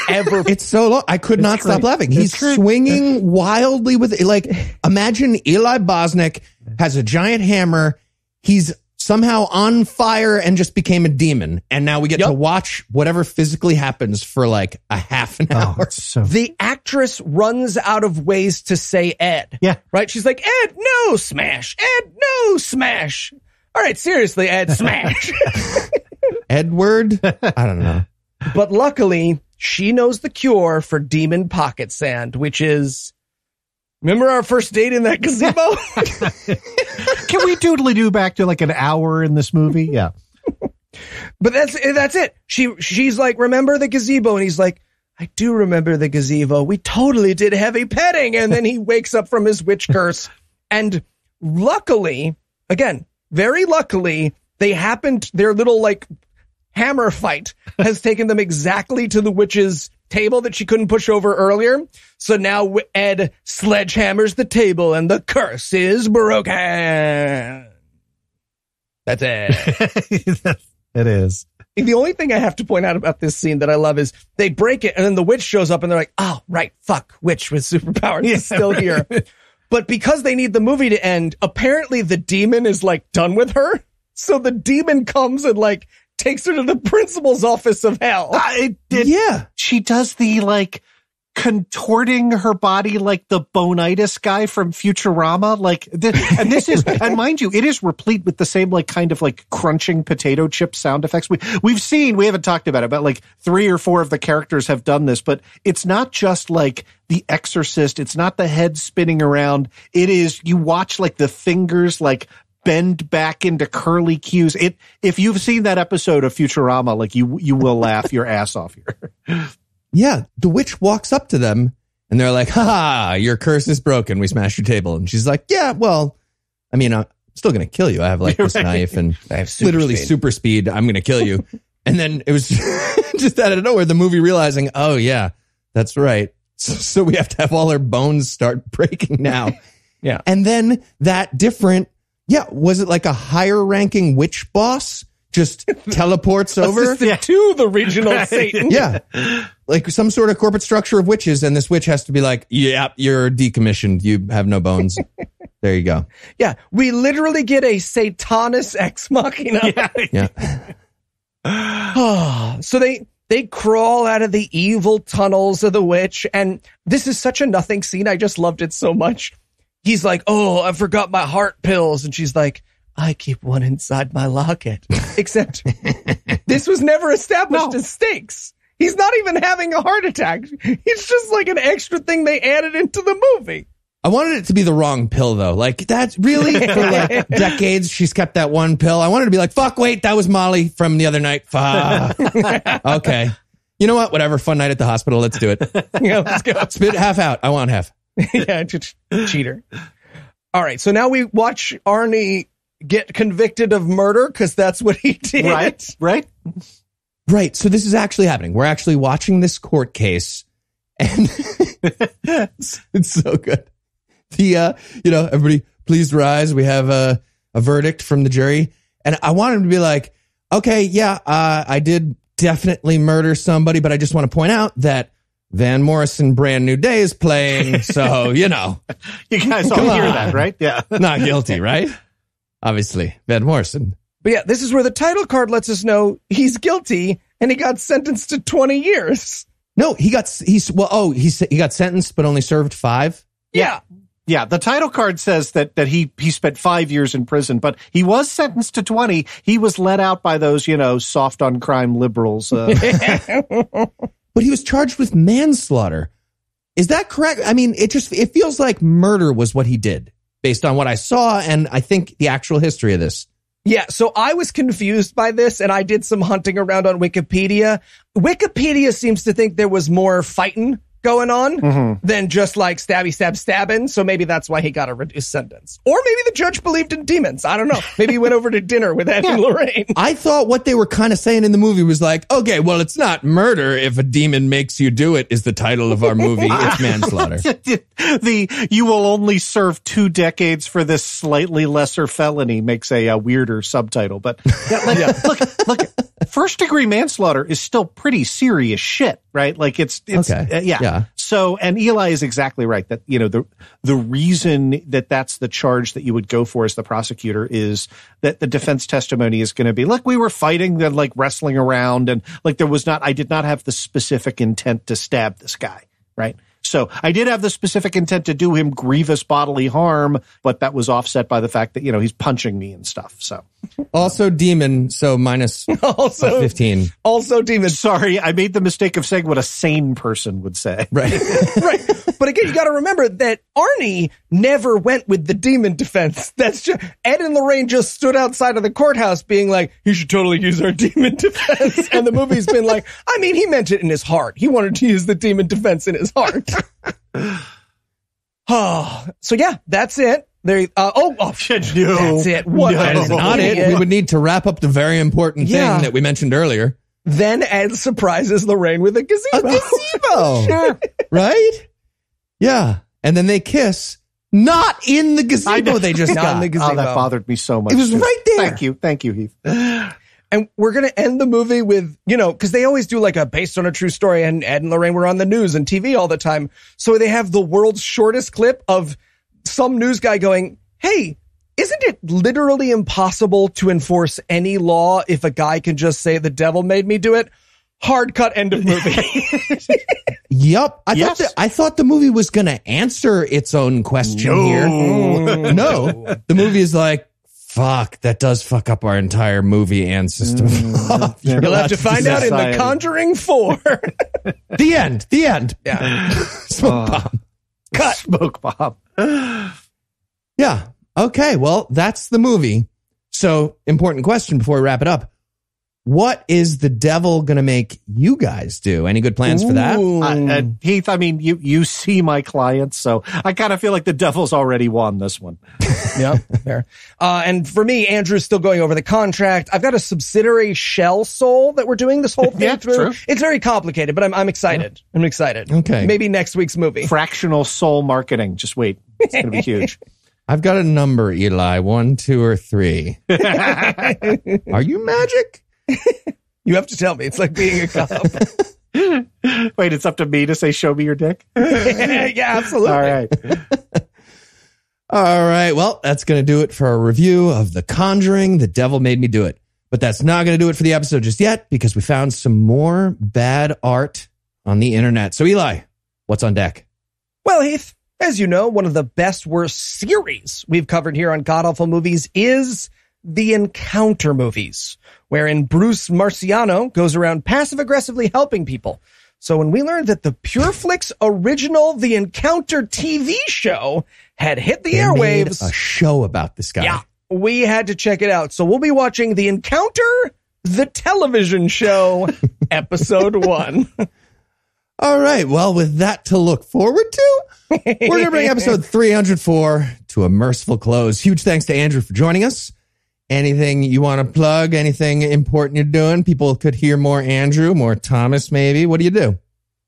ever. It's so long. I could not stop laughing. It's He's great. swinging wildly with it. Like, imagine Eli Bosnick has a giant hammer. He's somehow on fire and just became a demon. And now we get Yup. to watch whatever physically happens for like a half an oh, hour. it's so the actress runs out of ways to say Ed. Yeah. Right? She's like, Ed, no, smash. Ed, no, smash. All right, seriously, Ed, smash. Edward? I don't know. But luckily, she knows the cure for demon pocket sand, which is remember our first date in that gazebo? Can we doodly do back to like an hour in this movie? Yeah. but that's eh, that's it. She she's like, remember the gazebo, and he's like, I do remember the gazebo. We totally did heavy petting. And then he wakes up from his witch curse. And luckily, again, very luckily, they happened, their little like hammer fight has taken them exactly to the witch's table that she couldn't push over earlier. So now Ed sledgehammers the table and the curse is broken. That's it. it is. The only thing I have to point out about this scene that I love is they break it and then the witch shows up and they're like, oh, right, fuck, witch with superpowers Yeah, is still here. but because they need the movie to end, apparently the demon is like done with her. So the demon comes and like takes her to the principal's office of hell. I did. Yeah. She does the like contorting her body like the boneitis guy from Futurama. Like, th- and this is, and mind you, it is replete with the same like kind of like crunching potato chip sound effects. We, we've seen, we haven't talked about it, but like three or four of the characters have done this, but it's not just like the exorcist. It's not the head spinning around. It is, you watch like the fingers like bend back into curly cues. It, if you've seen that episode of Futurama, like you, you will laugh your ass off here. Yeah. The witch walks up to them and they're like, ha, your curse is broken. We smashed your table. And she's like, yeah, well, I mean, I'm still going to kill you. I have like this Right. knife and I have super literally speed. super speed. I'm going to kill you. and then it was just out of nowhere, the movie realizing, oh, yeah, that's right. So, so we have to have all our bones start breaking now. Yeah. And then that different, yeah, was it like a higher ranking witch boss just teleports over? Assistant to the regional Satan. yeah. Like some sort of corporate structure of witches, and this witch has to be like, yeah, you're decommissioned. You have no bones. there you go. Yeah. We literally get a Satanus ex machina. Yeah. so they they crawl out of the evil tunnels of the witch and this is such a nothing scene i just loved it so much he's like oh i forgot my heart pills and she's like i keep one inside my locket except this was never established No. as stakes he's not even having a heart attack it's just like an extra thing they added into the movie I wanted it to be the wrong pill though. Like that's really for like decades she's kept that one pill. I wanted to be like, fuck, wait, that was Molly from the other night. Fuck. okay. You know what? Whatever. Fun night at the hospital. Let's do it. yeah let's go Spit half out. I want half. yeah, ch- cheater. All right, so now we watch Arnie get convicted of murder because that's what he did. right? Right? Right. So this is actually happening. We're actually watching this court case and it's, it's so good. The, uh, you know, everybody please rise. We have a, a verdict from the jury. And I want him to be like, okay, yeah, uh, I did definitely murder somebody, but I just want to point out that Van Morrison Brand New Day is playing. So, you know, You guys all hear on. that, right? Yeah. not guilty, right? Obviously, Van Morrison. But yeah, this is where the title card lets us know he's guilty and he got sentenced to 20 years. No, he got, he's, well, oh, he's, he got sentenced, but only served five. Yeah. Yeah, the title card says that that he he spent five years in prison, but he was sentenced to twenty. He was let out by those you know soft on crime liberals. Uh, but he was charged with manslaughter. Is that correct? I mean, it just it feels like murder was what he did based on what I saw and I think the actual history of this. Yeah, so I was confused by this and I did some hunting around on Wikipedia. Wikipedia seems to think there was more fighting going on than just like stabby stab stabbing. So maybe that's why he got a reduced sentence. Or maybe the judge believed in demons. I don't know. Maybe he went over to dinner with Ed and Lorraine. I thought what they were kind of saying in the movie was like, okay, well, it's not murder if a demon makes you do it is the title of our movie. It's manslaughter. the you will only serve two decades for this slightly lesser felony makes a, uh weirder subtitle. But yeah, like, look, look, first degree manslaughter is still pretty serious shit, right? Like it's it's Okay. uh, yeah. Yeah. So, and Eli is exactly right that, you know, the, the reason that that's the charge that you would go for as the prosecutor is that the defense testimony is going to be, look, we were fighting and like wrestling around and like there was not, I did not have the specific intent to stab this guy. Right. So so. I did have the specific intent to do him grievous bodily harm, but that was offset by the fact that, you know, he's punching me and stuff. So Also demon, so minus Also, 15. also demon. sorry, I made the mistake of saying what a sane person would say. Right. right. But again, you got to remember that Arnie never went with the demon defense. That's just Ed and Lorraine just stood outside of the courthouse being like, "You should totally use our demon defense." And the movie's been like, I mean, he meant it in his heart. He wanted to use the demon defense in his heart. oh, so yeah, that's it. There. Uh, oh, oh, No. that's it. What? No. That is not it. We would need to wrap up the very important thing Yeah. that we mentioned earlier. Then Ed surprises Lorraine with a gazebo. gazebo. sure. Right? Yeah. And then they kiss, not in the I gazebo know. they just Not got. in the Oh, that gazebo. bothered me so much. It was too. right there. Thank you. Thank you, Heath. And we're going to end the movie with, you know, because they always do like a based on a true story, and Ed and Lorraine were on the news and TV all the time. So they have the world's shortest clip of some news guy going, Hey, isn't it literally impossible to enforce any law if a guy can just say the devil made me do it? Hard cut end of movie. Yep. I Yes. thought that, I thought the movie was going to answer its own question No. here. no. The movie is like, fuck, that does fuck up our entire movie and system. Mm, You're You'll have to find out in The. Conjuring 4. the end. The end. yeah. Smoke uh, bomb. Cut. Smoke bomb. Yeah. Okay. Well, that's the movie. So, important question before we wrap it up. What is the devil going to make you guys do? Any good plans for that? Ooh. Uh, uh, Heath, I mean, you you see my clients, so I kind of feel like the devil's already won this one. yeah, fair. Uh, and for me, Andrew's still going over the contract. I've got a subsidiary shell soul that we're doing this whole thing Yeah, through. true. It's very complicated, but I'm, I'm excited. I'm excited. Okay. Maybe next week's movie. Fractional soul marketing. Just wait, it's going to be huge. I've got a number, Eli. One, two, or three. Are you magic? You have to tell me. It's like being a cop. wait, it's up to me to say, "Show me your dick." yeah, absolutely. All right. All right. Well, that's going to do it for a review of The Conjuring. The Devil Made Me Do It. But that's not going to do it for the episode just yet because we found some more bad art on the internet. So, Eli, what's on deck? Well, Heath, as you know, one of the best worst series we've covered here on God Awful Movies is the Encounter movies, wherein Bruce Marchiano goes around passive aggressively helping people. So when we learned that the Pureflix original The Encounter TV show had hit the They airwaves, a show about this guy. yeah, we had to check it out. So we'll be watching The Encounter, the television show, episode one. All right. Well, with that to look forward to, we're going to bring episode 304 to a merciful close. Huge thanks to Andrew for joining us. Anything you want to plug? Anything important you're doing? People could hear more Andrew, more Thomas, maybe. What do you do?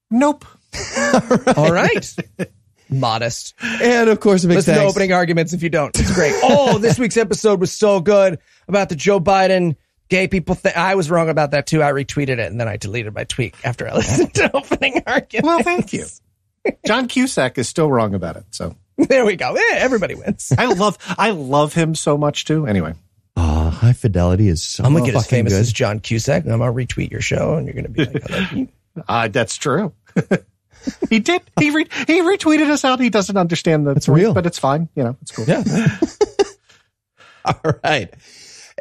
Nope. All right. Modest. And of course, a big Listen to opening arguments if you don't. It's great. Oh, this week's episode was so good about the Joe Biden gay people thing. I was wrong about that too. I retweeted it and then I deleted my tweet after I listened to opening arguments. Well, thank you. John Cusack is still wrong about it. So There we go. Yeah, everybody wins. I love I love him so much too. Anyway, high fidelity is so I'm gonna get as famous good. as John Cusack and I'm gonna retweet your show and you're gonna be like, I love uh, that's true. he did. He re- he retweeted us out. He doesn't understand the it's point, real. but it's fine. You know, it's cool. Yeah. all right.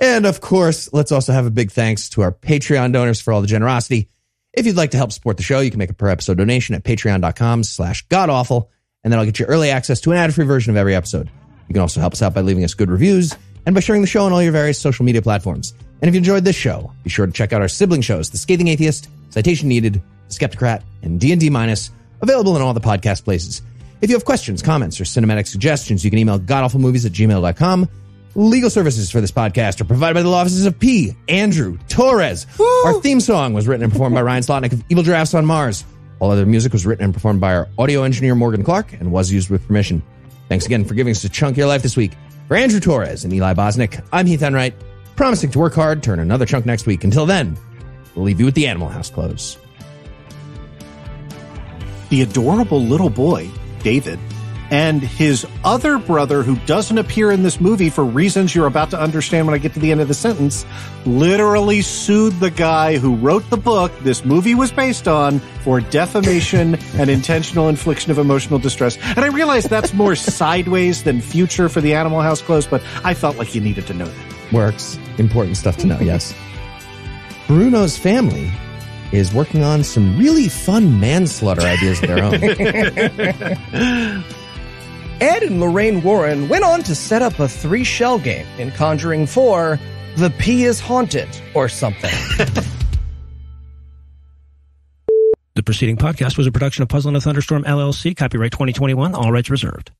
And of course, let's also have a big thanks to our Patreon donors for all the generosity. If you'd like to help support the show, you can make a per episode donation at patreon.com slash godawful, and then I'll get you early access to an ad-free version of every episode. You can also help us out by leaving us good reviews and by sharing the show on all your various social media platforms. And if you enjoyed this show, be sure to check out our sibling shows, The Scathing Atheist, Citation Needed, The Skeptocrat, and D&D Minus, available in all the podcast places. If you have questions, comments, or cinematic suggestions, you can email godawfulmovies at gmail.com. Legal services for this podcast are provided by the law offices of P. Andrew Torrez. Our theme song was written and performed by Ryan Slotnick of Evil Giraffes on Mars. All other music was written and performed by our audio engineer Morgan Clark and was used with permission. Thanks again for giving us a chunk of your life this week. For Andrew Torrez and Eli Bosnick, I'm Heath Enwright, promising to work hard, turn another chunk next week. Until then, we'll leave you with the Animal House close. The adorable little boy, David, And his other brother, who doesn't appear in this movie for reasons you're about to understand when I get to the end of the sentence, literally sued the guy who wrote the book this movie was based on for defamation and intentional infliction of emotional distress. And I realize that's more sideways than future for the Animal House close, but I felt like you needed to know that. Works. Important stuff to know, yes. Bruno's family is working on some really fun manslaughter ideas of their own. Ed and Lorraine Warren went on to set up a three shell game in Conjuring 4 The P is Haunted or something. The preceding podcast was a production of Puzzle and a Thunderstorm LLC, copyright 2021, all rights reserved.